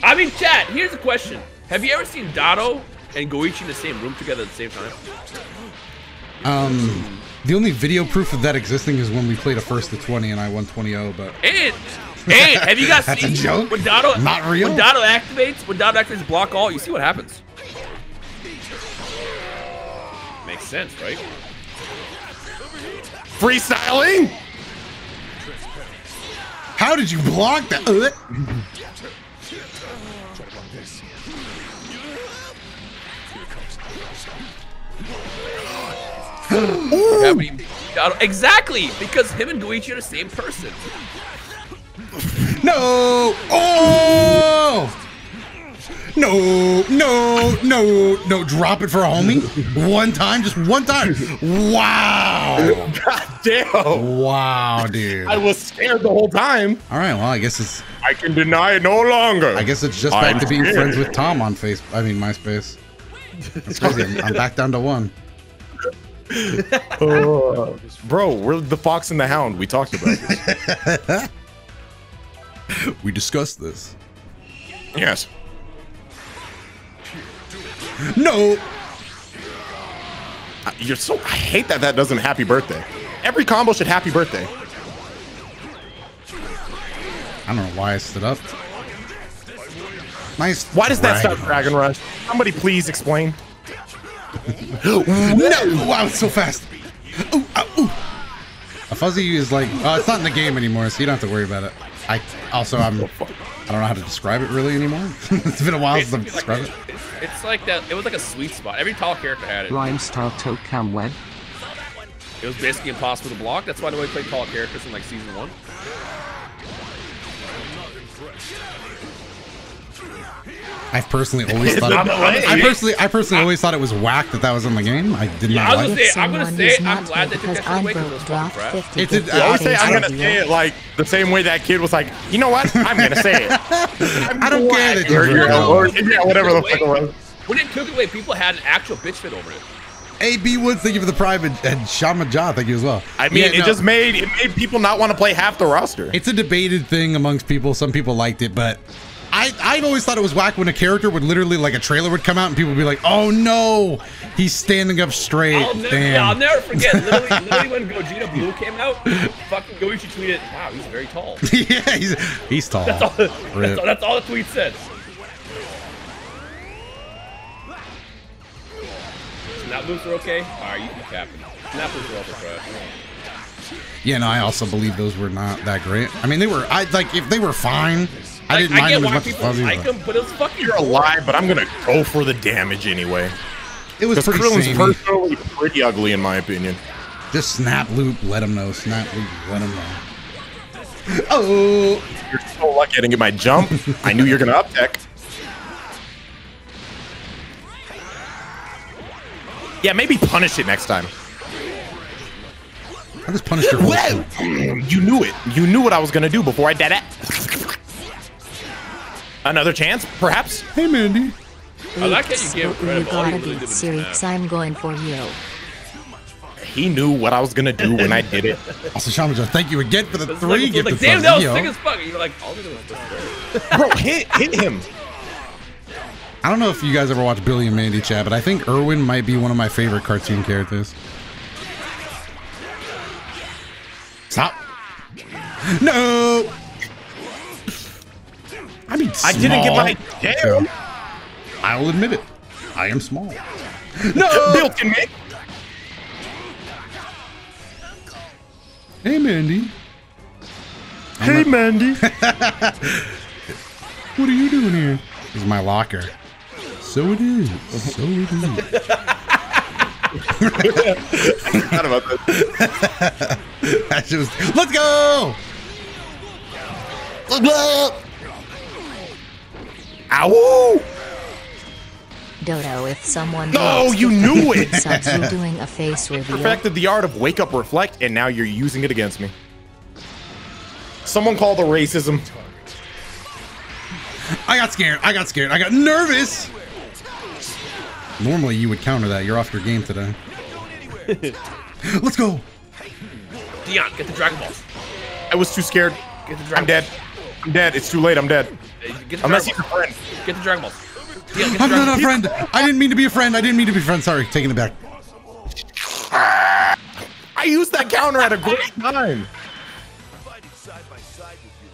Speaker 3: I mean, chat, here's a question. Have you ever seen Doto and Goichi in the same room together at the same time?
Speaker 2: Um, the only video proof of that existing is when we played a first to 20 and I won 20-0, but
Speaker 3: And, and have you guys
Speaker 2: That's a joke?
Speaker 3: when Doto
Speaker 2: Not real?
Speaker 3: When Doto activates, when Doto activates block all, you see what happens. Makes sense, right?
Speaker 1: Freestyling?
Speaker 2: how did you block that?
Speaker 3: exactly because him and Goichi are the same person.
Speaker 2: No! Oh! No, no, no, no. Drop it for a homie. One time, just one time. Wow.
Speaker 1: God damn.
Speaker 2: Wow, dude.
Speaker 1: I was scared the whole time.
Speaker 2: All right, well, I guess it's
Speaker 1: I can deny it no longer.
Speaker 2: I guess it's just back
Speaker 1: I'm
Speaker 2: to being
Speaker 1: scared.
Speaker 2: friends with Tom on face. I mean, MySpace. That's crazy. I'm, I'm back down to one. Oh.
Speaker 1: Bro, we're the fox and the hound. We talked about this.
Speaker 2: We discussed this.
Speaker 1: yes.
Speaker 2: No.
Speaker 1: You're so. I hate that that doesn't happy birthday. Every combo should happy birthday.
Speaker 2: I don't know why I stood up. Nice.
Speaker 1: Why does that
Speaker 2: drag.
Speaker 1: stop Dragon Rush? Somebody please explain.
Speaker 2: No! Wow, it's so fast. Ooh, ah, ooh. A fuzzy is like, uh, it's not in the game anymore, so you don't have to worry about it. I also, I'm, I don't know how to describe it really anymore. it's been a while since I've
Speaker 3: It's, like,
Speaker 2: described it.
Speaker 3: it's, it's like that. It was like a sweet spot. Every tall character had it.
Speaker 4: Rhyme style toe cam web.
Speaker 3: It was basically impossible to block. That's why they only played tall characters in like season one.
Speaker 2: I've personally always thought. It. I personally, I personally always thought it was whack that that was in the game. I did
Speaker 3: Yeah,
Speaker 2: not
Speaker 3: I
Speaker 2: like
Speaker 3: was
Speaker 2: it.
Speaker 3: gonna say, I'm gonna
Speaker 9: Someone
Speaker 3: say,
Speaker 9: is
Speaker 3: I'm
Speaker 9: not
Speaker 3: glad
Speaker 9: because
Speaker 3: took that shit away because it
Speaker 9: Unbroke
Speaker 3: was fucking
Speaker 9: dropped 50
Speaker 2: It's a- I
Speaker 1: I
Speaker 2: would
Speaker 1: would say I'm gonna say it like the same way that kid was like, you know what? I'm gonna say it.
Speaker 2: I don't care that you're
Speaker 1: you know, or yeah, whatever the fuck it was.
Speaker 3: When it took it away, people had an actual bitch fit over it.
Speaker 2: AB Woods, thank you for the private, and, and Shama Ja, thank you as well.
Speaker 1: I mean,
Speaker 2: Yeah,
Speaker 1: it
Speaker 2: no,
Speaker 1: just made it made people not want to play half the roster.
Speaker 2: It's a debated thing amongst people. Some people liked it, but I, I've always thought it was whack when a character would literally, like a trailer would come out and people would be like, oh no, he's standing up straight.
Speaker 3: I'll never, yeah, I'll never forget. Literally, literally when Gogeta Blue came out, fucking Goichi tweeted, "Wow, he's very tall."
Speaker 2: yeah, he's, he's tall.
Speaker 3: That's all. That's all, that's all the tweet said. Snap boosts are okay. All right, you keep capping. Snap boosts are also trash.
Speaker 2: Yeah, no, I also believe those were not that great. I mean, they were, I like, if they were fine, I
Speaker 3: Like,
Speaker 2: didn't mind
Speaker 3: get
Speaker 2: them as
Speaker 3: why
Speaker 2: much as
Speaker 3: people
Speaker 2: Fuzzy.
Speaker 3: like
Speaker 2: but-
Speaker 3: it was it's fucking.
Speaker 1: You're alive, but I'm gonna go for the damage anyway.
Speaker 2: It was pretty
Speaker 1: Krillin's
Speaker 2: samey.
Speaker 1: personally pretty ugly in my opinion.
Speaker 2: Just snap loop, let him know. Snap loop, let him know. Oh,
Speaker 1: You're so lucky I didn't get my jump. I knew you're gonna up tech. Yeah, maybe punish it next time.
Speaker 2: I just punished your whole
Speaker 1: Well, you knew it. You knew what I was gonna do before I did it. Another chance, perhaps.
Speaker 2: Hey, Mandy.
Speaker 3: I like how you
Speaker 9: Oops,
Speaker 3: gave
Speaker 9: you
Speaker 3: credit for all you
Speaker 9: gotta
Speaker 3: really
Speaker 9: be serious. I'm going for you.
Speaker 1: He knew what I was gonna do when I did it.
Speaker 2: Also, Shamajo, thank you again for the
Speaker 3: It's
Speaker 2: three.
Speaker 3: like,
Speaker 2: Get
Speaker 3: like,
Speaker 2: the
Speaker 3: damn, that was sick as fuck. You're like, all we did was
Speaker 1: Bro, hit hit him.
Speaker 2: I don't know if you guys ever watch Billy and Mandy chat, but I think Irwin might be one of my favorite cartoon characters. Stop. No. I mean,
Speaker 1: I didn't get my
Speaker 2: small.
Speaker 1: damn.
Speaker 2: I will admit it. I am small. No.
Speaker 1: Built in me.
Speaker 2: Hey, Mandy.
Speaker 1: Hey, Mandy.
Speaker 2: What are you doing here? This is my locker. So it is. So it is.
Speaker 1: Forgot about that.
Speaker 2: That shit was- Let's go.
Speaker 1: Ow!
Speaker 9: Dodo, if someone
Speaker 1: No, you knew it.
Speaker 9: subs, you're doing a face reveal.
Speaker 1: Perfected the art of wake up, reflect, and now you're using it against me. Someone call the racism.
Speaker 2: I got scared. I got scared. I got nervous. Normally you would counter that. You're off your game today. Let's go.
Speaker 3: Dion, get the Dragon Balls.
Speaker 1: I was too scared.
Speaker 3: Get the
Speaker 1: I'm dead. I'm dead. It's too late. I'm dead.
Speaker 3: Balls. Get the
Speaker 1: Unless he's a friend.
Speaker 3: Get the Dragon Balls. Dion, get the
Speaker 2: I'm
Speaker 3: Dragon
Speaker 2: not a friend. I didn't mean to be a friend. I didn't mean to be a friend. Sorry. Taking it back.
Speaker 1: I used that counter at a great time.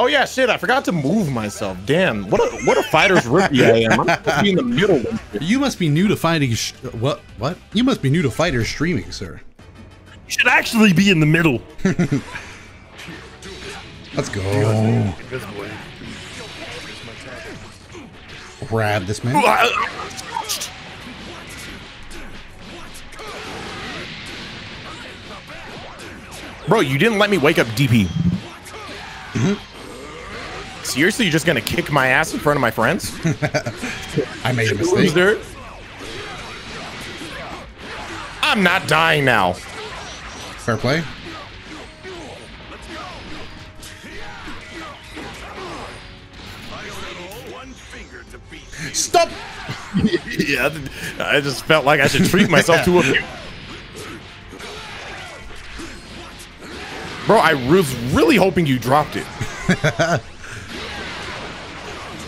Speaker 1: Oh yeah, shit! I forgot to move myself. Damn, what a what a fighter's rookie I am. I'm supposed to be in the middle.
Speaker 2: You must be new to fighting. Sh- what? What? You must be new to fighter streaming, sir.
Speaker 8: You should actually be in the middle.
Speaker 2: Let's go. Grab this man.
Speaker 1: Bro, you didn't let me wake up DP. Mm-hmm. Seriously, you're just gonna kick my ass in front of my friends?
Speaker 2: I made a mistake.
Speaker 1: Loser. I'm not dying now.
Speaker 2: Fair play. Stop.
Speaker 1: yeah, I just felt like I should treat myself to a. Bro, I was really hoping you dropped it.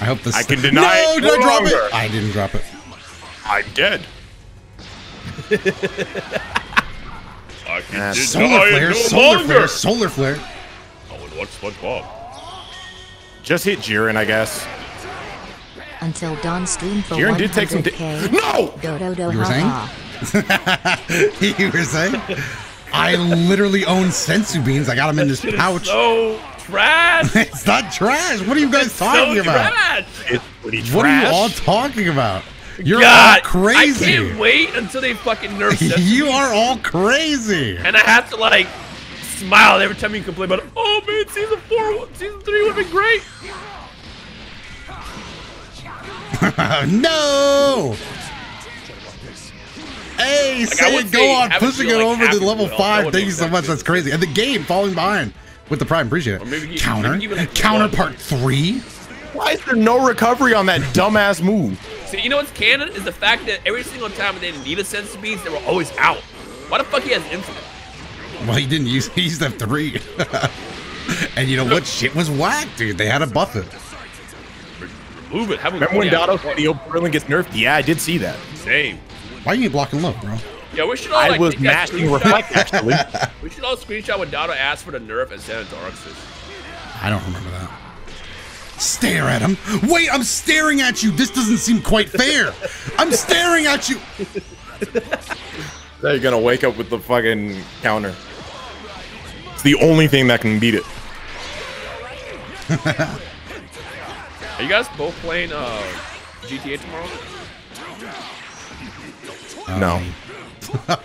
Speaker 2: I hope this.
Speaker 1: I can deny
Speaker 2: No,
Speaker 1: it
Speaker 2: did I
Speaker 1: no
Speaker 2: drop
Speaker 1: longer.
Speaker 2: it? I didn't drop it.
Speaker 1: I'm dead.
Speaker 8: I can
Speaker 1: ah,
Speaker 8: deny
Speaker 2: Solar flare.
Speaker 8: no
Speaker 2: solar
Speaker 8: longer.
Speaker 2: flare. Solar flare.
Speaker 8: Oh, I would watch SpongeBob.
Speaker 1: Just hit Jiren, I guess.
Speaker 9: Until Dawn stream for
Speaker 1: Jiren did take some. da-
Speaker 9: 100K.
Speaker 1: no!
Speaker 9: Dodo do
Speaker 2: You were saying? you were saying? I literally own senzu beans. I got them in this pouch.
Speaker 3: So trash.
Speaker 2: it's not trash. What are you guys talking
Speaker 3: so
Speaker 2: about?
Speaker 3: trash.
Speaker 1: It's pretty
Speaker 2: What are you all talking about? You're
Speaker 3: God,
Speaker 2: all crazy.
Speaker 3: I can't wait until they fucking nerf Sesame.
Speaker 2: you are all crazy.
Speaker 3: and I have to like smile every time you complain about. Oh man, season four, season three would have been great.
Speaker 2: no. Hey,
Speaker 3: I
Speaker 2: say it, go on, pushing it
Speaker 3: like,
Speaker 2: over to level
Speaker 3: you,
Speaker 2: five.
Speaker 3: would
Speaker 2: Thank you so much. That's crazy. And the game falling behind with the prime. Appreciate it.
Speaker 3: maybe-
Speaker 2: Counter.
Speaker 3: maybe even, like,
Speaker 2: Counter part three.
Speaker 1: Why is there no recovery on that dumbass move?
Speaker 3: See, you know what's canon is the fact that every single time they need a sense beats, they were always out. Why the fuck he has infinite?
Speaker 2: Well, he didn't use. He used the three. and you know what? Shit was whack, dude. They had to buff it.
Speaker 3: Move it. Have a
Speaker 1: Remember when
Speaker 3: yeah,
Speaker 1: Doto's video Krillin gets nerfed? Yeah, I did see that.
Speaker 3: Same.
Speaker 2: Why are you blocking low, bro?
Speaker 3: Yeah, we should all
Speaker 1: I
Speaker 3: like,
Speaker 1: was
Speaker 3: take
Speaker 1: mashing reflect actually.
Speaker 3: We should all screenshot when Doto asked for the nerf and send it to ArcSys.
Speaker 2: I don't remember that. Stare at him. Wait, I'm staring at you. This doesn't seem quite fair. I'm staring at you.
Speaker 1: Now you're gonna wake up with the fucking counter. It's the only thing that can beat it.
Speaker 3: Are you guys both playing uh, GTA tomorrow?
Speaker 1: No.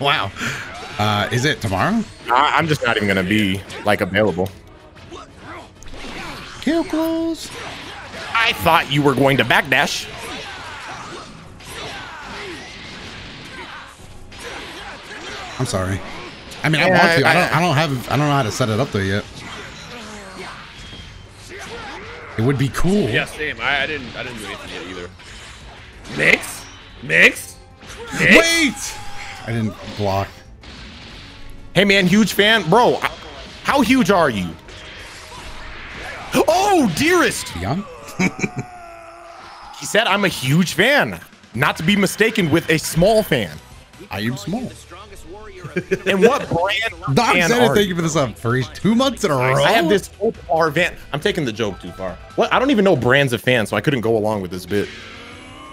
Speaker 2: wow. Uh, is it tomorrow?
Speaker 1: I, I'm just not even gonna be like available.
Speaker 2: Kill close.
Speaker 1: I thought you were going to backdash.
Speaker 2: I'm sorry. I mean, I want to. I,
Speaker 1: I-
Speaker 2: don't. I don't have. I don't know how to set it up there yet. It would be cool.
Speaker 3: Yeah, same. I, I didn't. I didn't do anything yet either. Mix, mix, mix.
Speaker 2: Wait. I didn't block.
Speaker 1: Hey man, huge fan, bro. How huge are you? Oh, dearest.
Speaker 2: Beyond.
Speaker 1: He said I'm a huge fan, not to be mistaken with a small fan.
Speaker 2: I am small.
Speaker 1: And what brand?
Speaker 2: Doc
Speaker 1: fan
Speaker 2: said it. Thank
Speaker 1: you?
Speaker 2: you for the sub. For each two months in a row.
Speaker 1: I have this Opar van. I'm taking the joke too far. What? I don't even know brands of fans, so I couldn't go along with this bit.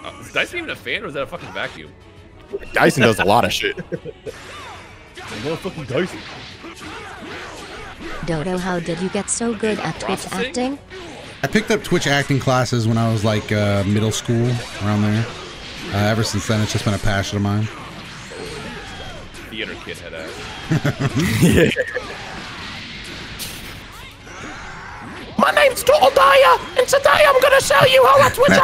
Speaker 3: Uh, is Dyson even a fan, or is that a fucking vacuum?
Speaker 1: Dyson does a lot of shit.
Speaker 3: Motherfucking Dyson.
Speaker 9: Dodo, how did you get so good at Twitch acting?
Speaker 2: I picked up Twitch acting classes when I was like uh, middle school, around there. Uh, ever since then, it's just been a passion of mine.
Speaker 3: Theater kid head ass.
Speaker 7: My name's DotoDoya, and today I'm gonna show you how I Twitch.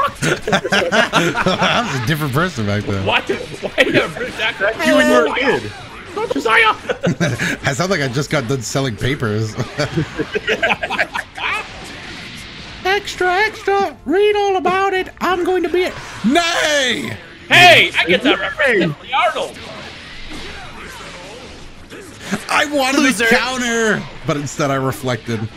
Speaker 2: I was a different person back then.
Speaker 3: Why? Why you have a British accent?
Speaker 1: You and your kid.
Speaker 2: I sound like I just got done selling papers. extra, extra. Read all about it. I'm going to be it. Nay!
Speaker 3: Hey, I get that reference. Hey. Arnold.
Speaker 2: I wanted to counter, but instead I reflected.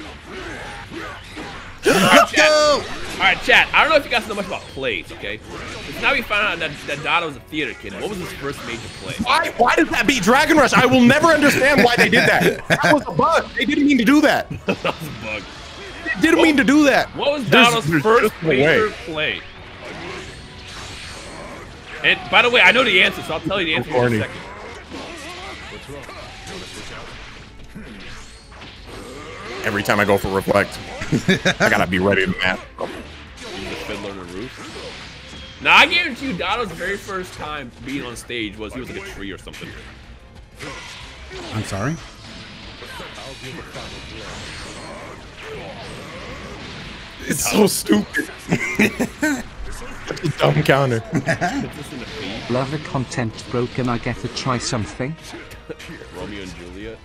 Speaker 2: Let's go!
Speaker 3: All right, chat. I don't know if you guys know much about plays, okay? But now we found out that, that Dada was a theater kid. What was his first major play?
Speaker 1: Why? Why does that beat Dragon Rush? I will never understand why they did that. That was a bug. They didn't mean to do that.
Speaker 3: that was a bug.
Speaker 1: They didn't mean to do that.
Speaker 3: What was
Speaker 1: There's-
Speaker 3: Dada's
Speaker 1: there's
Speaker 3: first
Speaker 1: just no
Speaker 3: major
Speaker 1: way.
Speaker 3: play? And by the way, I know the answer, so I'll tell you the answer in a second.
Speaker 1: Every time I go for reflect, I gotta be ready to map.
Speaker 3: The Fiddler on the Roof. Now I guarantee you, Dada's very first time being on stage was he was like a tree or something.
Speaker 2: I'm sorry.
Speaker 1: It's so stupid. Such a dumb counter.
Speaker 4: Love the content, broken. I get to try something?
Speaker 3: Romeo and Juliet.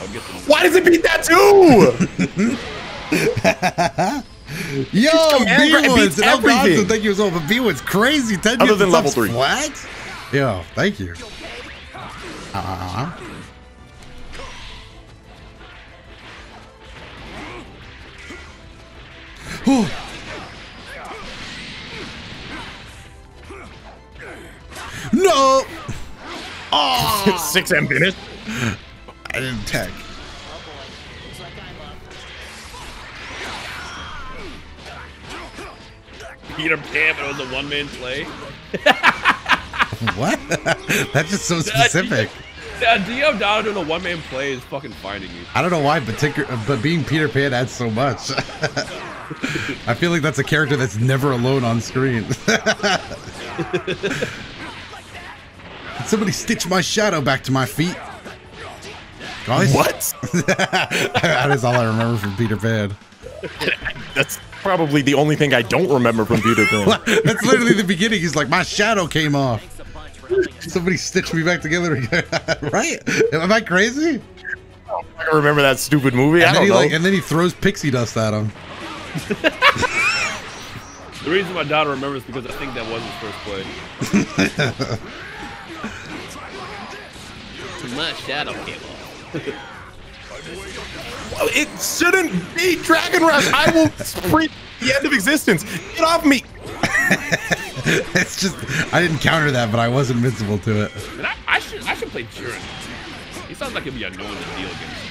Speaker 3: I'll get the
Speaker 1: Why does it beat that too?
Speaker 2: Yo,
Speaker 1: Command Gra- it
Speaker 2: B1s.
Speaker 1: beats
Speaker 2: And I'm
Speaker 1: everything.
Speaker 2: awesome. Thank you so much. B1's crazy. 10
Speaker 1: Other
Speaker 2: gifted
Speaker 1: than level three.
Speaker 2: What? Yo, thank you. Uh, Whew. no! Oh,
Speaker 1: Six M finish.
Speaker 2: I didn't tech.
Speaker 3: Peter Pan, but it was a one-man play.
Speaker 2: What? That's just so specific.
Speaker 3: Of Dada doing a one-man play is fucking finding you.
Speaker 2: I don't know why, but, but being Peter Pan adds so much. I feel like that's a character that's never alone on screen. Somebody stitch my shadow back to my feet? Guys?
Speaker 1: What?
Speaker 2: that is all I remember from Peter Pan.
Speaker 1: That's probably the only thing I don't remember from Peter Pan.
Speaker 2: That's literally the beginning. He's like, my shadow came off. Somebody stitched me back together, right? Am I crazy?
Speaker 1: I don't remember that stupid movie.
Speaker 2: And then
Speaker 1: don't
Speaker 2: he
Speaker 1: know.
Speaker 2: like, and then he throws pixie dust at him.
Speaker 3: The reason my daughter remembers is because I think that was his first play. My shadow came off.
Speaker 1: Well, it shouldn't be Dragon Rush. I will sprint the end of existence. Get off me.
Speaker 2: it's just I didn't counter that, but I was invincible to it.
Speaker 3: And I, I should I should play Jiren. He sounds like he'd be annoying to deal against.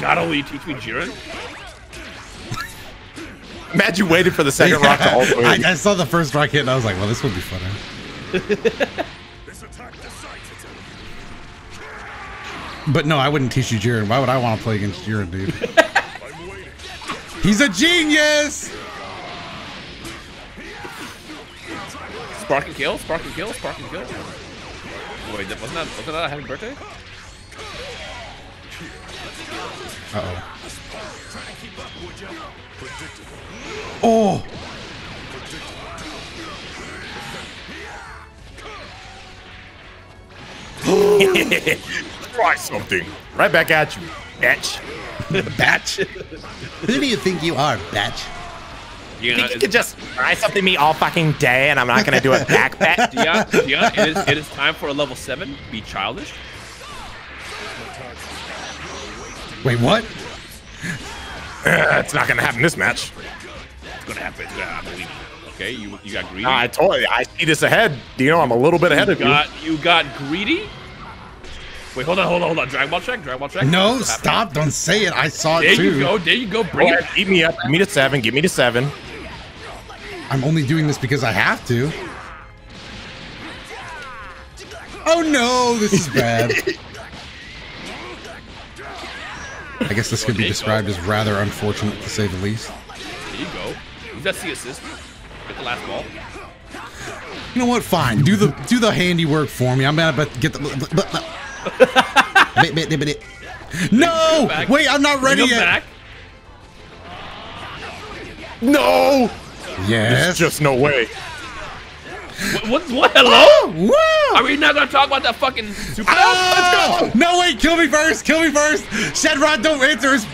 Speaker 3: God, will you teach me Jiren?
Speaker 1: Imagine you waited for the second rock to also
Speaker 2: I. I saw the first rock hit and I was like, well, this would be funner. But no, I wouldn't teach you Jiren. Why would I want to play against Jiren, dude? He's a genius!
Speaker 3: Spark and kill, spark and kill, spark and kill. Wait, wasn't that wasn't that a happy birthday?
Speaker 2: Uh oh.
Speaker 1: Try something. Right back at you, bitch.
Speaker 2: Batch. Who do you think you are, Batch?
Speaker 3: You know,
Speaker 1: Think you
Speaker 3: it's-
Speaker 1: could just try something me all fucking day and I'm not gonna do it back, bet?
Speaker 3: Dion, Dion, it is it is time for a level seven. Be childish.
Speaker 2: Wait, what?
Speaker 1: Uh, it's not gonna happen this match.
Speaker 3: It's gonna happen. It's gonna. Believe me. Okay, you you got greedy.
Speaker 1: I told you, I see this ahead. Dino, I'm a little bit ahead
Speaker 3: you
Speaker 1: of you.
Speaker 3: you got greedy. Wait, hold on, hold on, hold on. Dragon Ball check, Dragon Ball check.
Speaker 2: No,
Speaker 3: What's happening?
Speaker 2: stop. Don't say it. I saw it too.
Speaker 3: There you go. There you go. Bring
Speaker 1: Go
Speaker 3: it.
Speaker 1: ahead, Beat me up. Give me to seven. Give me to seven.
Speaker 2: I'm only doing this because I have to. Oh no, this is bad. I guess this could be described as rather unfortunate to say the least.
Speaker 3: There you go. Use that C assist. Get the last ball.
Speaker 2: You know what? Fine. Do the do the handiwork for me. I'm gonna but get the. No! Wait, I'm not ready
Speaker 3: Bring him
Speaker 2: yet.
Speaker 3: back.
Speaker 1: No,
Speaker 2: Yes.
Speaker 1: there's just no way.
Speaker 3: What? What? what hello?
Speaker 2: Woo!
Speaker 3: Are we not gonna talk about that fucking super?
Speaker 2: Oh! No, wait, kill me first, kill me first. Shenron, don't answer us.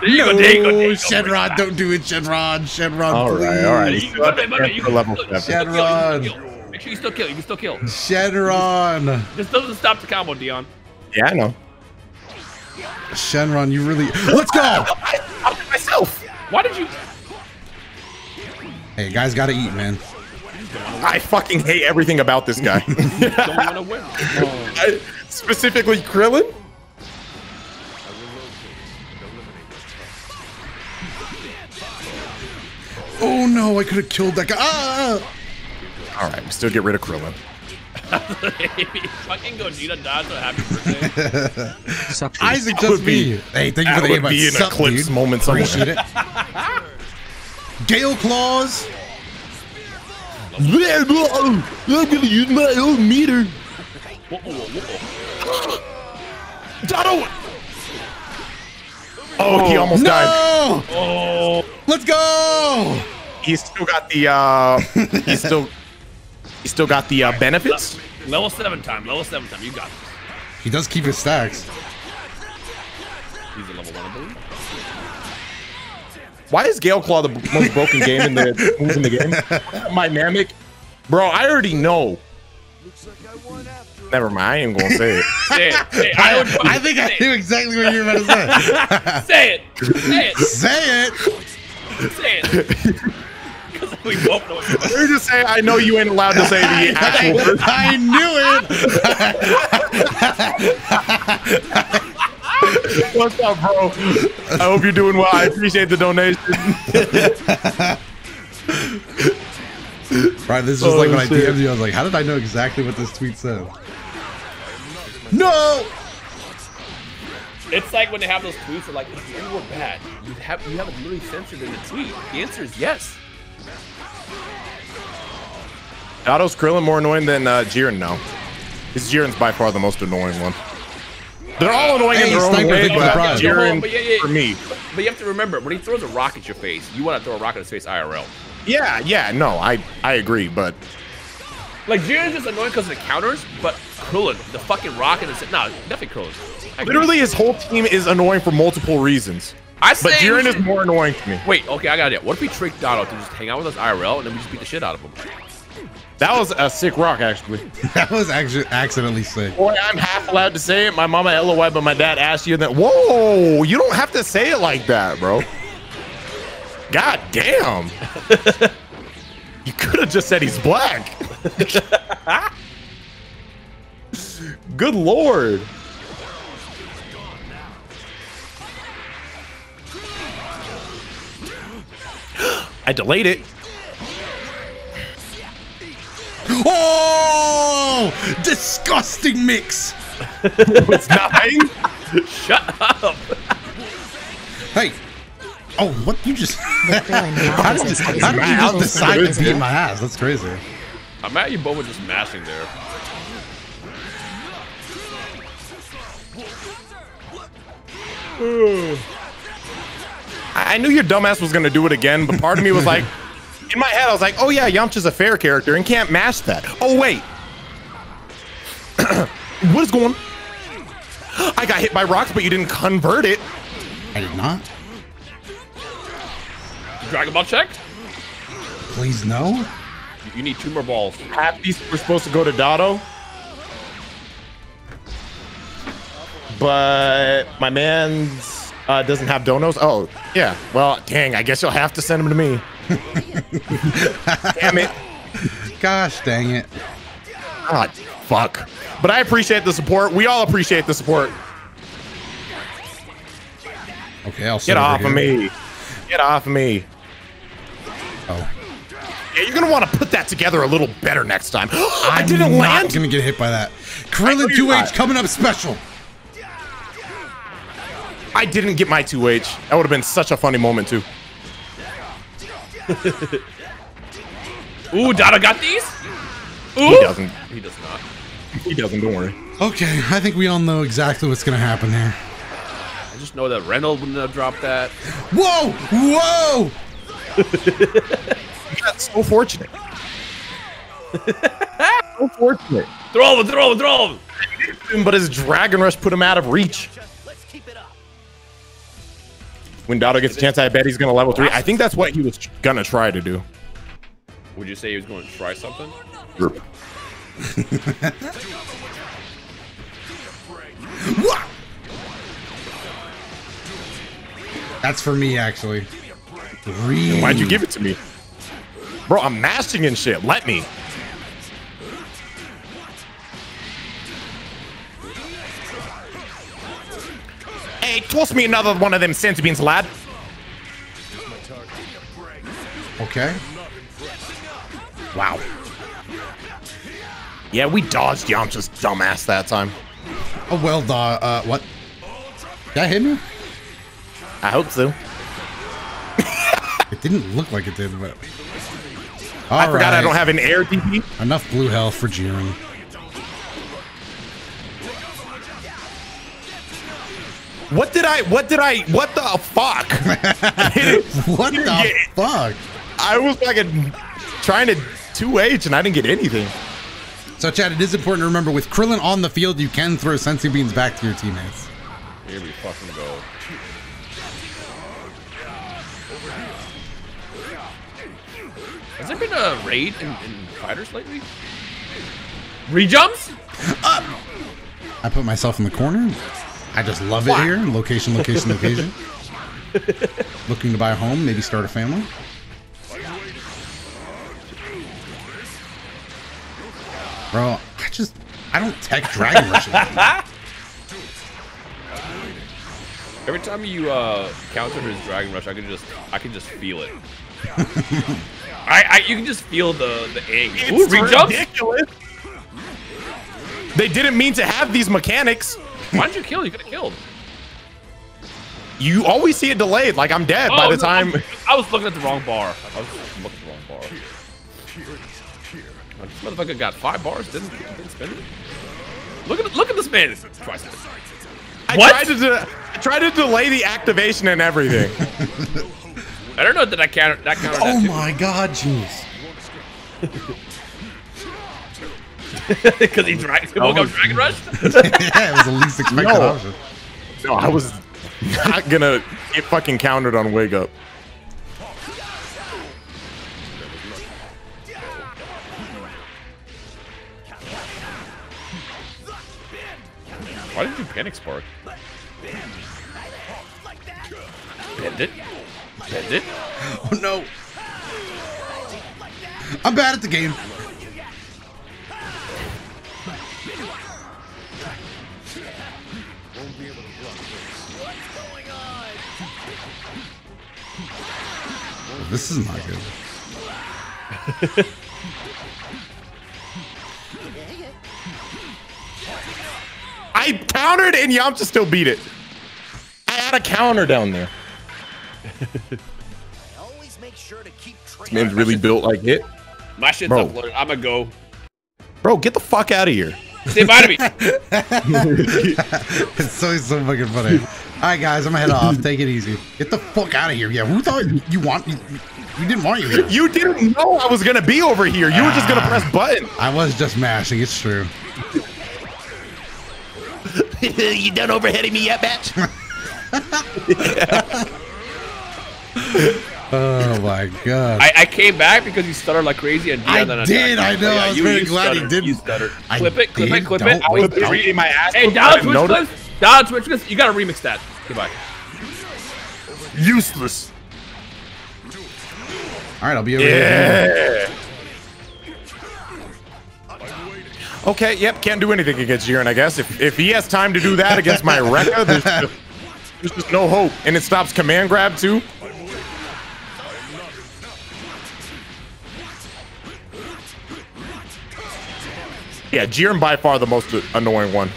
Speaker 3: There you
Speaker 2: no,
Speaker 3: go, there you go, there you go.
Speaker 2: Shenron, don't do it, Shenron. Shenron,
Speaker 1: All
Speaker 2: please.
Speaker 1: right, all right. For
Speaker 3: can
Speaker 1: level
Speaker 3: still- you can
Speaker 1: seven.
Speaker 3: still kill, you can
Speaker 2: Shenron.
Speaker 3: still kill. Make sure you still kill. You can still kill.
Speaker 2: Shenron.
Speaker 3: This doesn't stop the combo, Dion.
Speaker 1: Yeah, I know.
Speaker 2: Shenron, you really. Let's go!
Speaker 1: I'm myself.
Speaker 3: Why did you?
Speaker 2: Hey, guys gotta eat, man.
Speaker 1: I fucking hate everything about this guy.
Speaker 3: Don't want to win. Oh.
Speaker 1: I, specifically Krillin.
Speaker 2: Oh no, I could have killed that guy. Ah!
Speaker 1: All right, we still get rid of Krillin.
Speaker 3: Fucking Gogeta died so happy birthday.
Speaker 4: Sup,
Speaker 2: Isaac
Speaker 1: That
Speaker 2: just
Speaker 1: would be-
Speaker 2: Hey, thank you for the invite.
Speaker 1: be an
Speaker 2: Sup,
Speaker 1: eclipse
Speaker 2: dude.
Speaker 1: moment somewhere.
Speaker 2: Appreciate it. Gale Claws.
Speaker 1: I'm gonna use my own meter. Donald. Oh, he almost died.
Speaker 2: No!
Speaker 3: Oh,
Speaker 2: Let's go!
Speaker 1: He's still got the. uh He's still. He's still got the uh, benefits.
Speaker 3: level seven time. Level seven time. You got this.
Speaker 2: He does keep his stacks.
Speaker 3: He's a level one, I believe.
Speaker 1: Why is Gale Claw the most broken game in the move in the game? My Namek, bro. I already know. Never mind. I ain't gonna say it.
Speaker 3: Say it. Say it. I, know
Speaker 2: I think I
Speaker 3: say
Speaker 2: knew exactly what you were about to say.
Speaker 3: Say it. Say it.
Speaker 2: say it!
Speaker 3: Say it. Because we both know. What
Speaker 1: Let me just say, I know you ain't allowed to say the actual word.
Speaker 2: I knew it!
Speaker 1: What's up, bro? I hope you're doing well. I appreciate the donation.
Speaker 2: Right, this is just like
Speaker 1: Oh,
Speaker 2: when I. DM'd you, I was like, how did I know exactly what this tweet said? No!
Speaker 3: It's like when they have those tweets are like, if you were bad, you have you have it literally censored in the tweet. The answer is yes.
Speaker 1: Otto's Krillin more annoying than uh, Jiren now. His Jiren's by far the most annoying one. They're all annoying
Speaker 2: Hey,
Speaker 1: in their own way,
Speaker 2: for the
Speaker 1: but
Speaker 2: prize.
Speaker 1: Jiren,
Speaker 3: But yeah, yeah.
Speaker 1: for me.
Speaker 3: But you have to remember, when he throws a rock at your face, you want to throw a rock at his face IRL.
Speaker 1: Yeah, yeah, no, I I agree, but
Speaker 3: Like Jiren's just annoying because of the counters, but Krillin, the fucking rock in the no, definitely Krillin.
Speaker 1: Literally his whole team is annoying for multiple reasons.
Speaker 3: I
Speaker 1: But
Speaker 3: say we
Speaker 1: Jiren is more annoying to me.
Speaker 3: Wait, okay, I got it. What if we trick Donald to just hang out with us IRL and then we just beat the shit out of him?
Speaker 1: That was a sick rock, actually.
Speaker 2: That was actually accidentally sick.
Speaker 1: Boy, I'm half allowed to say it. My mama LOY, but my dad asked you that. Whoa, you don't have to say it like that, bro. God damn. you could have just said he's black. Good lord. I delayed it.
Speaker 2: Oh! Disgusting mix!
Speaker 1: It's nine.
Speaker 3: Shut up!
Speaker 2: Hey! Oh, what? You just.
Speaker 9: The Krillin
Speaker 2: How
Speaker 9: now
Speaker 2: did,
Speaker 9: says
Speaker 2: how did you just
Speaker 9: usual
Speaker 2: decide to beat my ass? That's crazy.
Speaker 3: I'm mad you both were just mashing there.
Speaker 1: I I knew your dumbass was gonna do it again, but part of me was like, in my head, I was like, oh yeah, Yamcha's a fair character and can't match that. Oh wait. what is going I got hit by rocks, but you didn't convert it.
Speaker 2: I did not.
Speaker 3: Dragon Ball check?
Speaker 2: Please no.
Speaker 3: You need two more balls.
Speaker 1: Half these were supposed to go to Doto. But my man's uh, doesn't have donos. Oh, yeah. Well, dang, I guess you'll have to send them to me. Damn it.
Speaker 2: Gosh dang it.
Speaker 1: God, fuck. But I appreciate the support. We all appreciate the support.
Speaker 2: Okay, I'll
Speaker 1: Get off of me. Get off of me.
Speaker 2: Oh.
Speaker 1: Yeah, you're gonna want to put that together a little better next time. I
Speaker 2: I'm
Speaker 1: didn't land.
Speaker 2: not
Speaker 1: land.
Speaker 2: gonna get hit by that. Krillin 2H coming up special.
Speaker 1: I didn't get my 2H. That would have been such a funny moment too.
Speaker 3: Ooh, Dada got these? Ooh.
Speaker 1: He doesn't.
Speaker 3: He does not.
Speaker 1: He doesn't. Don't worry.
Speaker 2: Okay, I think we all know exactly what's gonna happen here.
Speaker 3: I just know that Reynolds wouldn't have dropped that.
Speaker 2: Whoa! Whoa!
Speaker 1: You got so fortunate. so fortunate.
Speaker 3: Throw him, throw him, throw him.
Speaker 1: But his Dragon Rush put him out of reach. When Doto gets a chance, I bet he's gonna level three. I think that's what he was gonna try to do.
Speaker 3: Would you say he was going to try something? Group.
Speaker 2: That's for me, actually. Really?
Speaker 1: Why'd you give it to me? Bro, I'm mashing and shit. Let me. Hey, toss me another one of them senzu beans, lad.
Speaker 2: Okay.
Speaker 1: Wow. Yeah, we dodged Yamcha's dumbass that time.
Speaker 2: Oh well, the uh, what? That hit me?
Speaker 1: I hope so.
Speaker 2: It didn't look like it did, but.
Speaker 1: I forgot I don't have an air DP.
Speaker 2: enough blue health for Jiren.
Speaker 1: What did I? What did I? What the fuck?
Speaker 2: What the
Speaker 1: get-
Speaker 2: fuck?
Speaker 1: I was fucking trying to 2H and I didn't get anything.
Speaker 2: So, Chad, it is important to remember with Krillin on the field, you can throw senzu beans back to your teammates.
Speaker 3: Here we fucking go. Has there been a raid in, in fighters lately? Rejumps?
Speaker 2: Uh, I put myself in the corner. I just love it here. Location, location, location. Looking to buy a home, maybe start a family. Bro, I just I don't tech Dragon Rush.
Speaker 3: Every time you uh, counter his Dragon Rush, I can just I can just feel it. I, I you can just feel the the egg. Ooh,
Speaker 1: It's
Speaker 3: rejumps?
Speaker 1: ridiculous. They didn't mean to have these mechanics.
Speaker 3: Why did you kill? You could have killed.
Speaker 1: You always see it delayed, like I'm dead by
Speaker 3: Oh,
Speaker 1: the
Speaker 3: no,
Speaker 1: time.
Speaker 3: I'm- I was looking at the wrong bar. I was looking at the wrong bar. Like, This motherfucker got five bars. Didn't didn't spend it. Look at look at this man. Try.
Speaker 1: I
Speaker 3: What?
Speaker 1: tried to de- I tried to delay the activation and everything.
Speaker 3: I don't know that I counter that counter.
Speaker 2: oh
Speaker 3: that too.
Speaker 2: my god, genius.
Speaker 3: Because he dragged he woke up Dragon Rush.
Speaker 2: yeah, it was the least expected
Speaker 1: No.
Speaker 2: option.
Speaker 1: no, I was not gonna get fucking countered on wake up.
Speaker 3: Why did you panic spark? Bend it. Bend it.
Speaker 2: Oh no. I'm bad at the game. This is not good.
Speaker 1: I countered and Yamcha still beat it. I had a counter down there.
Speaker 5: Always make sure to keep
Speaker 1: This man's really built like it.
Speaker 3: My shit's
Speaker 1: Bro.
Speaker 3: uploaded. I'm gonna go.
Speaker 1: Bro, get the fuck out of here.
Speaker 3: Say bye to me.
Speaker 2: It's so so fucking funny. All right, guys, I'm gonna head off. Take it easy. Get the fuck out of here. Yeah, who thought you want? You, we didn't want you here.
Speaker 1: You didn't know I was gonna be over here. You were just gonna press button.
Speaker 2: I was just mashing. It's true.
Speaker 1: you done overheading me yet, bitch?
Speaker 2: Oh my god.
Speaker 3: I, I came back because you stuttered like crazy and
Speaker 2: I
Speaker 3: Dion then
Speaker 2: did,
Speaker 3: attacked
Speaker 2: I
Speaker 3: you.
Speaker 2: know, I was very glad he didn't.
Speaker 3: You stuttered.
Speaker 2: I
Speaker 3: Clip it, clip
Speaker 2: did,
Speaker 3: it, clip
Speaker 2: don't-
Speaker 3: it. I was
Speaker 2: don't-
Speaker 1: reading my ass.
Speaker 3: Hey,
Speaker 1: clip, I
Speaker 3: down
Speaker 1: didn't
Speaker 3: switch
Speaker 1: notice.
Speaker 3: clips. Down switch clips. You gotta remix that. Goodbye.
Speaker 8: Useless.
Speaker 2: All right, I'll be over here.
Speaker 1: Okay, yep, can't do anything against Jiren, I guess. If, if he has time to do that against my Rekka, there's, just- there's just no hope. And it stops command grab too. Yeah, Jiren by far the most annoying one.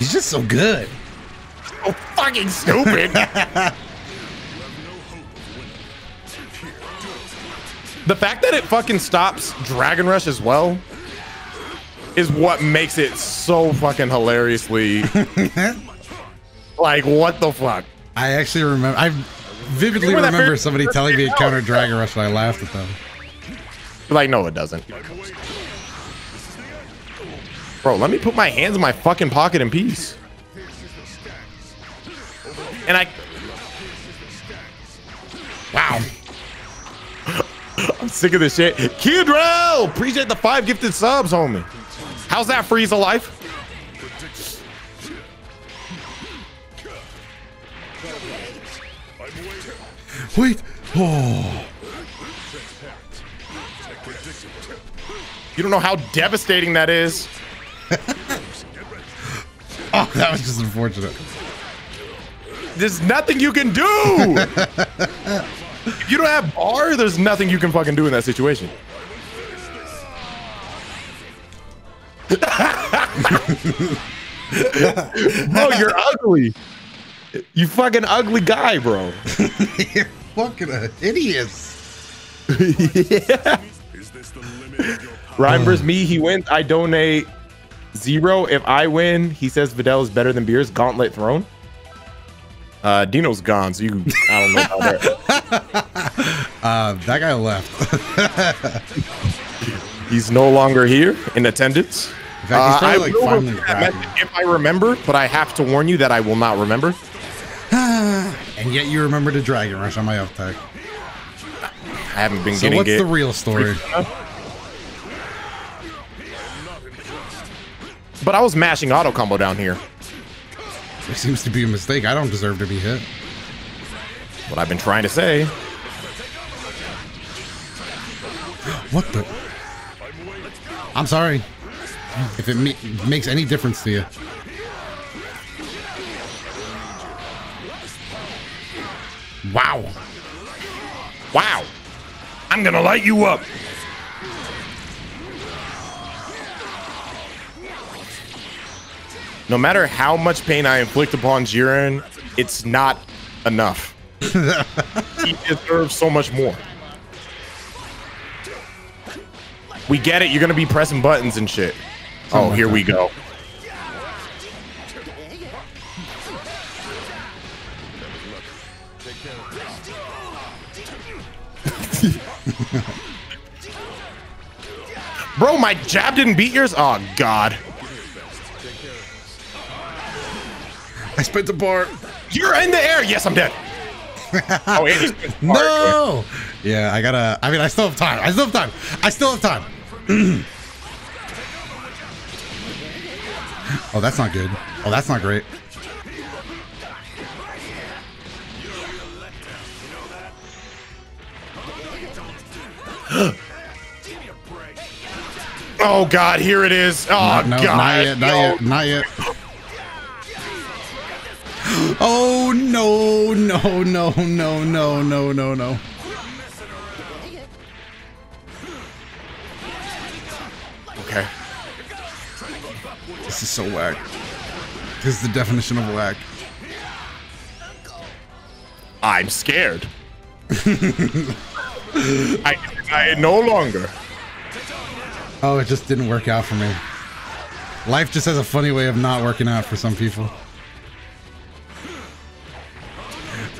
Speaker 2: He's just so good.
Speaker 1: Oh, fucking stupid. the fact that it fucking stops Dragon Rush as well is what makes it so fucking hilariously like what the fuck.
Speaker 2: I actually remember. I vividly
Speaker 1: Remember
Speaker 2: remember somebody telling me it countered Dragon Rush, and I laughed at them.
Speaker 1: Like, no, it doesn't. Bro, let me put my hands in my fucking pocket in peace. And I. Wow. I'm sick of this shit. Kidrell! Appreciate the five gifted subs, homie. How's that freeze alive?
Speaker 2: Wait. Oh.
Speaker 1: You don't know how devastating that is.
Speaker 2: Oh, that was just unfortunate.
Speaker 1: There's nothing you can do. if you don't have bar, there's nothing you can fucking do in that situation. bro, you're ugly. You fucking ugly guy, bro.
Speaker 2: You're fucking a idiot.
Speaker 1: yeah. Ryan versus me, he wins. I donate zero. If I win, he says Vidal is better than Beers. Gauntlet Throne. Uh, Dino's gone, so you. I don't know about that.
Speaker 2: Uh, that guy left.
Speaker 1: He's no longer here in attendance.
Speaker 2: In fact,
Speaker 1: Uh, I
Speaker 2: like, finally
Speaker 1: if I remember, but I have to warn you that I will not remember.
Speaker 2: and yet you remember the Dragon Rush on my up tech.
Speaker 1: I haven't been
Speaker 2: So
Speaker 1: getting
Speaker 2: what's
Speaker 1: it.
Speaker 2: the real story?
Speaker 1: But I was mashing auto combo down here.
Speaker 2: There seems to be a mistake. I don't deserve to be hit.
Speaker 1: What I've been trying to say.
Speaker 2: What the? I'm sorry. If it makes any difference to you. Wow.
Speaker 1: Wow.
Speaker 8: I'm gonna light you up.
Speaker 1: No matter how much pain I inflict upon Jiren, it's not enough. he deserves so much more. We get it. You're gonna be pressing buttons and shit. Oh, here we go. Bro, my jab didn't beat yours? Oh, God.
Speaker 2: I spent the bar.
Speaker 1: You're in the air. Yes, I'm dead. oh, is.
Speaker 2: No. Yeah, I gotta. I mean, I still have time. I still have time. I still have time. oh, that's not good. Oh, that's not great.
Speaker 1: Oh, God. Here it is. Oh,
Speaker 2: no,
Speaker 1: God.
Speaker 2: not yet. Not
Speaker 1: No.
Speaker 2: yet. Not yet. Oh no! No! No! No! No! No! No! No!
Speaker 1: Okay.
Speaker 2: This is so whack. This is the definition of whack.
Speaker 1: I'm scared. I, I no longer.
Speaker 2: Oh, it just didn't work out for me. Life just has a funny way of not working out for some people.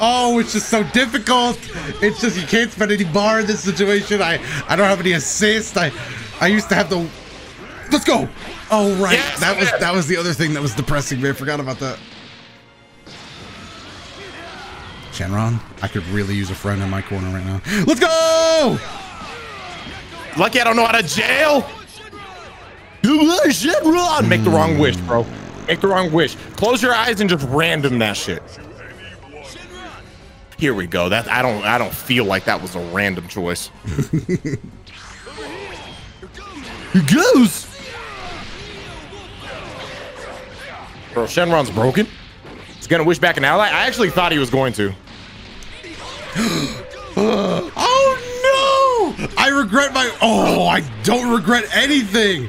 Speaker 2: Oh, it's just so difficult. It's just you can't spend any bar in this situation. I I don't have any assist. I I used to have the. Let's go. Oh right,
Speaker 1: Yes,
Speaker 2: that was that was the other thing that was depressing me. I forgot about that. Shenron, I could really use a friend in my corner right now. Let's go!
Speaker 1: Lucky I don't know how to jail. Run. Make the wrong wish, bro. Make the wrong wish. Close your eyes and just random that shit. Here we go. That I don't I don't feel like that was a random choice. He goes. Bro, Shenron's broken. He's gonna wish back an ally. I actually thought he was going to.
Speaker 2: Oh no! I regret my. Oh, I don't regret anything.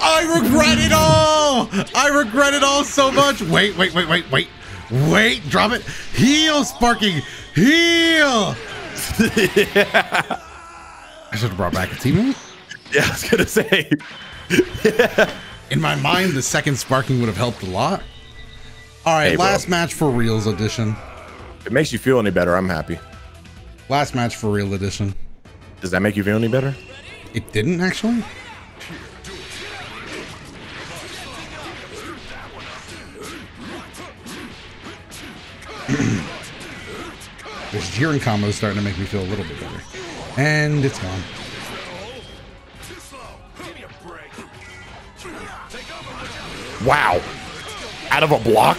Speaker 2: I regret it all. I regret it all so much. Wait, wait, wait, wait, wait, wait. Drop it. Heal, Sparking. Heal. I should have brought back a teammate.
Speaker 1: Yeah, I was gonna say.
Speaker 2: In my mind, the second Sparking would have helped a lot. All right,
Speaker 1: Hey, bro.
Speaker 2: last match for Reals edition.
Speaker 1: If it makes you feel any better, I'm happy.
Speaker 2: Last match for Real edition.
Speaker 1: Does that make you feel any better?
Speaker 2: It didn't actually. This Jiren combo is starting to make me feel a little bit better. And it's gone.
Speaker 1: Wow. Out of a block?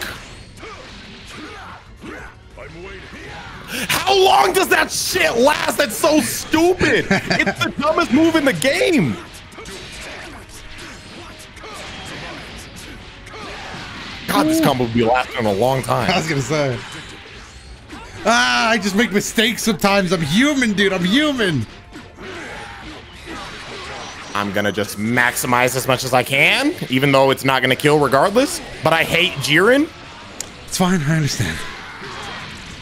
Speaker 1: How long does that shit last? That's so stupid. it's the dumbest move in the game. God, this combo would be lasting a long time.
Speaker 2: I was gonna say. Ah, I just make mistakes sometimes. I'm human, dude. I'm human.
Speaker 1: I'm gonna just maximize as much as I can, even though it's not gonna kill regardless. But I hate Jiren.
Speaker 2: It's fine. I understand.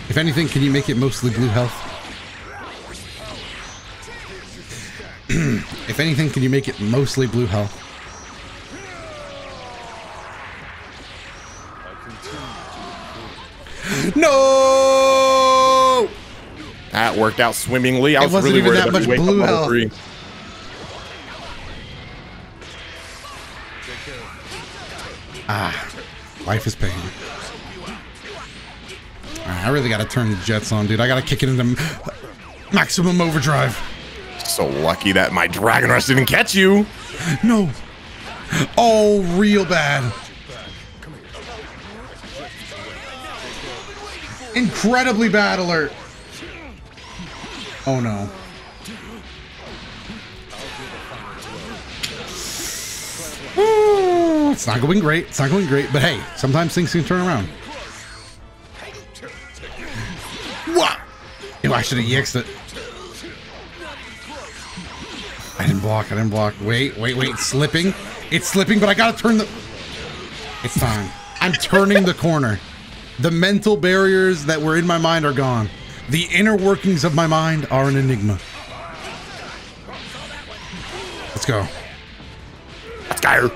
Speaker 2: If anything, can you make it mostly blue health? if anything, can you make it mostly blue health? No!
Speaker 1: That worked out swimmingly. I was really worried
Speaker 2: that
Speaker 1: about
Speaker 2: much
Speaker 1: you wake up
Speaker 2: blue
Speaker 1: level
Speaker 2: health.
Speaker 1: three.
Speaker 2: Ah, life is pain. Ah, I really gotta turn the jets on, dude. I gotta kick it into maximum overdrive.
Speaker 1: So lucky that my Dragon Rush didn't catch you.
Speaker 2: No. Oh, real bad. Incredibly bad alert. Oh no. It's not going great. It's not going great, but hey, sometimes things can turn around. What? Ew, I should have EX'd it. I didn't block. I didn't block. Wait, wait, wait. It's slipping. It's slipping, but I gotta turn the. It's time. I'm turning the corner. The mental barriers that were in my mind are gone. The inner workings of my mind are an enigma. Let's go.
Speaker 1: Let's go.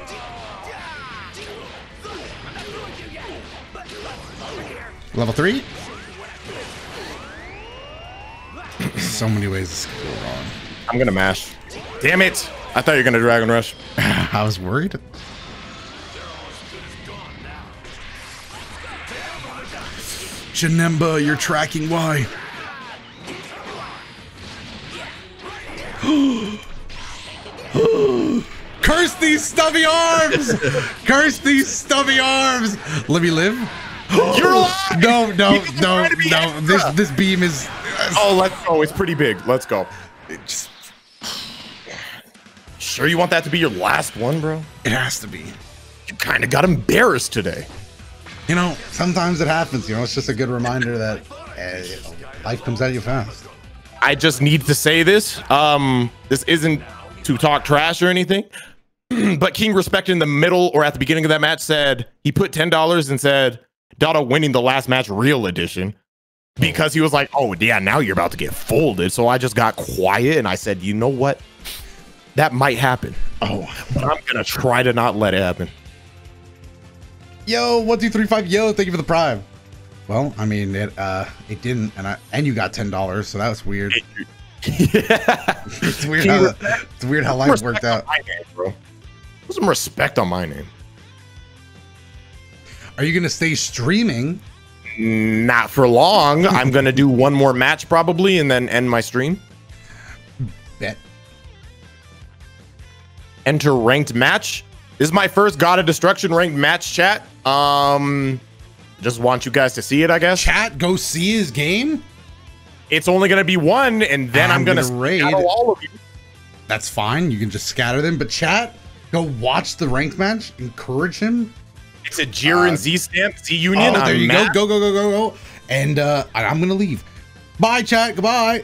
Speaker 2: Level three. so many ways this could go wrong.
Speaker 1: I'm gonna mash. Damn it! I thought you were gonna Dragon Rush.
Speaker 2: I was worried. Janemba, you're tracking why? Curse these stubby arms! Curse these stubby arms! Let me live.
Speaker 1: You're alive!
Speaker 2: No, no,
Speaker 1: You
Speaker 2: no,
Speaker 1: tried to be
Speaker 2: no. This this beam is.
Speaker 1: Oh, let's go. It's pretty big. Let's go.
Speaker 2: Just,
Speaker 1: Sure, you want that to be your last one, bro?
Speaker 2: it has to be.
Speaker 1: You kind of got embarrassed today.
Speaker 2: You know, sometimes it happens. You know, it's just a good reminder that uh, life comes at you fast.
Speaker 1: I just need to say this. Um, this isn't to talk trash or anything, but King Respect in the middle or at the beginning of that match said he put ten dollars and said, Dada winning the last match real edition because he was like, "Oh yeah, now you're about to get folded." So I just got quiet and I said, "You know what? That might happen.
Speaker 2: Oh,
Speaker 1: but I'm gonna try to not let it happen."
Speaker 2: Yo, one two three five. Yo, thank you for the prime. Well, I mean, it uh, it didn't, and I and you got ten dollars, so that was weird.
Speaker 1: yeah,
Speaker 2: it's weird. How, it's weird how life worked out.
Speaker 1: My name, bro. Put some respect on my name.
Speaker 2: Are you gonna stay streaming?
Speaker 1: Not for long. I'm gonna do one more match probably, and then end my stream.
Speaker 2: Bet.
Speaker 1: Enter ranked match. This is my first God of Destruction ranked match chat. Um, just want you guys to see it, I guess.
Speaker 2: Chat, go see his game.
Speaker 1: It's only gonna be one, and then I'm,
Speaker 2: I'm
Speaker 1: gonna,
Speaker 2: gonna raid.
Speaker 1: all of you.
Speaker 2: That's fine. You can just scatter them. But chat, go watch the ranked match. Encourage him.
Speaker 1: It's a Jiren
Speaker 2: Uh,
Speaker 1: Z stamp Z Union.
Speaker 2: Oh, there you go. Go go go go go. And uh, I'm gonna leave. Bye, chat. Goodbye.